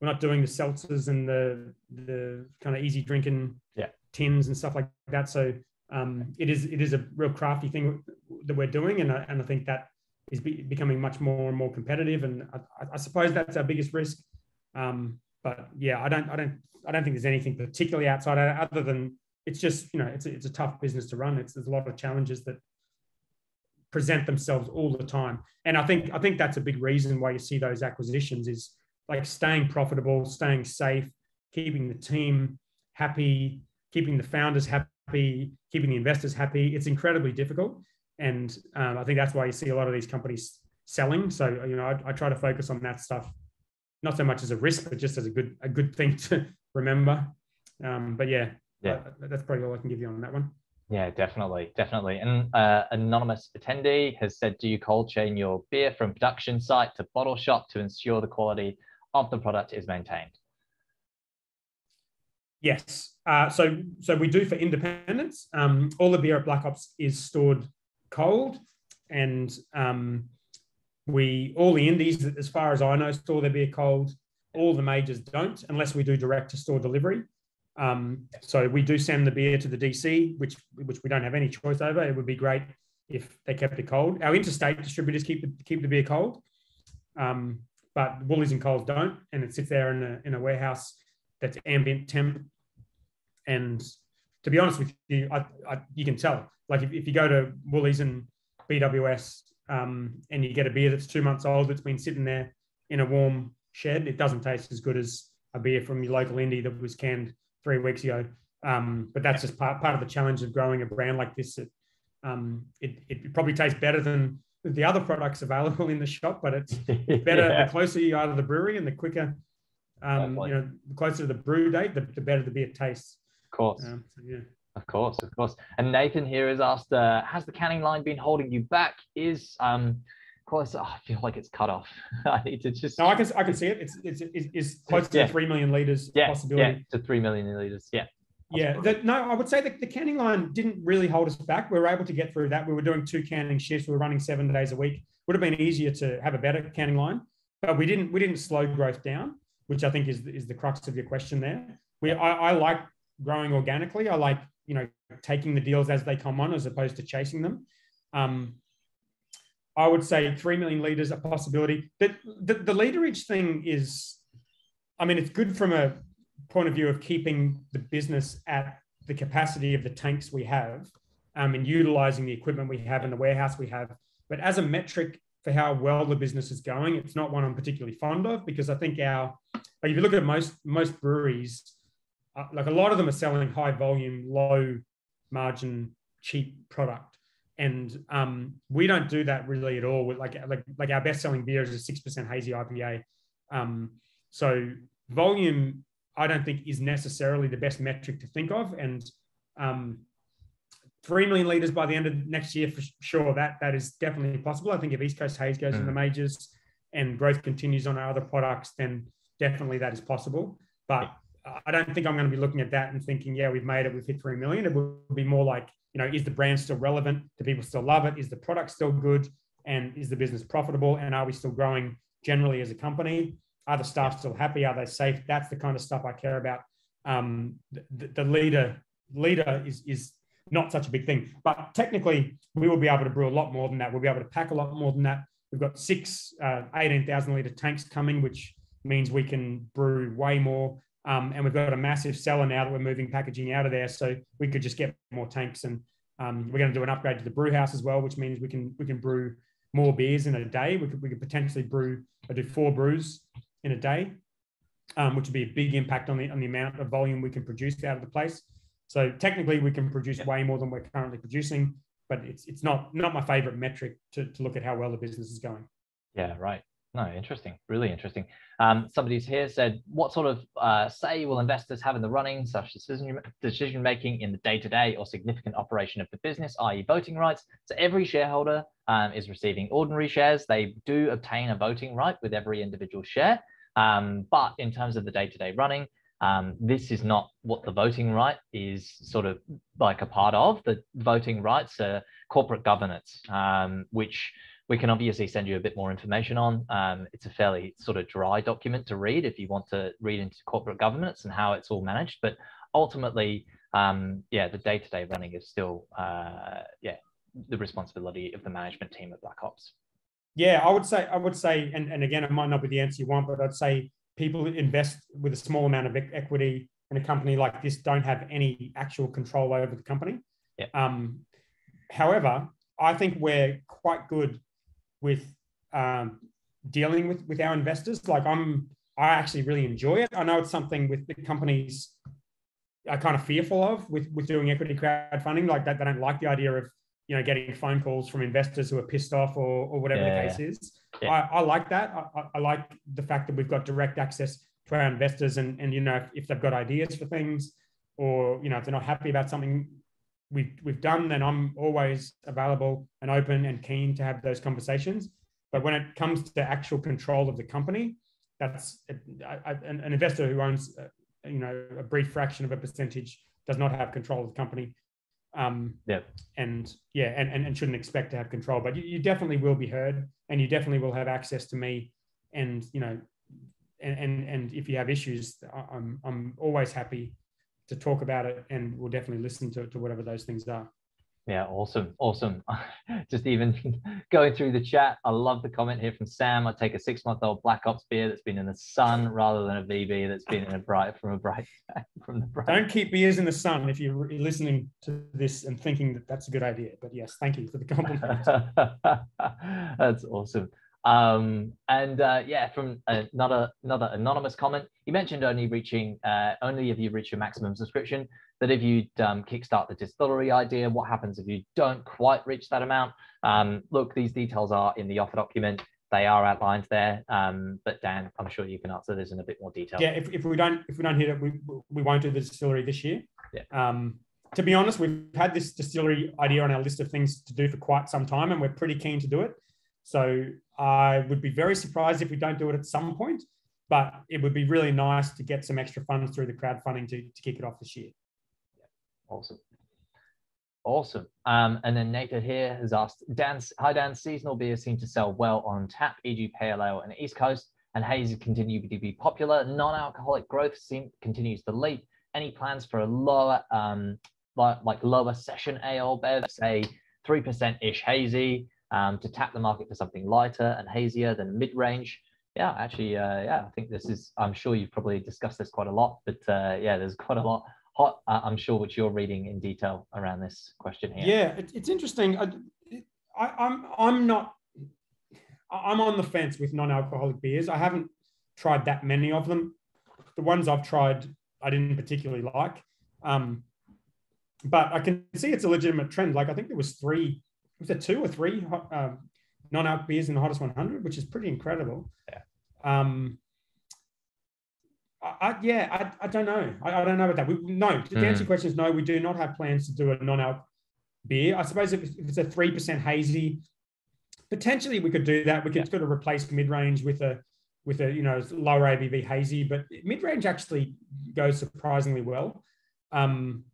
[SPEAKER 2] we're not doing the seltzers and the the kind of easy drinking
[SPEAKER 1] yeah.
[SPEAKER 2] tins and stuff like that. So um, it is it is a real crafty thing that we're doing, and I, and I think that is be, becoming much more and more competitive. And I, I suppose that's our biggest risk. Um, but yeah, I don't I don't I don't think there's anything particularly outside other than it's just you know it's a, it's a tough business to run. It's there's a lot of challenges that present themselves all the time, and I think I think that's a big reason why you see those acquisitions is like staying profitable, staying safe, keeping the team happy, keeping the founders happy, keeping the investors happy. It's incredibly difficult. And um, I think that's why you see a lot of these companies selling. So, you know, I, I, try to focus on that stuff, not so much as a risk, but just as a good, a good thing [LAUGHS] to remember. Um, but yeah,
[SPEAKER 1] yeah,
[SPEAKER 2] that's probably all I can give you on that one.
[SPEAKER 1] Yeah, definitely, definitely. And uh, anonymous attendee has said, do you cold chain your beer from production site to bottle shop to ensure the quality of the product is maintained?
[SPEAKER 2] Yes. Uh, so, so we do for independence. Um, all the beer at Black Hops is stored cold, and um, we all the indies, as far as I know, store their beer cold. All the majors don't, unless we do direct to store delivery. Um, so we do send the beer to the DC, which which we don't have any choice over. It would be great if they kept it cold. Our interstate distributors keep the, keep the beer cold. Um, but Woolies and Coles don't, and it sits there in a, in a warehouse that's ambient temp. And to be honest with you, I, I, you can tell. Like if, if you go to Woolies and BWS um, and you get a beer that's two months old, that's been sitting there in a warm shed, it doesn't taste as good as a beer from your local indie that was canned three weeks ago. Um, but that's just part, part of the challenge of growing a brand like this. It, um, it, it probably tastes better than the other products available in the shop, but it's [LAUGHS] better yeah. the closer you are to the brewery and the quicker, um, you know, the closer to the brew date, the, the better the beer tastes.
[SPEAKER 1] Of course. Um, yeah. Of course, of course. And Nathan here has asked, uh, has the canning line been holding you back? Is um, close? Oh, I feel like it's cut off. [LAUGHS] I need to just.
[SPEAKER 2] No, I can I can see it. It's it's it's, it's close to yeah. three million liters
[SPEAKER 1] yeah.
[SPEAKER 2] possibility.
[SPEAKER 1] Yeah, to three million liters. Yeah.
[SPEAKER 2] Yeah, the, no, I would say that the canning line didn't really hold us back. We were able to get through that. We were doing two canning shifts. We were running seven days a week. Would have been easier to have a better canning line, but we didn't. We didn't slow growth down, which I think is is the crux of your question there. We I, I like growing organically. I like you know taking the deals as they come on as opposed to chasing them. Um, I would say three million liters a possibility. The, the the literage thing is, I mean, it's good from a point of view of keeping the business at the capacity of the tanks we have um, and utilizing the equipment we have in the warehouse we have. But as a metric for how well the business is going, it's not one I'm particularly fond of because I think our, if you look at most most breweries, uh, like a lot of them are selling high volume, low margin, cheap product, and um, we don't do that really at all. With like like like our best selling beer is a six percent hazy IPA. Um, so volume I don't think is necessarily the best metric to think of. And um, three million liters by the end of next year for sure. That that is definitely possible. I think if East Coast Haze goes mm. in the hmm. majors and growth continues on our other products, then definitely that is possible. But I don't think I'm going to be looking at that and thinking, yeah, we've made it, we've hit three million. It will be more like, you know, is the brand still relevant? Do people still love it? Is the product still good? And is the business profitable? And are we still growing generally as a company? Are the staff still happy? Are they safe? That's the kind of stuff I care about. Um, the, the leader leader is is not such a big thing. But technically, we will be able to brew a lot more than that. We'll be able to pack a lot more than that. We've got six uh, 18,000 litre tanks coming, which means we can brew way more. Um, and we've got a massive cellar now that we're moving packaging out of there. So we could just get more tanks. And um, we're going to do an upgrade to the brew house as well, which means we can we can brew more beers in a day. We could, we could potentially brew or do four brews in a day, um, which would be a big impact on the on the amount of volume we can produce out of the place. So technically, we can produce way more than we're currently producing, but it's it's not not my favorite metric to, to look at how well the business is going.
[SPEAKER 1] Yeah, right. No, interesting. Really interesting. Um, somebody's here said, what sort of uh, say will investors have in the running, such decision, decision making in the day to day or significant operation of the business, i.e., voting rights? So every shareholder um, is receiving ordinary shares. They do obtain a voting right with every individual share. Um, but in terms of the day to day running, um, this is not what the voting right is sort of like a part of. The voting rights are corporate governance, um, which we can obviously send you a bit more information on. Um, it's a fairly sort of dry document to read if you want to read into corporate governance and how it's all managed. But ultimately, um, yeah, the day-to-day running is still, uh, yeah, the responsibility of the management team at Black Hops.
[SPEAKER 2] Yeah, I would say, I would say, and, and again, it might not be the answer you want, but I'd say people invest with a small amount of equity in a company like this don't have any actual control over the company.
[SPEAKER 1] Yeah.
[SPEAKER 2] Um, however, I think we're quite good with um, dealing with with our investors. Like I'm, I actually really enjoy it. I know it's something with the companies are kind of fearful of with with doing equity crowdfunding. Like that, they don't like the idea of you know getting phone calls from investors who are pissed off or or whatever yeah. the case is. Yeah. I, I like that. I, I like the fact that we've got direct access to our investors, and and you know if, if they've got ideas for things, or you know if they're not happy about something we've we've done, then I'm always available and open and keen to have those conversations. But when it comes to actual control of the company, that's an investor who owns, uh, you know, a brief fraction of a percentage does not have control of the company. Um,
[SPEAKER 1] yeah.
[SPEAKER 2] And yeah, and, and, and shouldn't expect to have control, but you, you definitely will be heard and you definitely will have access to me. And, you know, and, and, and if you have issues, I'm, I'm always happy to talk about it and we'll definitely listen to, to whatever those things are.
[SPEAKER 1] Yeah, awesome, awesome. [LAUGHS] Just even [LAUGHS] going through the chat, I love the comment here from Sam. I take a six-month-old Black Hops beer that's been in the sun rather than a VB that's been in a bright from a bright [LAUGHS] from the bright.
[SPEAKER 2] Don't keep beers in the sun if you're listening to this and thinking that that's a good idea. But yes, thank you for the compliment.
[SPEAKER 1] that's awesome. Um, and uh, yeah, from another another anonymous comment, you mentioned only reaching uh, only if you reach your maximum subscription. That if you um, kickstart the distillery idea, what happens if you don't quite reach that amount? Um, look, these details are in the offer document. They are outlined there. Um, but Dan, I'm sure you can answer this in a bit more detail.
[SPEAKER 2] Yeah, if, if we don't if we don't hit it, we we won't do the distillery this year.
[SPEAKER 1] Yeah.
[SPEAKER 2] Um, to be honest, we've had this distillery idea on our list of things to do for quite some time, and we're pretty keen to do it. So I would be very surprised if we don't do it at some point, but it would be really nice to get some extra funds through the crowdfunding to, to kick it off this year.
[SPEAKER 1] Awesome. Awesome. Um, and then Nathan here has asked, Dan, hi Dan, seasonal beers seem to sell well on tap, e.g. Pale Ale and East Coast, and hazy continue to be popular. Non-alcoholic growth seem, continues to leap. Any plans for a lower, um, like, like lower session ale say 3%-ish hazy, um, to tap the market for something lighter and hazier than mid-range. Yeah, actually, uh, yeah, I think this is. I'm sure you've probably discussed this quite a lot, but uh, yeah, there's [LAUGHS] quite a lot hot. Uh, I'm sure which you're reading in detail around this question here.
[SPEAKER 2] Yeah, it, it's interesting. I, I, I'm I'm not. I'm on the fence with non-alcoholic beers. I haven't tried that many of them. The ones I've tried, I didn't particularly like. Um, but I can see it's a legitimate trend. Like I think there was three was there two or three um, non-alc beers in the hottest 100, which is pretty incredible.
[SPEAKER 1] Yeah.
[SPEAKER 2] Um, I, I, yeah, I, I don't know. I, I don't know about that. We, no, mm. answer your question is no, we do not have plans to do a non-alc beer. I suppose if, if it's a 3% hazy, potentially we could do that. We could yeah. sort of replace mid-range with a with a you know lower ABV hazy, but mid-range actually goes surprisingly well. Um,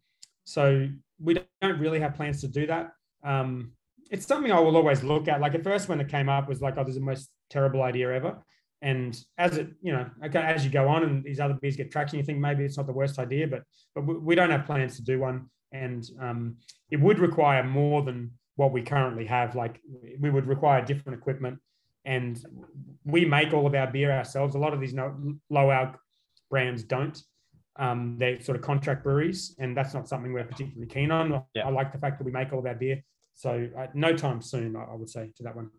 [SPEAKER 2] so we don't really have plans to do that. Um, it's something I will always look at. Like at first, when it came up, was like, oh, this is the most terrible idea ever. And as it, you know, as you go on and these other beers get traction, you think maybe it's not the worst idea, but but we don't have plans to do one. and um, it would require more than what we currently have. Like we would require different equipment, and we make all of our beer ourselves. A lot of these low alc brands don't. Um, they're sort of contract breweries, and that's not something we're particularly keen on. Yeah. I like the fact that we make all of our beer. So uh, no time soon, I would say to that one.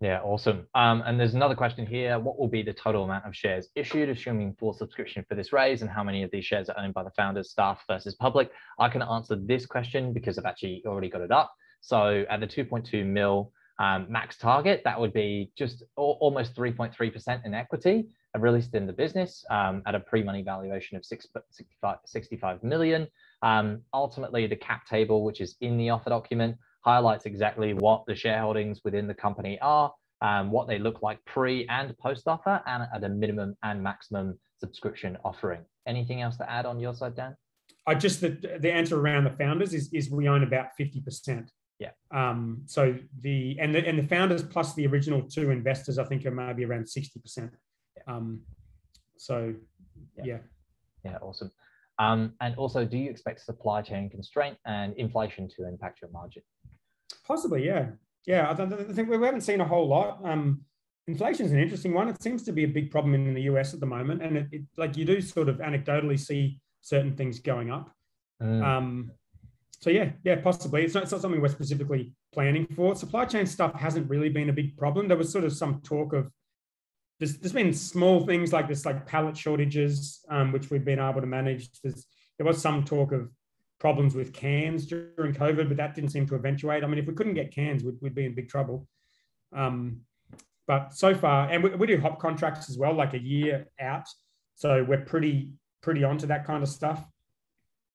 [SPEAKER 1] Yeah, awesome. Um, and there's another question here. What will be the total amount of shares issued, assuming full subscription for this raise, and how many of these shares are owned by the founders, staff versus public? I can answer this question because I've actually already got it up. So at the 2.2 mil um, max target, that would be just almost 3.3% in equity released in the business um, at a pre-money valuation of six, 65, 65 million. Um, ultimately, the cap table, which is in the offer document, highlights exactly what the shareholdings within the company are, um, what they look like pre and post offer, and at a minimum and maximum subscription offering. Anything else to add on your side, Dan?
[SPEAKER 2] I just the, the answer around the founders is is we own about fifty percent.
[SPEAKER 1] Yeah.
[SPEAKER 2] Um. So the and the and the founders plus the original two investors, I think, are maybe around sixty percent. Um. So, yeah. yeah.
[SPEAKER 1] Yeah. Awesome. Um, and also, do you expect supply chain constraint and inflation to impact your margin?
[SPEAKER 2] Possibly, yeah, yeah. I, think we haven't seen a whole lot. Um, inflation is an interesting one. It seems to be a big problem in the US at the moment, and it, it like you do sort of anecdotally see certain things going up. Mm. Um, so yeah, yeah, possibly. It's not, it's not something we're specifically planning for. Supply chain stuff hasn't really been a big problem. There was sort of some talk of there's, there's been small things like this, like pallet shortages, um, which we've been able to manage. There's, there was some talk of problems with cans during COVID, but that didn't seem to eventuate. I mean, if we couldn't get cans, we'd, we'd be in big trouble. Um, but so far, and we, we, do hop contracts as well, like a year out. So we're pretty pretty onto that kind of stuff.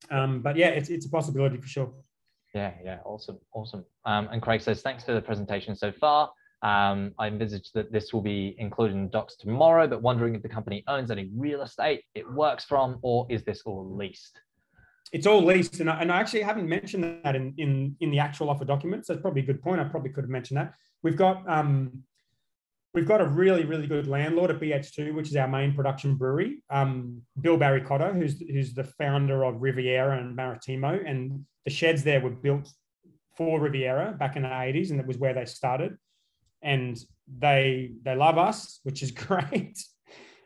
[SPEAKER 2] Um, but yeah, it's it's a possibility for sure.
[SPEAKER 1] Yeah, yeah, awesome, awesome. Um, and Craig says, thanks for the presentation so far. Um, I envisage that this will be included in docs tomorrow, but wondering if the company owns any real estate it works from, or is this all leased?
[SPEAKER 2] It's all leased, and I, and I actually haven't mentioned that in, in in the actual offer documents. That's probably a good point. I probably could have mentioned that. We've got um, we've got a really really good landlord at BH2, which is our main production brewery. Um, Bill Barry Cotter, who's who's the founder of Riviera and Maritimo, and the sheds there were built for Riviera back in the 80s, and it was where they started and they they love us, which is [LAUGHS] great.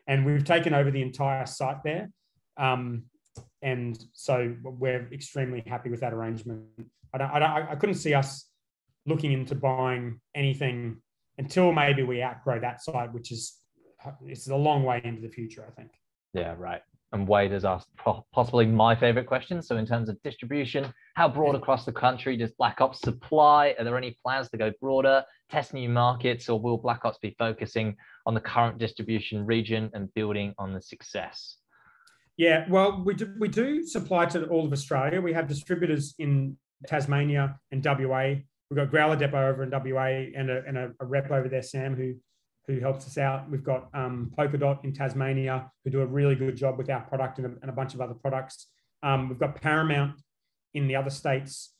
[SPEAKER 2] and we've taken over the entire site there, um, and so we're extremely happy with that arrangement. I don't, I don't, I couldn't see us looking into buying anything until maybe we outgrow that site, which is it's a long way into the future, I think.
[SPEAKER 1] Yeah, right and Wade has asked possibly my favorite question. So, in terms of distribution, how broad across the country does Black Hops supply? Are there any plans to go broader, test new markets, or will Black Hops be focusing on the current distribution region and building on the success?
[SPEAKER 2] Yeah, well, we do, we do supply to all of Australia. We have distributors in Tasmania and WA. We've got Growler Depot over in WA and a, and a, a rep over there, Sam, who who helps us out. We've got um, Polkadot in Tasmania, who do a really good job with our product and a, and a bunch of other products. Um, we've got Paramount in the other states.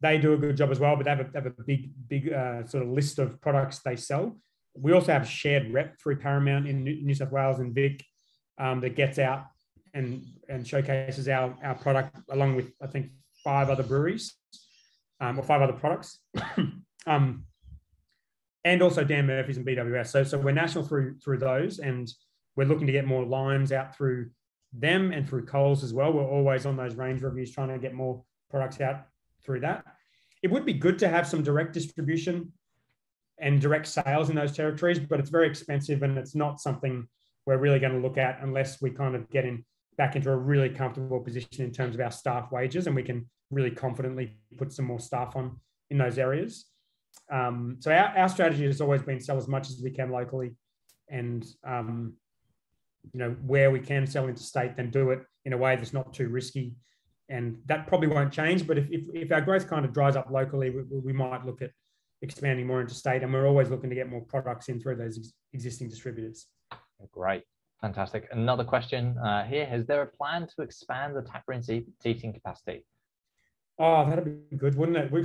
[SPEAKER 2] They do a good job as well, but they have a, have a big, big uh, sort of list of products they sell. We also have shared rep through Paramount in New South Wales and Vic um, that gets out and, and showcases our, our product along with, I think, five other breweries um, or five other products. [COUGHS] um, and also Dan Murphy's and BWS. So, so we're national through through those, and we're looking to get more limes out through them and through Coles as well. We're always on those range reviews trying to get more products out through that. It would be good to have some direct distribution and direct sales in those territories, but it's very expensive and it's not something we're really going to look at unless we kind of get in back into a really comfortable position in terms of our staff wages and we can really confidently put some more staff on in those areas. Um, so our, our strategy has always been sell as much as we can locally, and um, you know where we can sell interstate, then do it in a way that's not too risky, and that probably won't change. But if if, if our growth kind of dries up locally, we, we might look at expanding more interstate, and we're always looking to get more products in through those ex- existing distributors.
[SPEAKER 1] Great. Fantastic. Another question uh, here. Is there a plan to expand the taproom seating capacity?
[SPEAKER 2] Oh, that'd be good, wouldn't it? [LAUGHS]
[SPEAKER 1] We,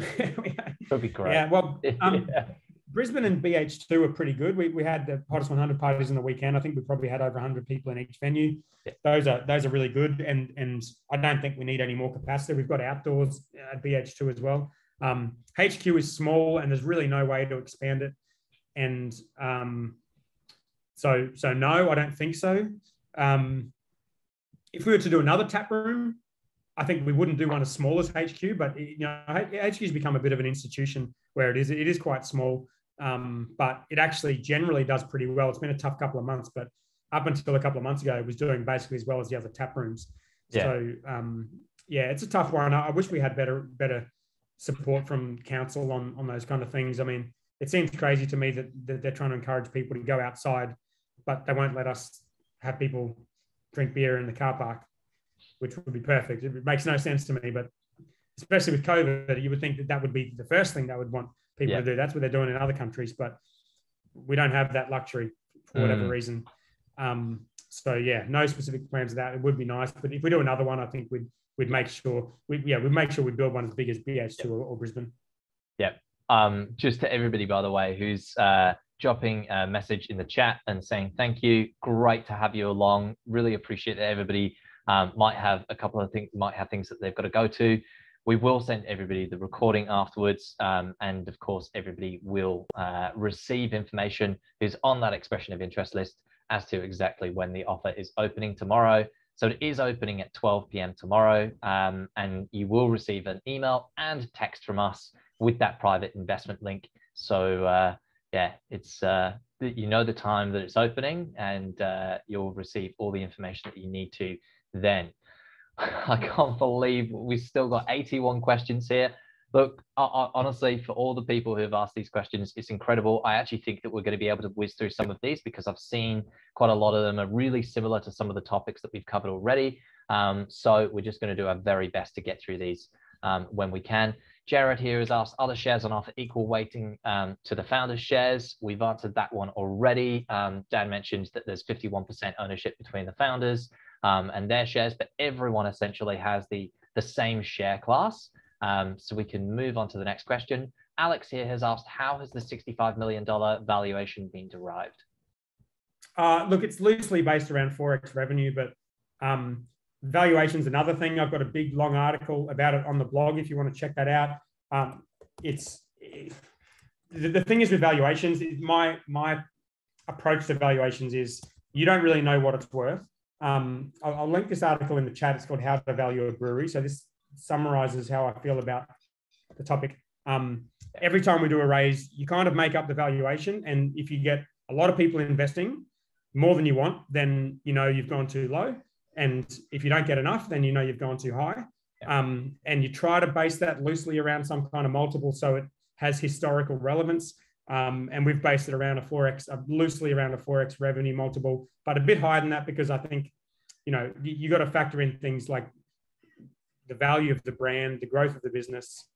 [SPEAKER 1] That'd be great.
[SPEAKER 2] Yeah. Well, [LAUGHS] um, yeah. Brisbane and BH2 are pretty good. We, we had the hottest 100 parties in the weekend. I think we probably had over 100 people in each venue.
[SPEAKER 1] Yeah.
[SPEAKER 2] Those are those are really good, and and I don't think we need any more capacity. We've got outdoors at BH2 as well. Um, HQ is small, and there's really no way to expand it. And um, so so no, I don't think so. Um, if we were to do another tap room, I think we wouldn't do one as small as HQ, but you know, HQ's become a bit of an institution where it is. It is quite small, um, but it actually generally does pretty well. It's been a tough couple of months, but up until a couple of months ago, it was doing basically as well as the other tap rooms. Yeah. So um, yeah, it's a tough one. I, I wish we had better better support from council on on those kind of things. I mean, it seems crazy to me that, that they're trying to encourage people to go outside, but they won't let us have people drink beer in the car park which would be perfect. It makes no sense to me, but especially with COVID, you would think that that would be the first thing that would want people yeah. to do. That's what they're doing in other countries, but we don't have that luxury for whatever mm. reason. Um, so yeah, no specific plans of that. It would be nice, but if we do another one, I think we'd we'd make sure we yeah we'd make sure we build one as big as BH2 yep. or, or, Brisbane.
[SPEAKER 1] Yeah. Um, just to everybody, by the way, who's uh, dropping a message in the chat and saying thank you. Great to have you along. Really appreciate that everybody um, might have a couple of things, might have things that they've got to go to. We will send everybody the recording afterwards. Um, and of course, everybody will uh, receive information who's on that expression of interest list as to exactly when the offer is opening tomorrow. So it is opening at 12 p.m. tomorrow, um, and you will receive an email and text from us with that private investment link. So uh, yeah, it's uh, you know the time that it's opening, and uh, you'll receive all the information that you need to then. [LAUGHS] I can't believe we've still got 81 questions here. Look, I, I, honestly, for all the people who have asked these questions, it's incredible. I actually think that we're going to be able to whiz through some of these because I've seen quite a lot of them are really similar to some of the topics that we've covered already. Um, so we're just going to do our very best to get through these um, when we can. Jared here has asked, other shares on offer equal weighting um, to the founder's shares? We've answered that one already. Um, Dan mentioned that there's 51% ownership between the founders um, and their shares, but everyone essentially has the, the same share class. Um, so we can move on to the next question. Alex here has asked, how has the $65 million valuation been derived?
[SPEAKER 2] Uh, look, it's loosely based around 4x revenue, but um, valuation is another thing. I've got a big long article about it on the blog if you want to check that out. Um, it's it, the, the thing is with valuations, my my approach to valuations is you don't really know what it's worth. Um, I'll, I'll, link this article in the chat. It's called How to Value a Brewery. So this summarizes how I feel about the topic. Um, every time we do a raise, you kind of make up the valuation. And if you get a lot of people investing more than you want, then you know you've gone too low. And if you don't get enough, then you know you've gone too high. Um, and you try to base that loosely around some kind of multiple so it has historical relevance. Um, and we've based it around a 4x, uh, loosely around a 4x revenue multiple, but a bit higher than that because I think, you know, you, you got to factor in things like the value of the brand, the growth of the business,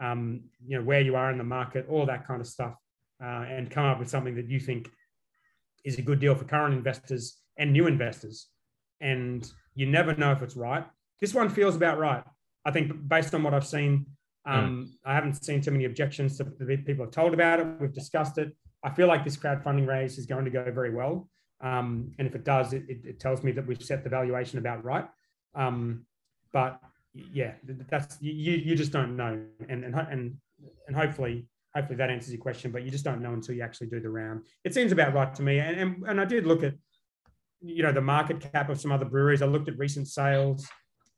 [SPEAKER 2] um, you know, where you are in the market, all that kind of stuff, uh, and come up with something that you think is a good deal for current investors and new investors. And you never know if it's right. This one feels about right. I think based on what I've seen. Um, mm. I haven't seen too many objections to the people have told about it. We've discussed it. I feel like this crowdfunding raise is going to go very well. Um, and if it does, it, it, it, tells me that we've set the valuation about right. Um, but yeah, that's you, you just don't know. And, and, and, and hopefully, hopefully that answers your question, but you just don't know until you actually do the round. It seems about right to me. And, and, and I did look at, you know, the market cap of some other breweries. I looked at recent sales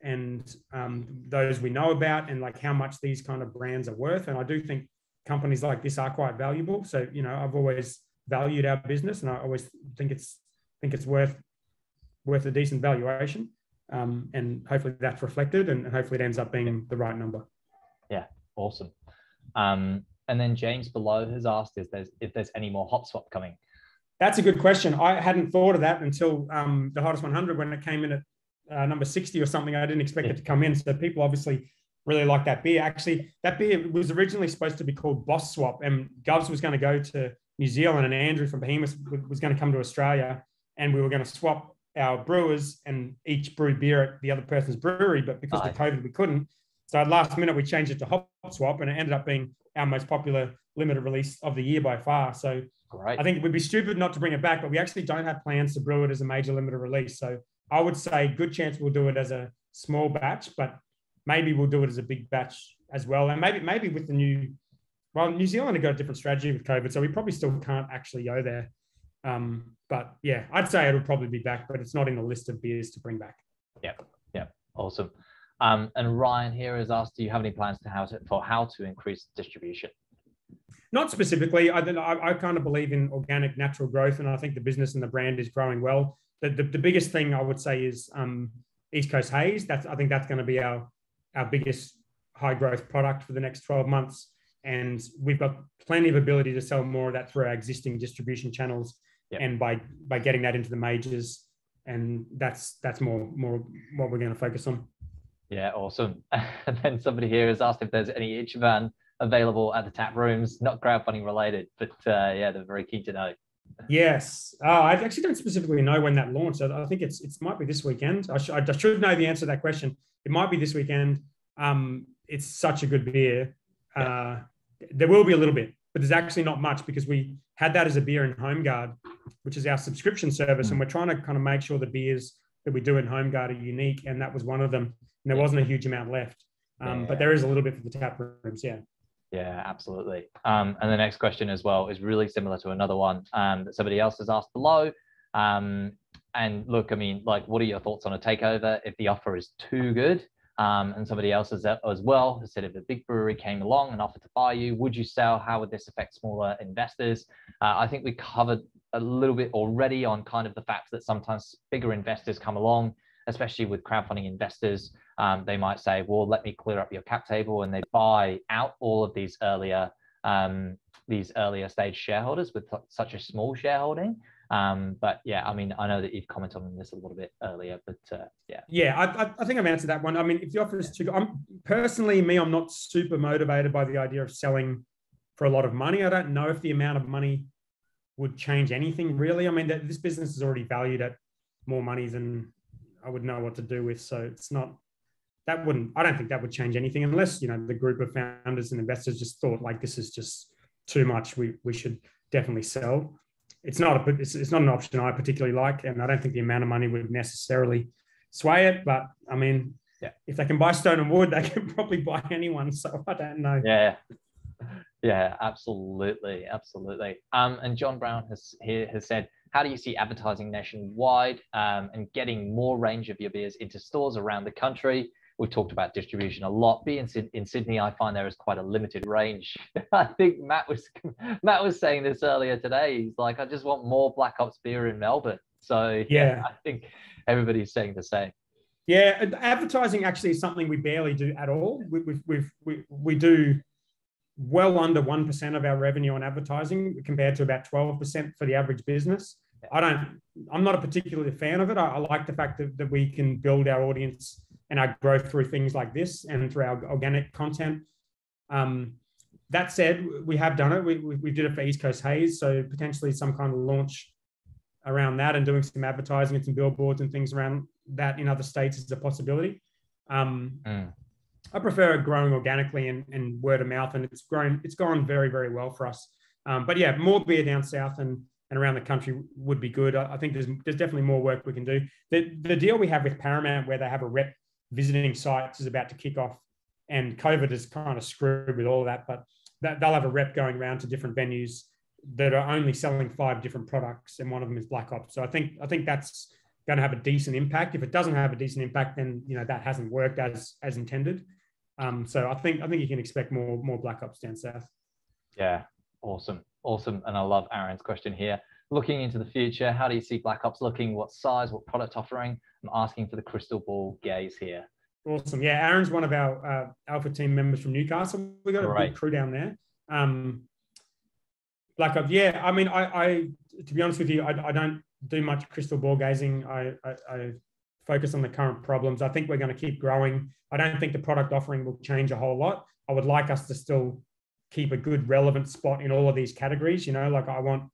[SPEAKER 2] and um, those we know about and like how much these kind of brands are worth. And I do think companies like this are quite valuable. So, you know, I've always valued our business and I always think it's think it's worth worth a decent valuation. Um, and hopefully that's reflected and hopefully it ends up being the right number.
[SPEAKER 1] Yeah, awesome. Um, and then James below has asked if there's if there's any more hop swap coming.
[SPEAKER 2] That's a good question. I hadn't thought of that until um, the hottest 100 when it came in at uh, number 60 or something. I didn't expect it to come in. So people obviously really like that beer. Actually, that beer was originally supposed to be called Boss Swap, and Govs was going to go to New Zealand, and Andrew from Behemoth was going to come to Australia, and we were going to swap our brewers and each brew beer at the other person's brewery. But because of COVID, we couldn't. So at last minute, we changed it to Hop Swap, and it ended up being our most popular limited release of the year by far. So
[SPEAKER 1] Great.
[SPEAKER 2] I think it would be stupid not to bring it back, but we actually don't have plans to brew it as a major limited release. So I would say good chance we'll do it as a small batch, but maybe we'll do it as a big batch as well. And maybe maybe with the new, well, New Zealand have got a different strategy with COVID, so we probably still can't actually go there. Um, but yeah, I'd say it'll probably be back, but it's not in the list of beers to bring back.
[SPEAKER 1] Yeah, yeah, awesome. Um, and Ryan here has asked, do you have any plans to how to, for how to increase distribution?
[SPEAKER 2] Not specifically. I, I, I kind of believe in organic, natural growth, and I think the business and the brand is growing well. The, the, the biggest thing I would say is um, East Coast Haze. That's I think that's going to be our our biggest high growth product for the next 12 months. And we've got plenty of ability to sell more of that through our existing distribution channels yep. and by by getting that into the majors. And that's that's more more what we're going to focus on.
[SPEAKER 1] Yeah, awesome. [LAUGHS] And then somebody here has asked if there's any Ichiban available at the tap rooms, not crowdfunding related, but uh, yeah, they're very keen to know.
[SPEAKER 2] Yes, uh, I actually don't specifically know when that launched. I, I think it's it might be this weekend. I, sh- I, should know the answer to that question. It might be this weekend. Um, it's such a good beer. Uh, there will be a little bit, but there's actually not much because we had that as a beer in HomeGuard, which is our subscription service, mm. and we're trying to kind of make sure the beers that we do in HomeGuard are unique, and that was one of them. And there wasn't a huge amount left, um, but there is a little bit for the tap rooms. Yeah.
[SPEAKER 1] Yeah, absolutely. Um, and the next question as well is really similar to another one um, that somebody else has asked below. Um, and look, I mean, like, what are your thoughts on a takeover if the offer is too good? Um, and somebody else has as well has said if a big brewery came along and offered to buy you, would you sell? How would this affect smaller investors? Uh, I think we covered a little bit already on kind of the fact that sometimes bigger investors come along, especially with crowdfunding investors. Um, they might say, well, let me clear up your cap table, and they buy out all of these earlier um, these earlier stage shareholders with such a small shareholding. Um, but yeah, I mean, I know that you've commented on this a little bit earlier, but uh, yeah.
[SPEAKER 2] Yeah, I, I think I've answered that one. I mean, if the offer is too, I'm personally me, I'm not super motivated by the idea of selling for a lot of money. I don't know if the amount of money would change anything really. I mean, this business is already valued at more money than I would know what to do with. So it's not that wouldn't. I don't think that would change anything unless you know the group of founders and investors just thought like this is just too much. We we should definitely sell it's not a it's, it's not an option I particularly like, and I don't think the amount of money would necessarily sway it. But I mean, yeah. if they can buy Stone and Wood, [LAUGHS] they can probably buy anyone. So I don't know.
[SPEAKER 1] Yeah. Yeah, absolutely, absolutely. Um, and John Brown has here has said, how do you see advertising nationwide um, and getting more range of your beers into stores around the country? We've talked about distribution a lot. Being in Sydney, I find there is quite a limited range. [LAUGHS] I think Matt was [LAUGHS] Matt was saying this earlier today. He's like, I just want more Black Hops beer in Melbourne. So yeah, yeah I think everybody's saying the same.
[SPEAKER 2] Yeah, advertising actually is something we barely do at all. We we we we, we do well under one percent of our revenue on advertising compared to about twelve percent for the average business. I don't. I'm not a particularly fan of it. I, I like the fact that, that we can build our audience and our growth through things like this and through our organic content. Um, that said, we have done it. We, we, we, did it for East Coast Haze, so potentially some kind of launch around that and doing some advertising and some billboards and things around that in other states is a possibility. Um, mm. I prefer growing organically and, and, word of mouth, and it's grown. It's gone very very well for us. Um, but yeah, more beer down south and and around the country would be good. I, I think there's there's definitely more work we can do. The the deal we have with Paramount, where they have a rep visiting sites is about to kick off, and COVID has kind of screwed with all of that. But that, they'll have a rep going around to different venues that are only selling five different products, and one of them is Black Hops. So I think I think that's going to have a decent impact. If it doesn't have a decent impact, then you know that hasn't worked as as intended. Um, so I think I think you can expect more more Black Hops down south.
[SPEAKER 1] Yeah, awesome, awesome, and I love Aaron's question here. Looking into the future, how do you see Black Hops looking? What size? What product offering? I'm asking for the crystal ball gaze here.
[SPEAKER 2] Awesome. Yeah, Aaron's one of our uh, Alpha team members from Newcastle. We got a Great. big crew down there. Um, Black Hops. Yeah, I mean, I, I to be honest with you, I, I don't do much crystal ball gazing. I, I, I focus on the current problems. I think we're going to keep growing. I don't think the product offering will change a whole lot. I would like us to still keep a good relevant spot in all of these categories. You know, like I want,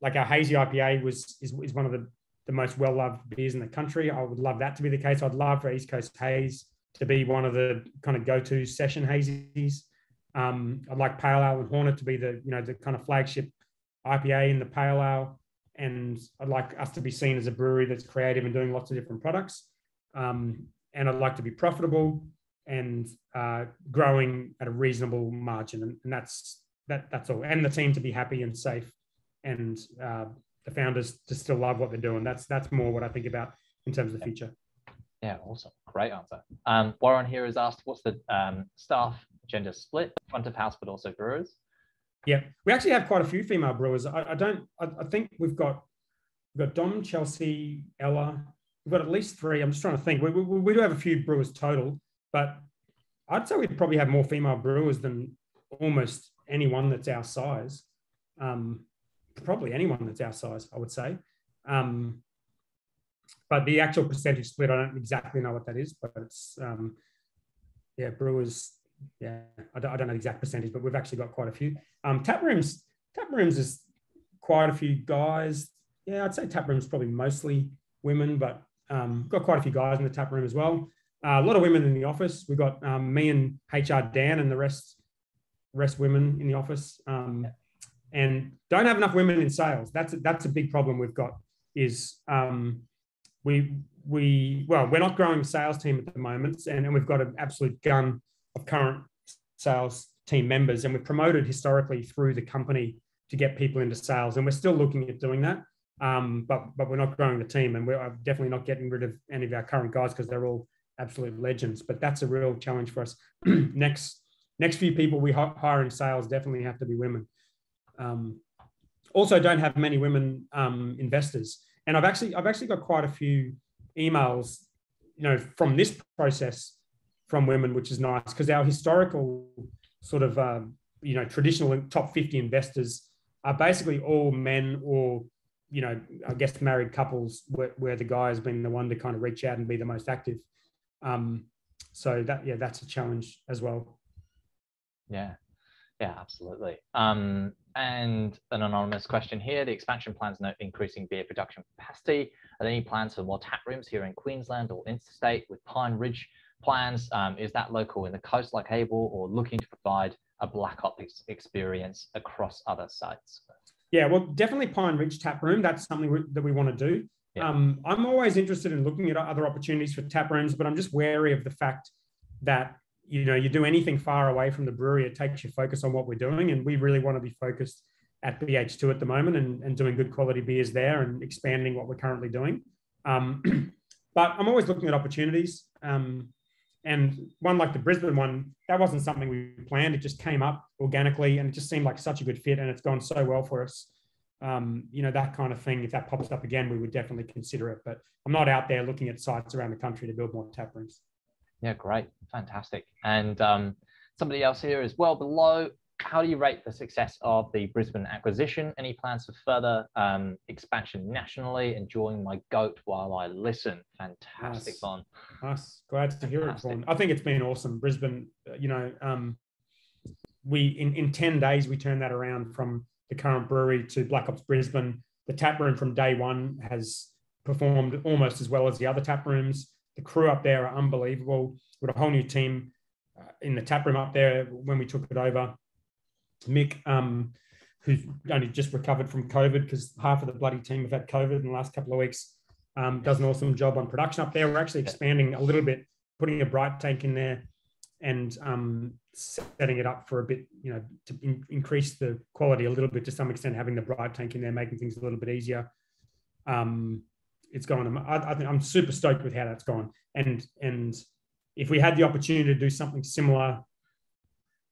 [SPEAKER 2] like our hazy IPA was is, is one of the the most well loved beers in the country. I would love that to be the case. I'd love for East Coast Haze to be one of the kind of go to session hazies. Um, I'd like Pale Ale and Hornet to be the you know the kind of flagship IPA in the Pale Ale, and I'd like us to be seen as a brewery that's creative and doing lots of different products. Um, and I'd like to be profitable and uh, growing at a reasonable margin, and, and, that's that. That's all. And the team to be happy and safe, and uh, the founders to still love what they're doing. That's that's more what I think about in terms of the future.
[SPEAKER 1] Yeah, awesome. Great answer. Um, Warren here has asked, what's the um, staff gender split, front of house, but also brewers?
[SPEAKER 2] Yeah, we actually have quite a few female brewers. I, I don't. I, I, think we've got we've got Dom, Chelsea, Ella. We've got at least three. I'm just trying to think. We, we, we do have a few brewers total, but I'd say we probably have more female brewers than almost anyone that's our size. Um, probably anyone that's our size, I would say. Um, but the actual percentage split, I don't exactly know what that is, but it's um, yeah, brewers. Yeah, I don't, I don't know the exact percentage, but we've actually got quite a few. Um, tap rooms, tap rooms is quite a few guys. Yeah, I'd say tap rooms probably mostly women, but um, got quite a few guys in the tap room as well. Uh, a lot of women in the office. We've got um, me and HR Dan and the rest rest women in the office. Um, and don't have enough women in sales. That's a, that's a big problem we've got. Is um, we we well we're not growing sales team at the moment, and, and we've got an absolute gun of current sales team members, and we've promoted historically through the company to get people into sales, and we're still looking at doing that. Um, but but we're not growing the team, and we're definitely not getting rid of any of our current guys because they're all absolute legends. But that's a real challenge for us. [CLEARS THROAT] next next few people we hire in sales definitely have to be women. Um, also, don't have many women um, investors, and I've actually I've actually got quite a few emails, you know, from this process from women, which is nice because our historical sort of um, you know traditional top 50 investors are basically all men or you know i guess married couples where, where the guy has been the one to kind of reach out and be the most active. Um, so that yeah that's a challenge as well.
[SPEAKER 1] Yeah. Yeah absolutely. Um, and an anonymous question here the expansion plans note increasing beer production capacity. Are there any plans for more tap rooms here in queensland or interstate with pine ridge plans? Um, is that local in the coast like able or looking to provide a black hops experience across other sites?
[SPEAKER 2] Yeah well definitely pine ridge tap room. That's something that we want to do. Yeah. Um, I'm always interested in looking at other opportunities for tap rooms, but I'm just wary of the fact that you know you do anything far away from the brewery, it takes your focus on what we're doing, and we really want to be focused at BH2 at the moment and, and doing good quality beers there and expanding what we're currently doing. Um, [CLEARS THROAT] but I'm always looking at opportunities. Um, and one like the Brisbane one, that wasn't something we planned. It just came up organically and it just seemed like such a good fit and it's gone so well for us um, you know, that kind of thing, if that pops up again, we would definitely consider it. But I'm not out there looking at sites around the country to build more tap rooms.
[SPEAKER 1] Yeah, great. Fantastic. And um, somebody else here as well below. How do you rate the success of the Brisbane acquisition? Any plans for further um, expansion nationally? Enjoying my goat while I listen. Fantastic, nice.
[SPEAKER 2] Nice. Glad to hear Fantastic. it. I think it's been awesome. Brisbane, uh, you know, um, we in, in 10 days, we turned that around from the current brewery to Black Hops Brisbane. The tap room from day one has performed almost as well as the other tap rooms. The crew up there are unbelievable. Got a whole new team uh, in the tap room up there when we took it over. Mick, um, who's only just recovered from COVID because half of the bloody team have had COVID in the last couple of weeks, um, does an awesome job on production up there. We're actually expanding a little bit, putting a bright tank in there and um, setting it up for a bit, you know, to in, increase the quality a little bit to some extent, having the bright tank in there, making things a little bit easier. Um, it's gone. I, I think I'm super stoked with how that's gone. And and if we had the opportunity to do something similar,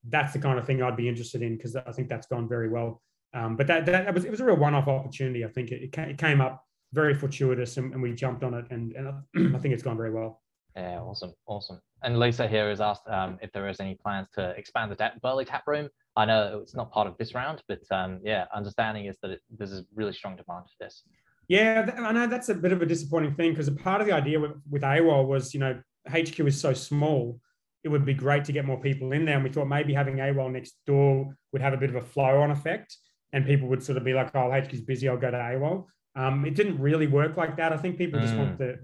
[SPEAKER 2] that's the kind of thing I'd be interested in because I think that's gone very well. Um, but that, that, was it was a real one-off opportunity. I think it, it came up very fortuitous and, and we jumped on it, and, and [CLEARS THROAT] I think it's gone very well.
[SPEAKER 1] Yeah, awesome, awesome. And Lisa here has asked um, if there is any plans to expand the Burleigh tap room. I know it's not part of this round, but um, yeah, understanding is that it, there's a really strong demand for this.
[SPEAKER 2] Yeah, I know that's a bit of a disappointing thing because a part of the idea with, with AWOL was, you know, HQ is so small, it would be great to get more people in there. And we thought maybe having AWOL next door would have a bit of a flow on effect and people would sort of be like, oh, HQ's busy, I'll go to AWOL. Um, it didn't really work like that. I think people just mm. want to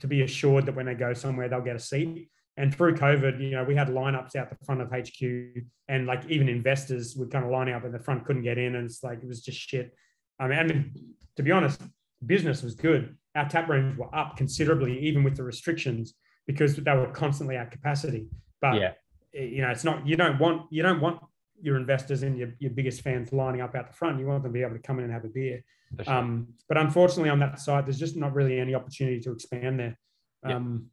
[SPEAKER 2] to be assured that when they go somewhere they'll get a seat. And through COVID, you know, we had lineups out the front of HQ, and like even investors would kind of line up in the front, couldn't get in, and it's like it was just shit. I mean, I mean, to be honest, business was good. Our tap rooms were up considerably, even with the restrictions, because they were constantly at capacity. But
[SPEAKER 1] Yeah.
[SPEAKER 2] you know, it's not you don't want you don't want your investors and your, your biggest fans lining up out the front. You want them to be able to come in and have a beer.
[SPEAKER 1] Sure.
[SPEAKER 2] Um, but unfortunately, on that side, there's just not really any opportunity to expand there.
[SPEAKER 1] Yeah.
[SPEAKER 2] Um,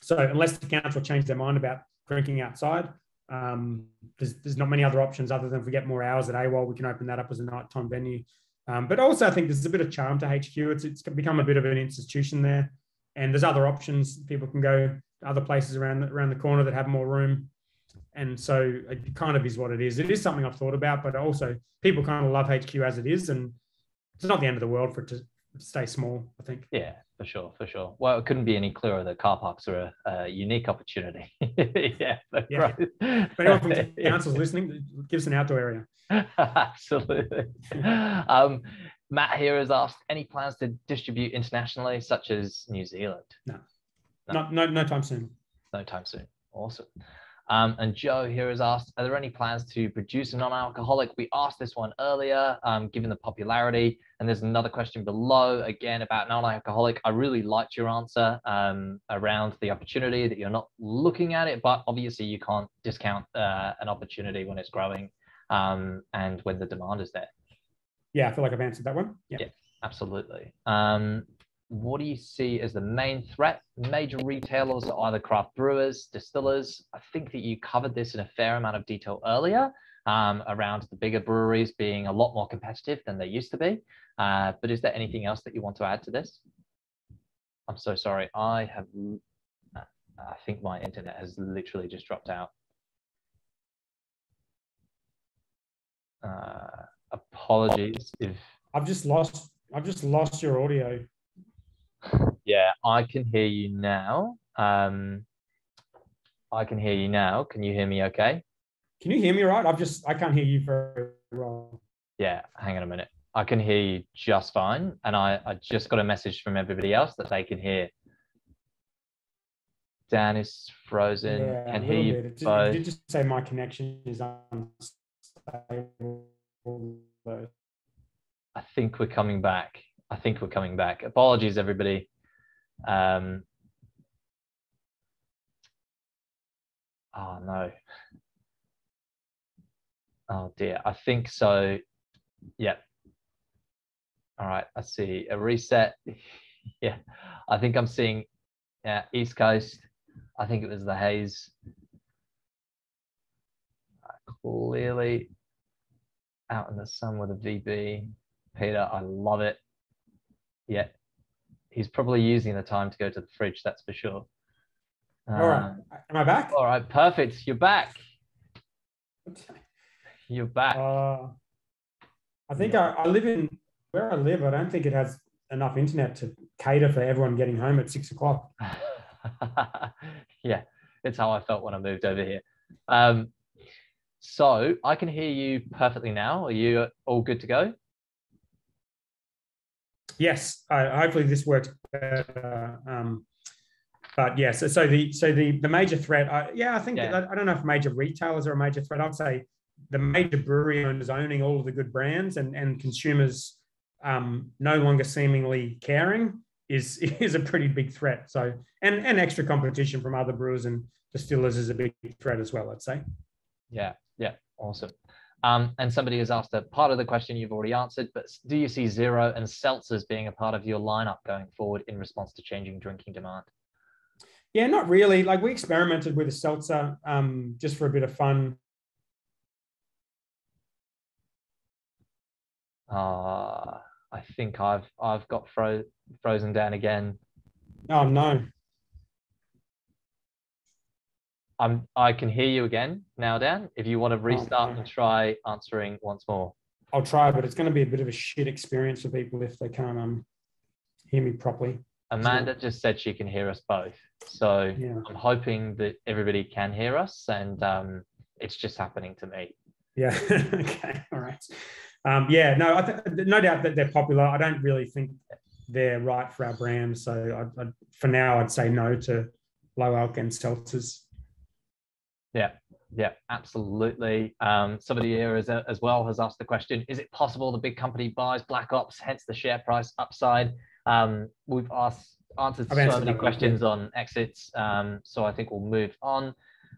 [SPEAKER 2] so unless the council change their mind about drinking outside, um, there's, there's not many other options other than if we get more hours at AWOL, we can open that up as a nighttime venue. Um, but also, I think there's a bit of charm to HQ. It's, it's become a bit of an institution there, and there's other options. People can go to other places around around the corner that have more room, and so it kind of is what it is. It is something I've thought about, but also people kind of love HQ as it is, and it's not the end of the world for it to stay small. I think.
[SPEAKER 1] Yeah, for sure, for sure. Well, it couldn't be any clearer that car parks are a, a unique opportunity. [LAUGHS] yeah,
[SPEAKER 2] Yeah.
[SPEAKER 1] growth.
[SPEAKER 2] If anyone from [LAUGHS] council's listening, give us an outdoor area. [LAUGHS]
[SPEAKER 1] Absolutely. Um, Matt here has asked any plans to distribute internationally, such as New Zealand? No.
[SPEAKER 2] No, no, no time soon.
[SPEAKER 1] No time soon. Awesome. Um, and Joe here has asked, are there any plans to produce a non-alcoholic? We asked this one earlier, um, given the popularity. And there's another question below, again, about non-alcoholic. I really liked your answer um, around the opportunity that you're not looking at it, but obviously you can't discount uh, an opportunity when it's growing um, and when the demand is there.
[SPEAKER 2] Yeah, I feel like I've answered that one. Yeah.
[SPEAKER 1] Yeah. Absolutely. What do you see as the main threat? Major retailers are either craft brewers, distillers. I think that you covered this in a fair amount of detail earlier um, around the bigger breweries being a lot more competitive than they used to be. Uh, but is there anything else that you want to add to this? I'm so sorry. I have, I think my internet has literally just dropped out. Uh, apologies if
[SPEAKER 2] I've just lost. I've just lost your audio.
[SPEAKER 1] Yeah, I can hear you now. Um, I can hear you now. Can you hear me okay?
[SPEAKER 2] Can you hear me right? I've just. I can't hear you very well.
[SPEAKER 1] Yeah, hang on a minute. I can hear you just fine. And I, I just got a message from everybody else that they can hear. Dan is frozen.
[SPEAKER 2] Yeah,
[SPEAKER 1] can hear you
[SPEAKER 2] bit. It, just, it
[SPEAKER 1] both.
[SPEAKER 2] did just say my connection is unstable.
[SPEAKER 1] I think we're coming back. I think we're coming back. Apologies, everybody. Um, oh no. Oh dear. I think so. Yeah. All right. I see a reset. [LAUGHS] yeah. I think I'm seeing yeah, East Coast. I think it was the haze. Uh, Clearly out in the sun with a VB. Peter, I love it. Yeah, he's probably using the time to go to the fridge, that's for sure.
[SPEAKER 2] All right.
[SPEAKER 1] Um,
[SPEAKER 2] Am I back?
[SPEAKER 1] all right, perfect. You're back. You're back.
[SPEAKER 2] Uh, I think I, I live in where I live. I don't think it has enough internet to cater for everyone getting home at six o'clock. [LAUGHS]
[SPEAKER 1] yeah, it's how I felt when I moved over here. Um, so I can hear you perfectly now. Are you all good to go?
[SPEAKER 2] Yes, I, hopefully this works better. Um, but yes, so, so the so the the major threat, I, yeah, I think
[SPEAKER 1] Yeah.
[SPEAKER 2] I, I don't know if major retailers are a major threat. I'd say the major brewery owners owning all of the good brands and and consumers um, no longer seemingly caring is [LAUGHS] is a pretty big threat. So and and extra competition from other brewers and distillers is a big threat as well. I'd say.
[SPEAKER 1] Yeah, yeah, awesome. Um, and somebody has asked a part of the question you've already answered, but do you see zero and seltzers being a part of your lineup going forward in response to changing drinking demand?
[SPEAKER 2] Yeah, not really. Like we experimented with a seltzer um, just for a bit of fun.
[SPEAKER 1] Uh, I think I've I've got fro- frozen down again.
[SPEAKER 2] Oh no.
[SPEAKER 1] I'm I can hear you again now, Dan. If you want to restart
[SPEAKER 2] no.
[SPEAKER 1] and try answering once more.
[SPEAKER 2] I'll try, but it's going to be a bit of a shit experience for people if they can't um, hear me properly.
[SPEAKER 1] Amanda just said she can hear us both, so
[SPEAKER 2] Yeah.
[SPEAKER 1] I'm hoping that everybody can hear us, and um, it's just happening to me.
[SPEAKER 2] Yeah. [LAUGHS] okay. All right. Um, yeah. No. I th- no doubt that they're popular. I don't really think they're right for our brand. So I, I, for now, I'd say no to low alcohol seltzers.
[SPEAKER 1] Yeah, yeah, absolutely. Um, somebody here as, as well has asked the question: Is it possible the big company buys Black Hops, hence the share price upside? Um, we've asked answered I've so many questions on exits, um, so I think we'll move on.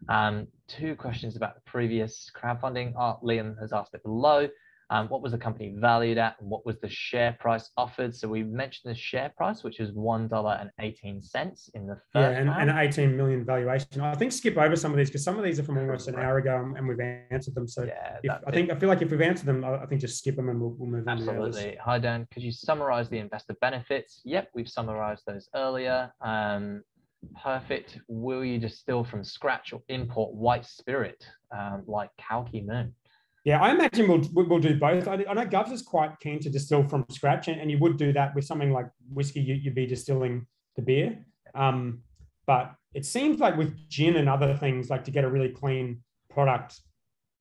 [SPEAKER 1] Um, two questions about the previous crowdfunding. Uh, Liam has asked it below um, what was the company valued at and what was the share price offered. So we mentioned the share price, which is $1.18 in the first
[SPEAKER 2] Yeah, and, and 18 million valuation. I think skip over some of these because some of these are from almost an hour ago and we've answered them. So yeah, if, I think I feel like if we've answered them, I think just skip them and we'll, we'll move
[SPEAKER 1] on. Absolutely. Hi, Dan. Could you summarize the investor benefits? Yep, we've summarized those earlier. Um, perfect. Will you distill from scratch or import white spirit um, like Kalki Moon?
[SPEAKER 2] Yeah, I imagine we'll we'll do both. I, I know Govs is quite keen to distill from scratch, and, and you would do that with something like whiskey. You, would be distilling the beer, um, but it seems like with gin and other things, like to get a really clean product,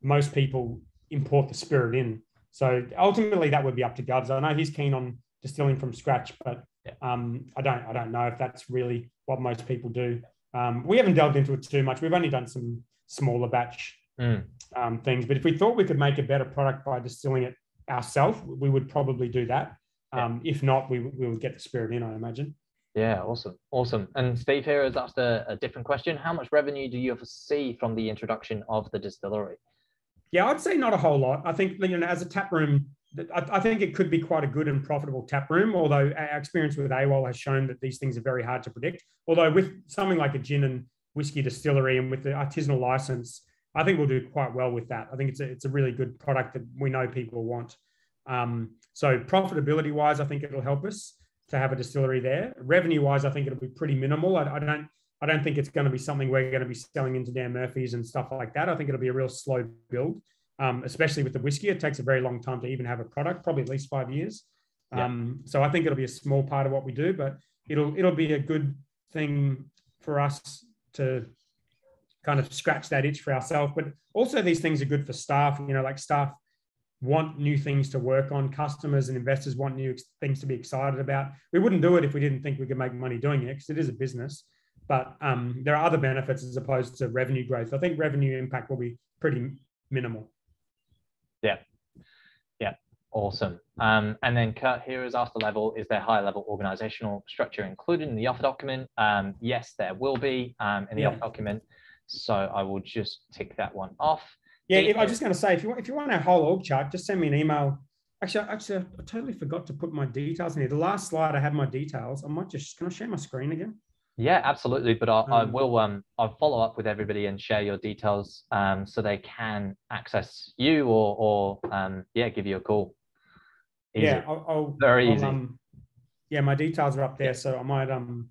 [SPEAKER 2] most people import the spirit in. So ultimately, that would be up to Govs. I know he's keen on distilling from scratch, but um, I don't I don't know if that's really what most people do. Um, we haven't delved into it too much. We've only done some smaller batch mm. um, things. But if we thought we could make a better product by distilling it ourselves, we would probably do that. Um, If not, we, we would get the spirit in, I imagine.
[SPEAKER 1] Yeah, awesome. Awesome. And Steve here has asked a, a different question. How much revenue do you foresee from the introduction of the distillery?
[SPEAKER 2] Yeah, I'd say not a whole lot. I think, you know, as a tap room, I, I think it could be quite a good and profitable tap room, although our experience with AWOL has shown that these things are very hard to predict. Although with something like a gin and whiskey distillery and with the artisanal license, I think we'll do quite well with that. I think it's a, it's a really good product that we know people want. Um, so profitability wise, I think it'll help us to have a distillery there. Revenue wise, I think it'll be pretty minimal. I, I don't I don't think it's going to be something we're going to be selling into Dan Murphy's and stuff like that. I think it'll be a real slow build, um, especially with the whiskey. It takes a very long time to even have a product, probably at least five years. Yeah. Um, so I think it'll be a small part of what we do, but it'll it'll be a good thing for us to kind of scratch that itch for ourselves. But also, these things are good for staff. You know, like staff want new things to work on. Customers and investors want new things to be excited about. We wouldn't do it if we didn't think we could make money doing it because it is a business. But um, there are other benefits as opposed to revenue growth. I think revenue impact will be pretty minimal.
[SPEAKER 1] Yeah. Yeah. Awesome. Um, and then Kurt here has asked the level, is there high level organizational structure included in the offer document? Um, yes, there will be um, in the yeah. offer document. So I will just tick that one off.
[SPEAKER 2] Yeah, if, I was just going to say, if you want, if you want a whole org chart, just send me an email. Actually, actually, I totally forgot to put my details in here. The last slide, I had my details. I might just can I share my screen again?
[SPEAKER 1] Yeah, absolutely. But I, um, I will um I'll follow up with everybody and share your details um so they can access you or or um yeah give you a call.
[SPEAKER 2] Easy. Yeah, I'll, I'll
[SPEAKER 1] very
[SPEAKER 2] I'll,
[SPEAKER 1] easy.
[SPEAKER 2] Um, yeah, my details are up there, so I might um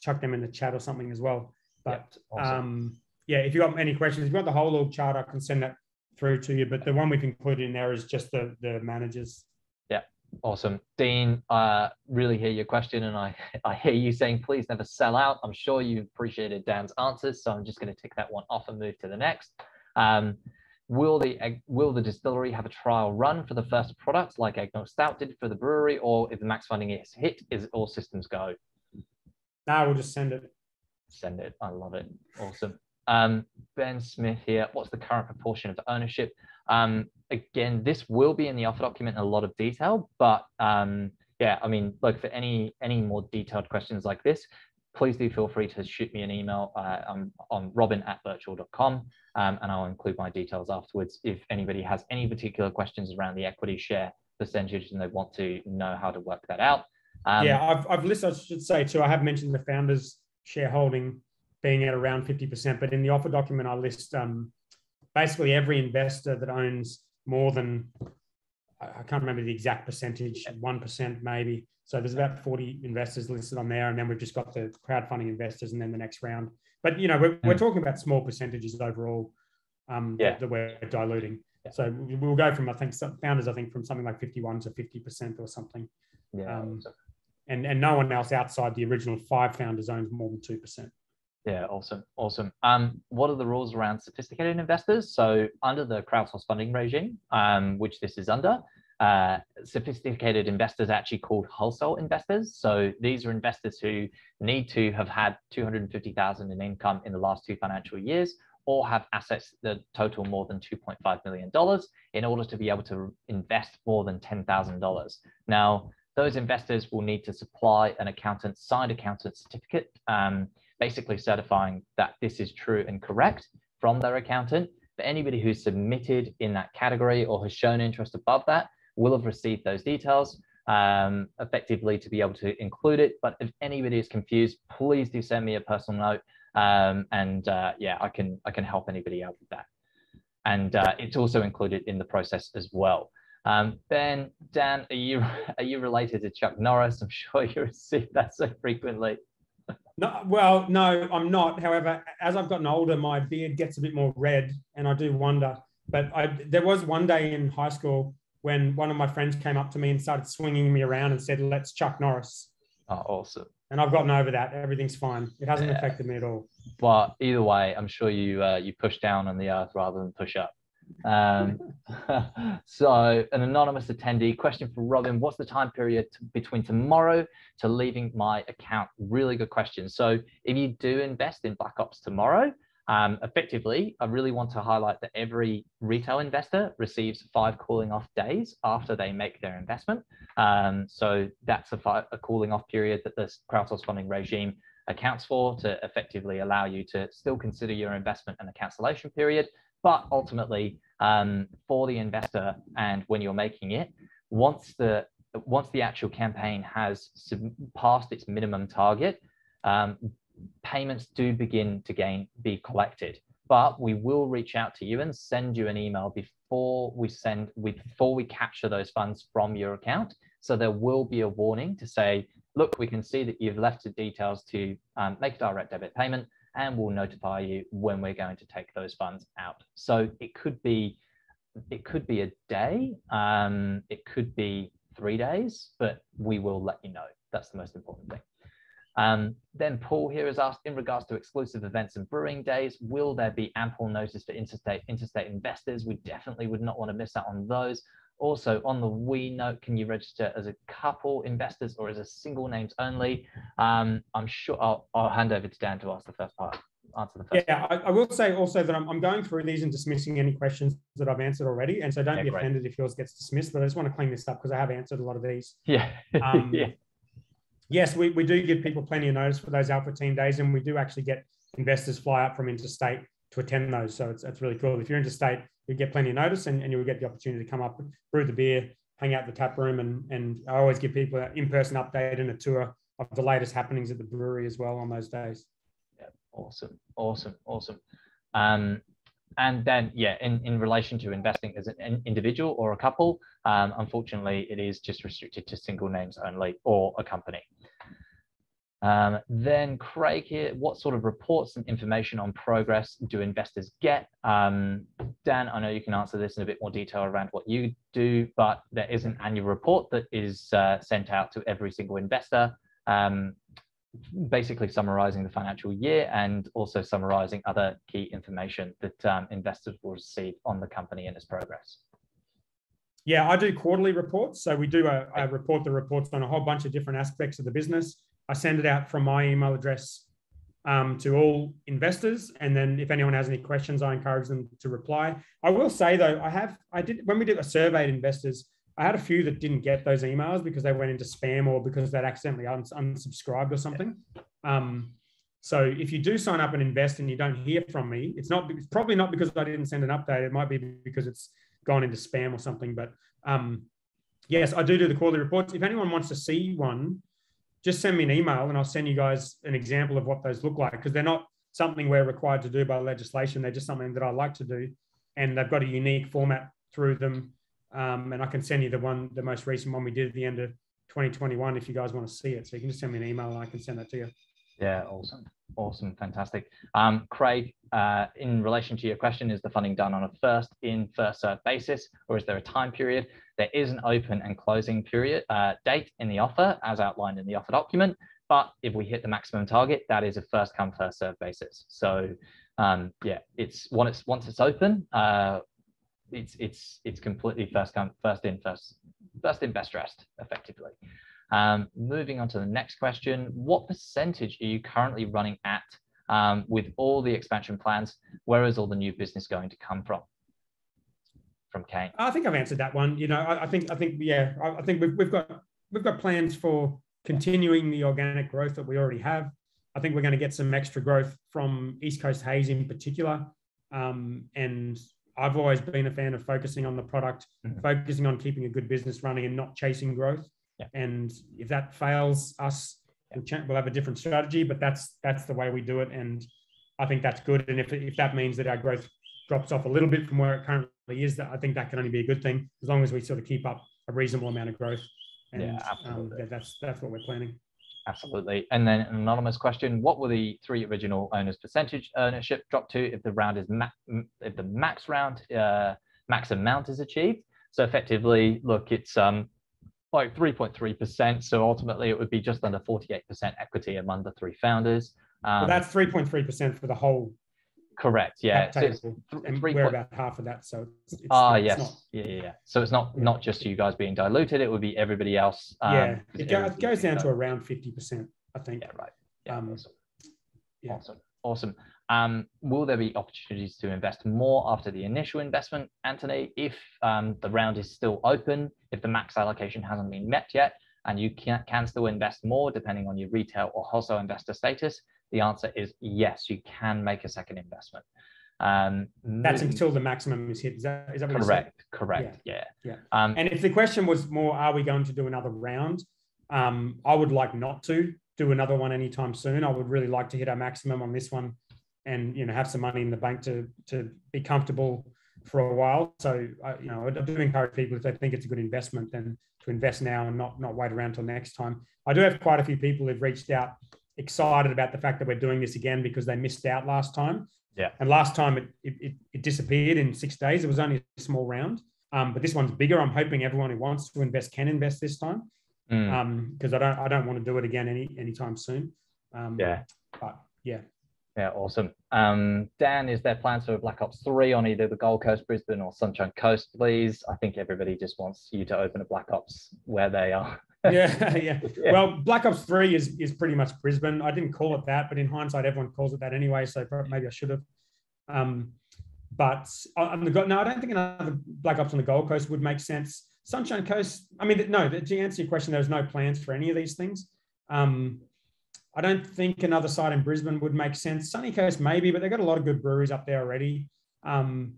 [SPEAKER 2] chuck them in the chat or something as well. But yeah, awesome. um, yeah, if you got any questions, if you want the whole org chart, I can send that through to you. But the one we've included in there is just the the managers.
[SPEAKER 1] Yeah, awesome, Dean. I uh, really hear your question, and I [LAUGHS] I hear you saying please never sell out. I'm sure you appreciated Dan's answers, so I'm just going to tick that one off and move to the next. Um, will the will the distillery have a trial run for the first product like Eggnog Stout did for the brewery, or if the max funding is hit, is all systems go?
[SPEAKER 2] No, we'll just send it
[SPEAKER 1] send it. I love it. Awesome. Um, ben Smith here. What's the current proportion of ownership? Um, again, this will be in the offer document in a lot of detail, but um, yeah, I mean, look for any any more detailed questions like this, please do feel free to shoot me an email uh, on, on robin at birchal.com um, and I'll include my details afterwards if anybody has any particular questions around the equity share percentage and they want to know how to work that out.
[SPEAKER 2] Um, yeah, I've, I've listed, I should say too, I have mentioned the founders shareholding being at around 50%. But in the offer document, I list um, basically every investor that owns more than, I can't remember the exact percentage, 1% maybe. So there's about 40 investors listed on there. And then we've just got the crowdfunding investors and then the next round. But, you know, we're, we're hmm. talking about small percentages overall um, yeah. that, that, we're diluting. Yeah. So we'll go from, I think, founders, I think, from something like 51 to 50% or something. Yeah. Um, and and no one else outside the original five founders owns more than two percent.
[SPEAKER 1] Yeah, awesome, awesome. Um, what are the rules around sophisticated investors? So under the crowdsource funding regime, um, which this is under, uh, sophisticated investors actually called wholesale investors. So these are investors who need to have had 250,000 in income in the last two financial years or have assets that total more than $2.5 million in order to be able to invest more than $10,000. Now, those investors will need to supply an accountant signed accountant certificate, um, basically certifying that this is true and correct from their accountant. But anybody who's submitted in that category or has shown interest above that will have received those details um, effectively to be able to include it. But if anybody is confused, please do send me a personal note. Um, and uh, yeah, I can I can help anybody out with that. And uh, it's also included in the process as well. Um, ben, Dan, are you [LAUGHS] are you related to Chuck Norris? I'm sure you receive that so frequently.
[SPEAKER 2] No, well, no, I'm not. However, as I've gotten older, my beard gets a bit more red, and I do wonder. But I, there was one day in high school when one of my friends came up to me and started swinging me around and said, "Let's Chuck Norris."
[SPEAKER 1] Oh, awesome!
[SPEAKER 2] And I've gotten over that. Everything's fine. It hasn't yeah. affected me at all.
[SPEAKER 1] But either way, I'm sure you uh, you push down on the earth rather than push up. Um, [LAUGHS] so, an anonymous attendee question for Robin What's the time period between tomorrow to leaving my account? Really good question. So, if you do invest in Black Hops tomorrow, um, effectively, I really want to highlight that every retail investor receives five cooling off days after they make their investment. Um, so that's a, a, cooling off period that the crowdsource funding regime accounts for to effectively allow you to still consider your investment in a cancellation period. But ultimately, um, for the investor and when you're making it, once the once the actual campaign has passed its minimum target, um, payments do begin to gain be collected. But we will reach out to you and send you an email before we send before we capture those funds from your account. So there will be a warning to say look we can see that you've left the details to um, make a direct debit payment and we'll notify you when we're going to take those funds out so it could be it could be a day um, it could be three days but we will let you know that's the most important thing um, then Paul here has asked, in regards to exclusive events and brewing days, will there be ample notice for interstate interstate investors? We definitely would not want to miss out on those. Also, on the we note, can you register as a couple investors or as a single names only? Um, I'm sure I'll, I'll, hand over to Dan to ask the first part. Answer the first.
[SPEAKER 2] Yeah, I, I, will say also that I'm, I'm, going through these and dismissing any questions that I've answered already, and so don't yeah, be great. offended if yours gets dismissed. But I just want to clean this up because I have answered a lot of these.
[SPEAKER 1] Yeah. [LAUGHS] Um, yeah
[SPEAKER 2] yes, we, we do give people plenty of notice for those alpha team days, and we do actually get investors fly up from interstate to attend those. So it's, it's really cool. If you're interstate, you get plenty of notice and, and you'll get the opportunity to come up, brew the beer, hang out the tap room. And, and I always give people an in-person update and a tour of the latest happenings at the brewery as well on those days.
[SPEAKER 1] Yeah, awesome, awesome, awesome. Um, and then, yeah, in, in relation to investing as an individual or a couple, um, unfortunately, it is just restricted to single names only or a company. Um, then Craig here, what sort of reports and information on progress do investors get? Um, Dan, I know you can answer this in a bit more detail around what you do, but there is an annual report that is uh, sent out to every single investor, um, basically summarizing the financial year and also summarizing other key information that um, investors will receive on the company and its progress.
[SPEAKER 2] Yeah, I do quarterly reports. So we do a, a report the reports on a whole bunch of different aspects of the business. I send it out from my email address um, to all investors. And then if anyone has any questions, I encourage them to reply. I will say though, I have, I did, when we did a survey of investors, I had a few that didn't get those emails because they went into spam or because they'd accidentally uns- unsubscribed or something. Um, so if you do sign up and invest and you don't hear from me, it's not, it's probably not because I didn't send an update. It might be because it's gone into spam or something. But um, yes, I do do the quarterly reports. If anyone wants to see one, just send me an email and I'll send you guys an example of what those look like because they're not something we're required to do by legislation. They're just something that I like to do. And they've got a unique format through them. Um, and I can send you the one, the most recent one we did at the end of 2021 if you guys want to see it. So you can just send me an email and I can send that to you.
[SPEAKER 1] Yeah, awesome. Awesome, fantastic. Um, Craig, uh, in relation to your question, is the funding done on a first in, first served basis, or is there a time period? There is an open and closing period uh, date in the offer, as outlined in the offer document. But if we hit the maximum target, that is a first come, first served basis. So um, yeah, it's once it's once it's open, uh, it's it's it's completely first come first in first first in best dressed effectively. Um, moving on to the next question, what percentage are you currently running at um, with all the expansion plans? Where is all the new business going to come from? From Kane.
[SPEAKER 2] I think I've answered that one. You know, I, I think I think yeah, I, I think we've, we've got we've got plans for continuing the organic growth that we already have. I think we're going to get some extra growth from East Coast Haze in particular. Um, and I've always been a fan of focusing on the product, mm-hmm. focusing on keeping a good business running and not chasing growth. Yeah. And if that fails us, we'll, we'll have a different strategy, but that's that's the way we do it. And I think that's good. And if, if that means that our growth drops off a little bit from where it currently is, that I think that can only be a good thing as long as we sort of keep up a reasonable amount of growth. And yeah, um, that, that's that's what we're planning.
[SPEAKER 1] Absolutely. And then an anonymous question: What will the three original owners' percentage ownership drop to if the round is ma- if the max round uh, max amount is achieved? So effectively, look, it's um like 3.3 percent. So ultimately, it would be just under 48 percent equity among the three founders.
[SPEAKER 2] Um, well, that's 3.3 percent for the whole
[SPEAKER 1] Correct. Yeah.
[SPEAKER 2] So and we're about half of that. So
[SPEAKER 1] it's, ah, yes. Not, yeah, yeah, yeah. So it's not yeah. not just you guys being diluted. It would be everybody else.
[SPEAKER 2] Um, yeah. It, go, it goes down to around fifty percent, I think.
[SPEAKER 1] Yeah. Right. Yeah. Um, awesome. Yeah. Awesome. Awesome. Um, will there be opportunities to invest more after the initial investment, Anthony? If um, the round is still open, if the max allocation hasn't been met yet, and you can, can still invest more depending on your retail or wholesale investor status, the answer is yes, you can make a second investment. Um,
[SPEAKER 2] That's until the maximum is hit. Is that, is that
[SPEAKER 1] correct? Correct. Yeah.
[SPEAKER 2] Yeah. yeah. Um, and if the question was more, are we going to do another round? Um, I would like not to do another one anytime soon. I would really like to hit our maximum on this one, and you know have some money in the bank to to be comfortable for a while. So I, you know, I do encourage people if they think it's a good investment, then to invest now and not not wait around till next time. I do have quite a few people who've reached out excited about the fact that we're doing this again because they missed out last time.
[SPEAKER 1] Yeah.
[SPEAKER 2] And last time it, it, it disappeared in six days. It was only a small round. Um, but this one's bigger. I'm hoping everyone who wants to invest can invest this time. Mm. Um, because I don't I don't want to do it again any anytime soon. Um,
[SPEAKER 1] yeah.
[SPEAKER 2] But yeah.
[SPEAKER 1] Yeah, awesome. Um, Dan, is there plans for Black Hops 3 on either the Gold Coast, Brisbane, or Sunshine Coast, please? I think everybody just wants you to open a Black Hops where they are.
[SPEAKER 2] Yeah, [LAUGHS] [LAUGHS] yeah, yeah. Well, Black Hops 3 is is pretty much Brisbane. I didn't call it that, but in hindsight, everyone calls it that anyway. So maybe I should have. Um, but on the no, I don't think another Black Hops on the Gold Coast would make sense. Sunshine Coast, I mean, no, to answer your question, there's no plans for any of these things. Um, I don't think another site in Brisbane would make sense. Sunny Coast, maybe, but they've got a lot of good breweries up there already. Um,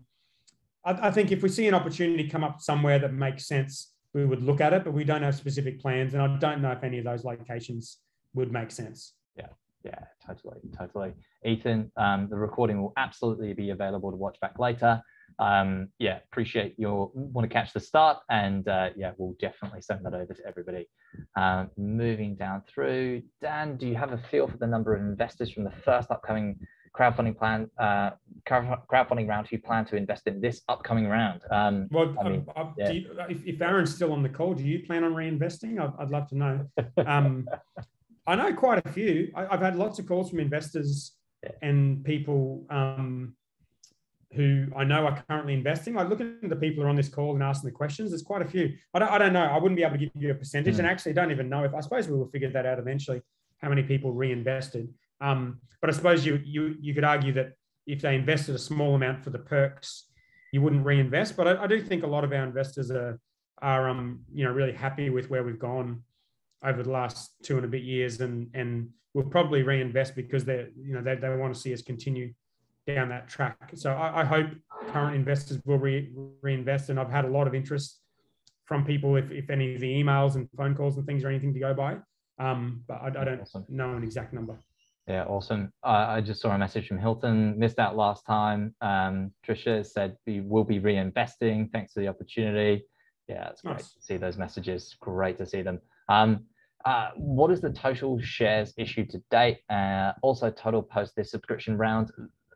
[SPEAKER 2] I, I, think if we see an opportunity come up somewhere that makes sense, we would look at it, but we don't have specific plans. And I don't know if any of those locations would make sense.
[SPEAKER 1] Yeah, yeah, totally, totally. Ethan, um, the recording will absolutely be available to watch back later. Um, yeah, appreciate your want to catch the start, and uh, yeah, we'll definitely send that over to everybody. Um, moving down through, Dan, do you have a feel for the number of investors from the first upcoming crowdfunding plan, uh, crowdfunding round who plan to invest in this upcoming round? Um,
[SPEAKER 2] well, I mean, uh, yeah. you, if, if, Aaron's still on the call, do you plan on reinvesting? I'd, I'd love to know. Um, [LAUGHS] I know quite a few. I, have had lots of calls from investors yeah. and people um, who I know are currently investing. Like looking at the people who are on this call and asking the questions, there's quite a few. I don't, I don't know. I wouldn't be able to give you a percentage, mm. and actually don't even know if. I suppose we will figure that out eventually. How many people reinvested? Um, but I suppose you you you could argue that if they invested a small amount for the perks, you wouldn't reinvest. But I, I do think a lot of our investors are are um you know really happy with where we've gone over the last two and a bit years, and and will probably reinvest because they you know they, they want to see us continue down that track. So I, I hope current investors will re, reinvest, and I've had a lot of interest from people if, if any of the emails and phone calls and things are anything to go by. Um, but I, I don't awesome. know an exact number.
[SPEAKER 1] Yeah, awesome. Uh, I just saw a message from Hilton. Missed out last time. Um, Trisha said we will be reinvesting. Thanks for the opportunity. Yeah, it's great nice. to see those messages. Great to see them. Um, uh, what is the total shares issued to date? Uh, also, total post this subscription round.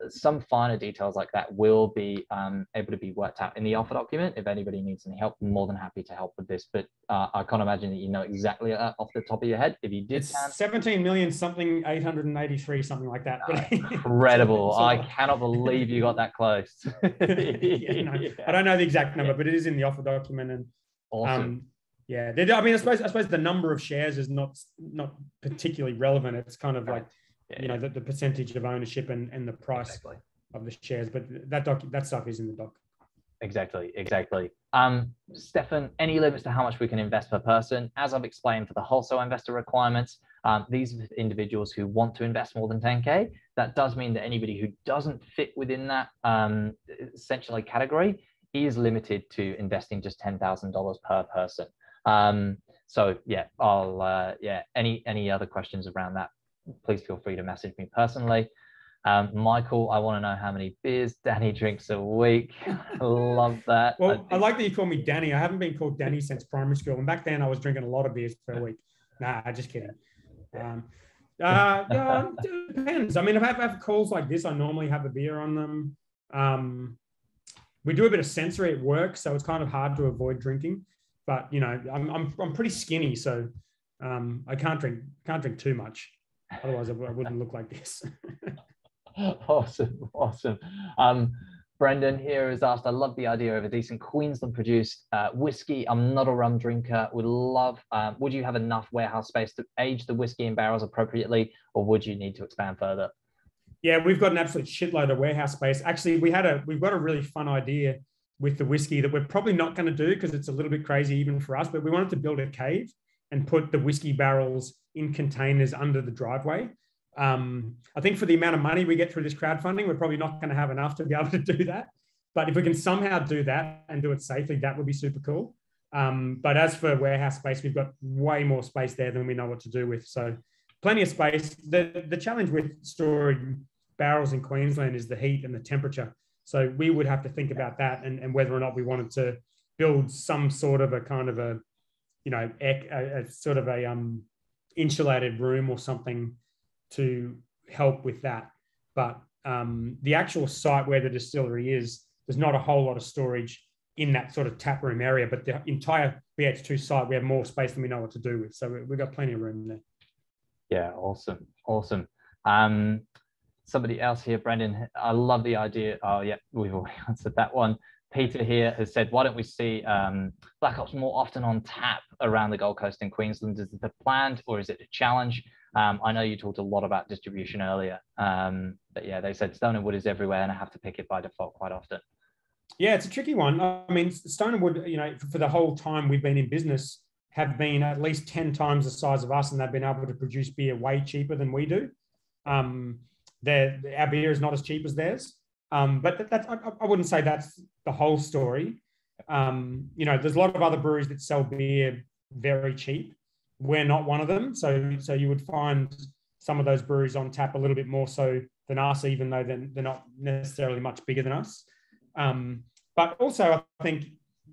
[SPEAKER 1] Some finer details like that will be um, able to be worked out in the offer document. If anybody needs any help, I'm more than happy to help with this. But uh, I can't imagine that you know exactly uh, off the top of your head. If you did,
[SPEAKER 2] can, 17 million something, 883 something like that. [LAUGHS]
[SPEAKER 1] Incredible! I cannot believe you got that close. [LAUGHS]
[SPEAKER 2] yeah, no. I don't know the exact number, but it is in the offer document. And awesome. Um, yeah, I mean, I suppose I suppose the number of shares is not not particularly relevant. It's kind of like yeah, you know the, the percentage of ownership and, and the price exactly. of the shares, but that doc that stuff is in the doc.
[SPEAKER 1] Exactly, exactly. Um, Stefan, any limits to how much we can invest per person? As I've explained for the wholesale investor requirements, um, these are individuals who want to invest more than 10K. That does mean that anybody who doesn't fit within that um, essentially category is limited to investing just $10,000 per person. Um, so yeah, I'll uh, yeah. Any any other questions around that? Please feel free to message me personally. Um, Michael, I want to know how many beers Danny drinks a week. [LAUGHS] Love that.
[SPEAKER 2] Well, I, I, like that you call me Danny. I haven't been called Danny since primary school, and back then I was drinking a lot of beers per week. Nah, I just kidding. Um, uh, yeah, [LAUGHS] it depends. I mean, if I have, have, calls like this, I normally have a beer on them. Um, we do a bit of sensory at work, so it's kind of hard to avoid drinking but you know, I'm I'm, I'm pretty skinny, so um, I can't drink can't drink too much. Otherwise, I, wouldn't look like this. [LAUGHS]
[SPEAKER 1] awesome, awesome. Um, Brendan here has asked, I love the idea of a decent Queensland produced uh, whiskey. I'm not a rum drinker. Would love, um, would you have enough warehouse space to age the whiskey in barrels appropriately, or would you need to expand further?
[SPEAKER 2] Yeah, we've got an absolute shitload of warehouse space. Actually, we had a, we've got a really fun idea with the whiskey that we're probably not going to do because it's a little bit crazy even for us. But we wanted to build a cave and put the whiskey barrels in containers under the driveway. Um, I think for the amount of money we get through this crowdfunding, we're probably not going to have enough to be able to [LAUGHS] do that. But if we can somehow do that and do it safely, that would be super cool. Um, but as for warehouse space, we've got way more space there than we know what to do with. So plenty of space. The, the challenge with storing barrels in Queensland is the heat and the temperature. So we would have to think about that and, and whether or not we wanted to build some sort of a kind of a, you know, a, a sort of a um, insulated room or something to help with that. But um, the actual site where the distillery is, there's not a whole lot of storage in that sort of tap room area, but the entire BH2 site, we have more space than we know what to do with. So we've got plenty of room there.
[SPEAKER 1] Yeah, awesome. Awesome. Um, somebody else here, Brendan, I love the idea. Oh, yeah, we've already [LAUGHS] answered that one. Peter here has said, why don't we see um, Black Hops more often on tap around the Gold Coast in Queensland? Is it a planned or is it a challenge? Um, I know you talked a lot about distribution earlier, um, but yeah, they said Stone and Wood is everywhere and I have to pick it by default quite often.
[SPEAKER 2] Yeah, it's a tricky one. I mean, Stone and Wood, you know, for the whole time we've been in business, have been at least 10 times the size of us and they've been able to produce beer way cheaper than we do. Um, their our beer is not as cheap as theirs. Um, but that, that's I, I, wouldn't say that's the whole story. Um, you know, there's a lot of other breweries that sell beer very cheap. We're not one of them, so so you would find some of those breweries on tap a little bit more so than us, even though they're, they're not necessarily much bigger than us. Um, but also, I think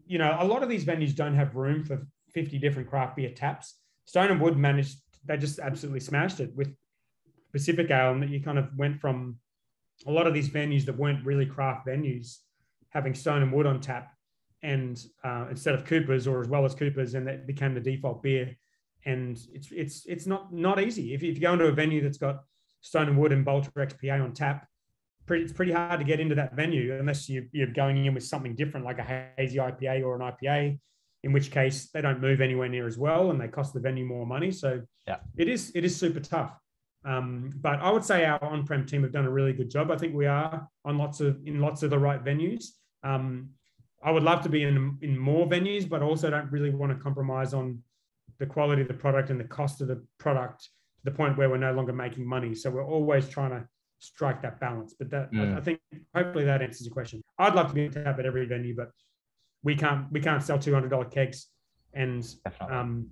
[SPEAKER 2] you know a lot of these venues don't have room for 50 different craft beer taps. Stone and Wood managed; they just absolutely smashed it with Pacific Ale, and that you kind of went from a lot of these venues that weren't really craft venues having Stone and Wood on tap, and uh, instead of Coopers or as well as Coopers, and that became the default beer. And it's it's it's not not easy if you, if you go into a venue that's got Stone and Wood and Balter XPA on tap. Pretty, it's pretty hard to get into that venue unless you, you're going in with something different like a hazy IPA or an IPA in which case they don't move anywhere near as well and they cost the venue more money. So yeah, it is it is super tough. Um, but I would say our on-prem team have done a really good job. I think we are on lots of in lots of the right venues. Um, I would love to be in in more venues, but also don't really want to compromise on the quality of the product and the cost of the product to the point where we're no longer making money. So we're always trying to strike that balance. But that mm. I, I, think hopefully that answers your question. I'd love to be tap at every venue, but we can't we can't sell two hundred dollar kegs and um,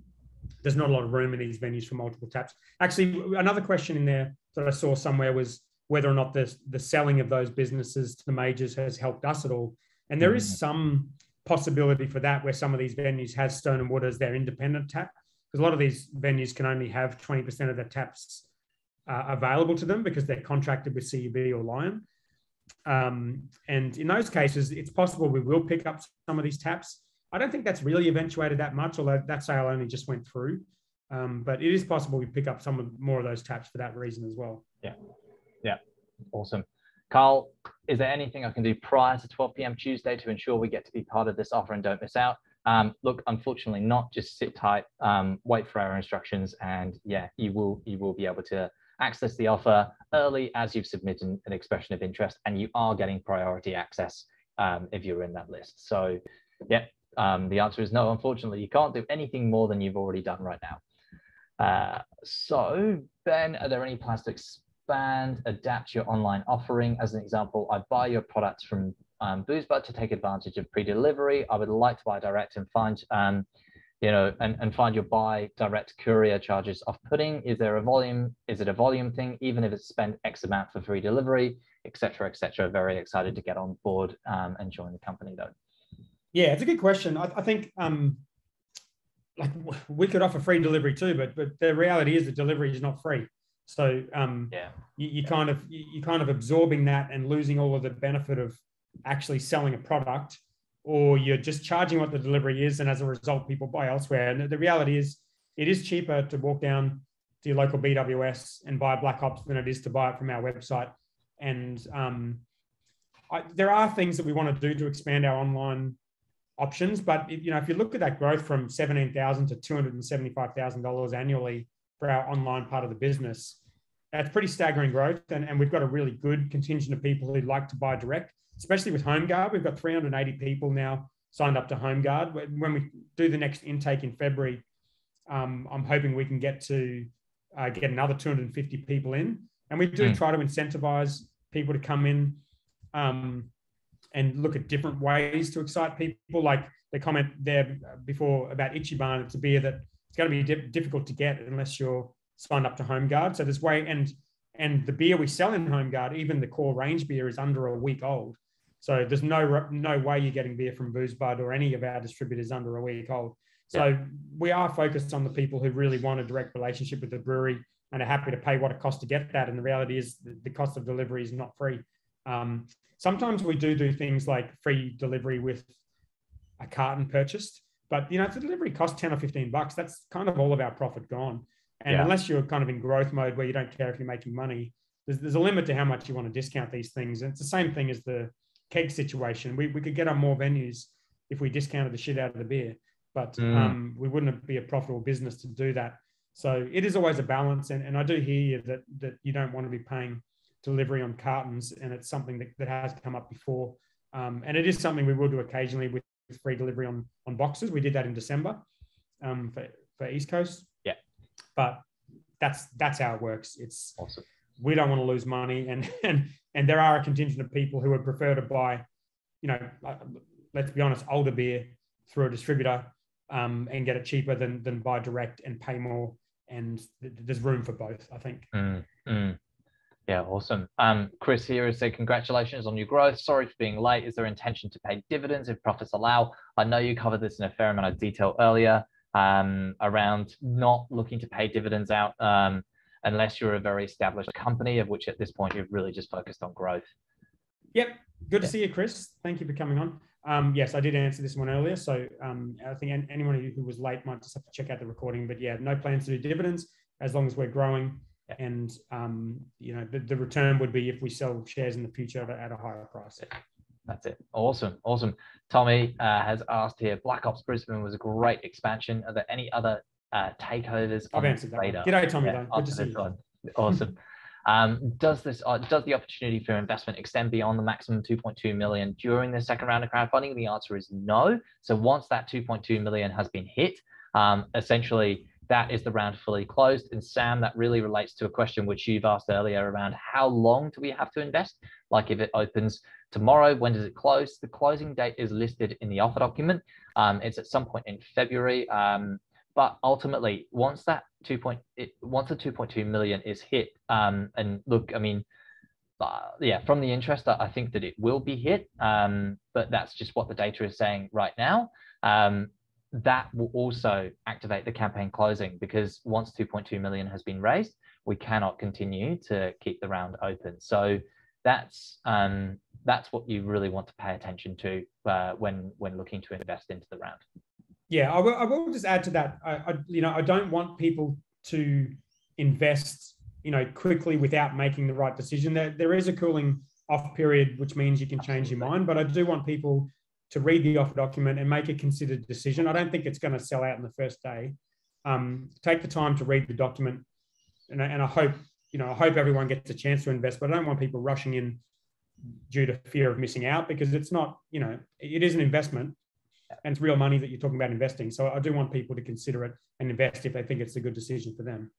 [SPEAKER 2] there's not a lot of room in these venues for multiple taps. Actually, another question in there that I saw somewhere was whether or not the, the selling of those businesses to the majors has helped us at all. And there is mm. some possibility for that where some of these venues has Stone and Wood as their independent tap. Because a lot of these venues can only have 20% of their taps uh, available to them because they're contracted with CUB or Lion. Um, and in those cases, it's possible we will pick up some of these taps. I don't think that's really eventuated that much, although that sale only just went through. Um, but it is possible we pick up some of more of those taps for that reason as well.
[SPEAKER 1] Yeah, yeah, awesome. Carl, is there anything I can do prior to 12 p.m. Tuesday to ensure we get to be part of this offer and don't miss out? Um, look, unfortunately, not just sit tight, um, wait for our instructions, and yeah, you will you will be able to access the offer early as you've submitted an expression of interest, and you are getting priority access um, if you're in that list. So, yeah, um, the answer is no. Unfortunately, you can't do anything more than you've already done right now. Uh, so, Ben, are there any plans to expand, adapt your online offering? As an example, I buy your products from um, BoozeBud to take advantage of pre-delivery. I would like to buy direct and find, um, you know, and, and find your buy direct courier charges off-putting. Is there a volume? Is it a volume thing? Even if it's spent X amount for free delivery, etc., etc. Very excited to get on board um, and join the company though.
[SPEAKER 2] Yeah, it's a good question. I, I think um, like we could offer free delivery too, but but the reality is the delivery is not free. So um,
[SPEAKER 1] yeah,
[SPEAKER 2] you, you kind of you, you kind of absorbing that and losing all of the benefit of actually selling a product, or you're just charging what the delivery is, and as a result, people buy elsewhere. And the reality is, it is cheaper to walk down to your local BWS and buy Black Hops than it is to buy it from our website. And um, I, there are things that we want to do to expand our online options. But you know, if you look at that growth from seventeen thousand to two hundred and seventy-five thousand dollars annually for our online part of the business, that's pretty staggering growth. And, and we've got a really good contingent of people who'd like to buy direct, especially with HomeGuard. We've got 380 people now signed up to HomeGuard. When we do the next intake in February, um, I'm hoping we can get to uh, get another 250 people in. And we do mm. try to incentivize people to come in. Um, and look at different ways to excite people. Like the comment there before about Ichiban, it's a beer that it's going to be di- difficult to get unless you're signed up to Home Guard. So there's way and and the beer we sell in Home Guard, even the core range beer, is under a week old. So there's no no way you're getting beer from BoozeBud or any of our distributors under a week old. So yeah. we are focused on the people who really want a direct relationship with the brewery and are happy to pay what it costs to get that. And the reality is the cost of delivery is not free. Um, Sometimes we do do things like free delivery with a carton purchased, but you know, if the delivery costs 10 or 15 bucks, that's kind of all of our profit gone. And yeah. unless you're kind of in growth mode where you don't care if you're making money, there's, there's a limit to how much you want to discount these things. And it's the same thing as the keg situation. We, we could get on more venues if we discounted the shit out of the beer, but mm. um, we wouldn't be a profitable business to do that. So it is always a balance. And, and I do hear you that, that you don't want to be paying delivery on cartons, and it's something that, that has come up before. Um, and it is something we will do occasionally with free delivery on on boxes. We did that in December um, for for East Coast.
[SPEAKER 1] Yeah,
[SPEAKER 2] but that's that's how it works. It's
[SPEAKER 1] awesome.
[SPEAKER 2] We don't want to lose money, and and and there are a contingent of people who would prefer to buy, you know, uh, let's be honest, older beer through a distributor um, and get it cheaper than than buy direct and pay more. And th- there's room for both, I think.
[SPEAKER 1] Mm, mm. Yeah, awesome. Um, Chris here is saying, congratulations on your growth. Sorry for being late. Is there intention to pay dividends if profits allow? I know you covered this in a fair amount of detail earlier um, around not looking to pay dividends out um, unless you're a very established company, of which at this point you've really just focused on growth.
[SPEAKER 2] Yep. Good to see you, Chris. Thank you for coming on. Um, yes, I did answer this one earlier. So um, I think anyone who was late might just have to check out the recording. But yeah, no plans to do dividends as long as we're growing and um, you know the, the return would be if we sell shares in the future at a higher price.
[SPEAKER 1] That's it. Awesome, awesome. Tommy uh, has asked here. Black Hops Brisbane was a great expansion. Are there any other uh, takeovers?
[SPEAKER 2] I've answered that. Radar? G'day, Tommy. Yeah, Good to see you.
[SPEAKER 1] Awesome. [LAUGHS] um, does this uh, does the opportunity for investment extend beyond the maximum 2.2 million during the second round of crowdfunding? The answer is no. So once that 2.2 million has been hit, um, essentially that is the round fully closed. And Sam, that really relates to a question which you've asked earlier around how long do we have to invest? Like if it opens tomorrow, when does it close? The closing date is listed in the offer document. Um, it's at some point in February. Um, but ultimately, once that two point, once the 2.2 million is hit, um, and look, I mean, uh, yeah, from the interest, I think that it will be hit. Um, but that's just what the data is saying right now. Um, that will also activate the campaign closing because once 2.2 million has been raised, we cannot continue to keep the round open. So that's um, that's what you really want to pay attention to uh, when when looking to invest into the round.
[SPEAKER 2] Yeah, I will, I will just add to that. I, I, you know, I don't want people to invest, you know, quickly without making the right decision. There, there is a cooling off period, which means you can change your mind. But I do want people to read the offer document and make a considered decision. I don't think it's going to sell out in the first day. Um, take the time to read the document, and, and I hope you know I hope everyone gets a chance to invest. But I don't want people rushing in due to fear of missing out because it's not you know it is an investment and it's real money that you're talking about investing. So I do want people to consider it and invest if they think it's a good decision for them.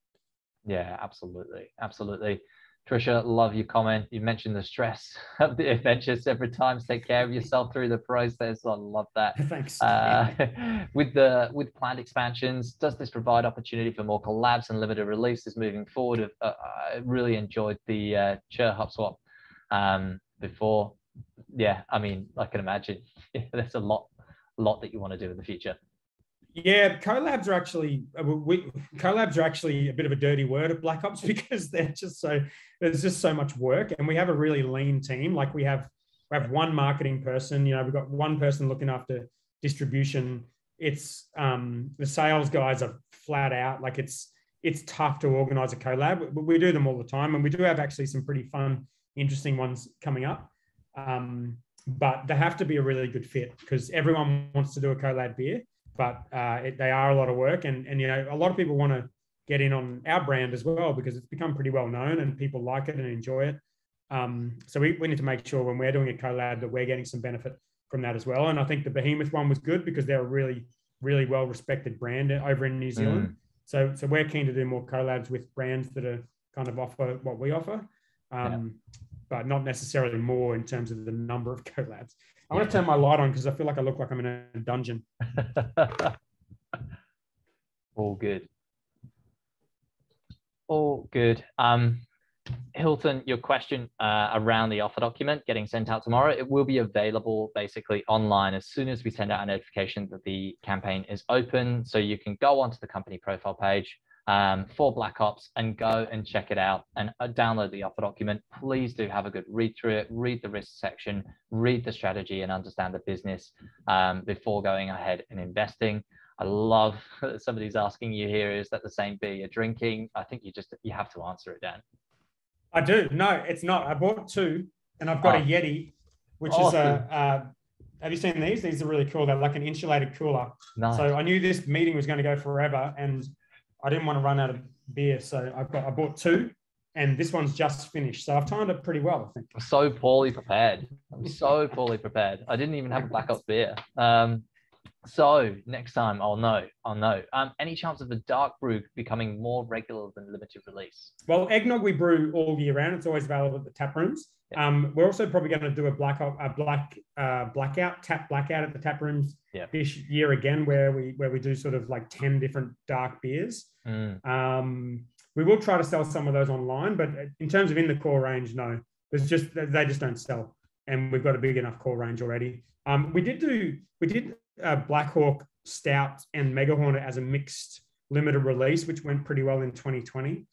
[SPEAKER 1] Yeah, absolutely, absolutely. Trisha, love your comment. You mentioned the stress [LAUGHS] of the adventure several times. Take care of yourself through the process. I love that. [LAUGHS]
[SPEAKER 2] Thanks.
[SPEAKER 1] Uh, [LAUGHS] with the with planned expansions, does this provide opportunity for more collabs and limited releases moving forward? Uh, I really enjoyed the uh, Chair HubSwap um, before. Yeah, I mean, I can imagine there's a lot, lot that you want to do in the future.
[SPEAKER 2] Yeah, collabs are actually uh, we, collabs are actually a bit of a dirty word at Black Hops [LAUGHS] because they're just so there's just so much work, and we have a really lean team. Like we have we have one marketing person. You know, we've got one person looking after distribution. It's um, the sales guys are flat out. Like it's it's tough to organize a collab. We, we do them all the time, and we do have actually some pretty fun, interesting ones coming up. Um, but they have to be a really good fit because everyone wants to do a collab beer but uh, it, they are a lot of work. And, and, you know, a lot of people want to get in on our brand as well because it's become pretty well known and people like it and enjoy it. Um, so we, we need to make sure when we're doing a collab that we're getting some benefit from that as well. And I think the Behemoth one was good because they're a really, really well respected brand over in New Zealand. Mm. So, so we're keen to do more collabs with brands that are kind of offer what we offer. Um, yeah. But not necessarily more in terms of the number of [LAUGHS] collabs. I want to turn my light on because I feel like I look like I'm in a dungeon. [LAUGHS]
[SPEAKER 1] All good. All good. Um, Hilton, your question uh, around the offer document getting sent out tomorrow, it will be available basically online as soon as we send out a notification that the campaign is open. So you can go onto the company profile page, um, for Black Hops and go and check it out and uh, download the offer document. Please do have a good read through it, read the risk section, read the strategy, and understand the business um, before going ahead and investing. I love [LAUGHS] somebody's asking you here, is that the same beer you're drinking? I think you just you have to answer it, Dan.
[SPEAKER 2] I do. No, it's not. I bought two, and I've got oh. a Yeti, which awesome. is a. Uh, have you seen these? These are really cool. They're like an insulated cooler. Nice. So I knew this meeting was going to go forever, and I didn't want to run out of beer, so I got I bought two, and this one's just finished. So I've timed it pretty well, I think.
[SPEAKER 1] I'm so poorly prepared. I'm so poorly prepared. I didn't even have a Black Hops beer. Um, so next time I'll know. I'll know. Um, any chance of the dark brew becoming more regular than limited release?
[SPEAKER 2] Well, eggnog we brew all year round. It's always available at the tap rooms. Um, we're also probably going to do a black a black uh, blackout tap blackout at the tap rooms yeah. this year again, where we where we do sort of like ten different dark beers. Mm. Um, we will try to sell some of those online, but in terms of in the core range, no, there's just they just don't sell, and we've got a big enough core range already. Um, we did do we did uh, Blackhawk Stout and Mega Hornet as a mixed limited release, which went pretty well in 2020.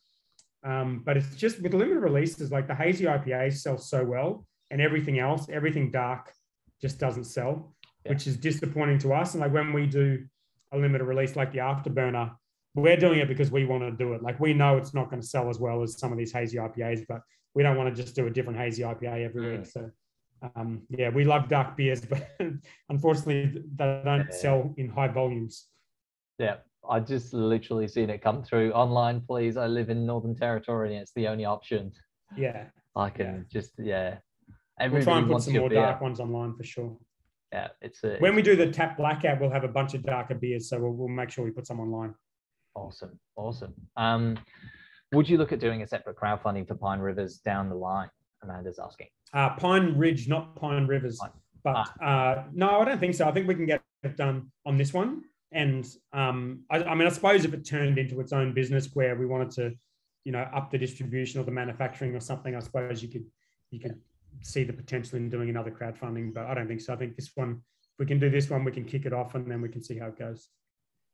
[SPEAKER 2] Um, but it's just with limited releases, like the hazy IPAs sell so well, and everything else, everything dark, just doesn't sell, yeah. which is disappointing to us. And like when we do a limited release like the Afterburner, we're doing it because we want to do it. Like we know it's not going to sell as well as some of these hazy IPAs, but we don't want to just do a different hazy IPA every mm. week. So um, yeah, we love dark beers, [LAUGHS] but unfortunately they don't sell in high volumes.
[SPEAKER 1] Yeah, I just literally seen it come through online. Please, I live in Northern Territory, and it's the only option.
[SPEAKER 2] Yeah,
[SPEAKER 1] I can yeah. just yeah.
[SPEAKER 2] Everybody we'll try and put some more beer. dark ones online for sure.
[SPEAKER 1] Yeah, it's a,
[SPEAKER 2] when
[SPEAKER 1] it's,
[SPEAKER 2] we do the tap blackout, we'll have a bunch of darker beers, so we'll, we'll make sure we put some online.
[SPEAKER 1] Awesome, awesome. Um, would you look at doing a separate crowdfunding for Pine Rivers down the line? Amanda's asking.
[SPEAKER 2] Uh, Pine Ridge, not Pine Rivers. Pine. But ah. uh, no, I don't think so. I think we can get it done on this one. And um, I, I, mean, I suppose if it turned into its own business where we wanted to, you know, up the distribution or the manufacturing or something, I suppose you could you could see the potential in doing another crowdfunding. But I don't think so. I think this one, if we can do this one, we can kick it off and then we can see how it goes.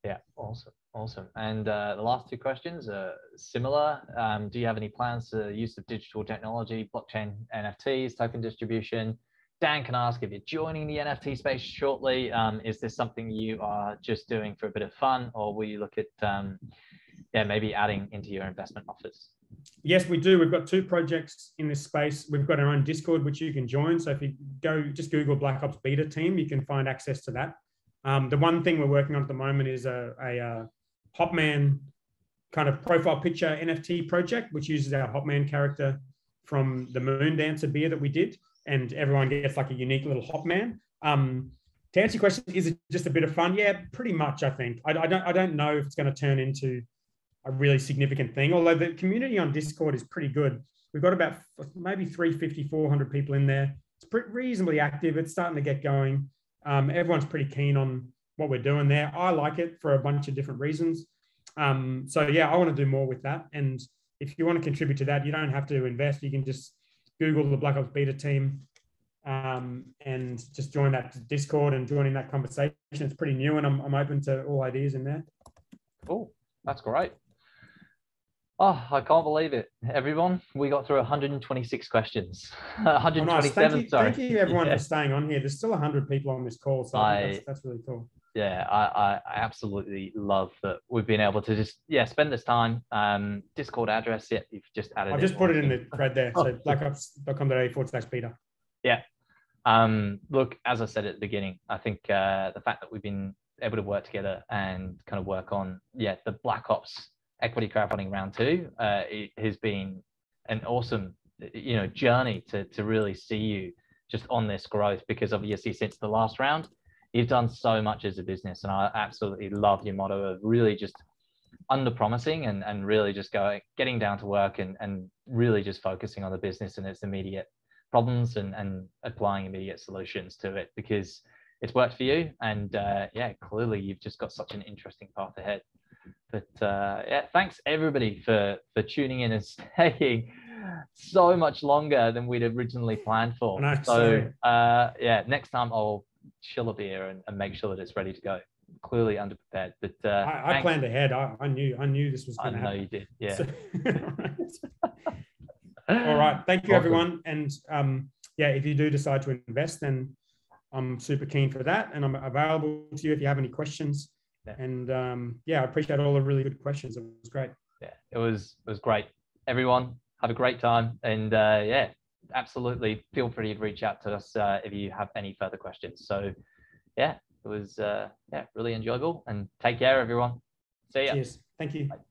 [SPEAKER 1] Yeah, awesome, awesome. And uh, the last two questions are similar. Um, do you have any plans to use of digital technology, blockchain, NFTs, token distribution? Dan can ask if you're joining the NFT space shortly. Um, is this something you are just doing for a bit of fun, or will you look at um, yeah maybe adding into your investment offers?
[SPEAKER 2] Yes, we do. We've got two projects in this space. We've got our own Discord, which you can join. So if you go just Google Black Hops Beta Team, you can find access to that. Um, the one thing we're working on at the moment is a, a, a Hopman kind of profile picture NFT project, which uses our Hopman character from the Moon Dancer beer that we did, and everyone gets like a unique little Hopman. Um, to answer your question, is it just a bit of fun? Yeah, pretty much. I think I, I don't I don't know if it's going to turn into a really significant thing. Although the community on Discord is pretty good. We've got about maybe 350, 400 people in there. It's pretty reasonably active. It's starting to get going. Um, everyone's pretty keen on what we're doing there. I like it for a bunch of different reasons. Um, so yeah, I want to do more with that. And if you want to contribute to that, you don't have to invest. You can just Google the Black Hops Beta team um, and just join that Discord and join in that conversation. It's pretty new, and I'm, I'm open to all ideas in there.
[SPEAKER 1] Cool, that's great. Oh, I can't believe it. Everyone, we got through 126 questions. 127, [LAUGHS] oh, nice.
[SPEAKER 2] thank you,
[SPEAKER 1] sorry.
[SPEAKER 2] Thank you everyone yeah. for [LAUGHS] staying on here. There's still 100 people on this call, so I, that's, that's, really cool.
[SPEAKER 1] Yeah, I, I absolutely love that we've been able to just, yeah, spend this time. Um, Discord address, yeah, you've just added
[SPEAKER 2] I've just put it in the [LAUGHS] thread there. So blackhops.com.au forward slash Peter.
[SPEAKER 1] Yeah. Um, look, as I said at the beginning, I think uh, the fact that we've been able to work together and kind of work on, yeah, the Black Hops equity crowdfunding round two uh, it has been an awesome you know journey to to really see you just on this growth because obviously since the last round you've done so much as a business and i absolutely love your motto of really just under promising and, and really just going getting down to work and, and really just focusing on the business and its immediate problems and, and applying immediate solutions to it because it's worked for you. And uh, yeah clearly you've just got such an interesting path ahead. But uh, yeah, thanks everybody for for tuning in and [LAUGHS] staying so much longer than we'd originally planned for. So uh, yeah, next time I'll chill a beer and, and, make sure that it's ready to go. Clearly underprepared, but uh,
[SPEAKER 2] I, I planned ahead. I, I, knew I knew this was going to happen.
[SPEAKER 1] I know you did. Yeah.
[SPEAKER 2] So, [LAUGHS] all right. Thank you, awesome. everyone. And um, yeah, if you do decide to invest, then I'm super keen for that, and I'm available to you if you have any questions. Yeah. And um, yeah, I appreciate all the really good questions. It was great.
[SPEAKER 1] Yeah, it was it was great. Everyone, have a great time, and uh, yeah, absolutely feel free to reach out to us uh, if you have any further questions. So yeah, it was uh, yeah really enjoyable, and take care, everyone. See ya.
[SPEAKER 2] Cheers. Thank you. Bye.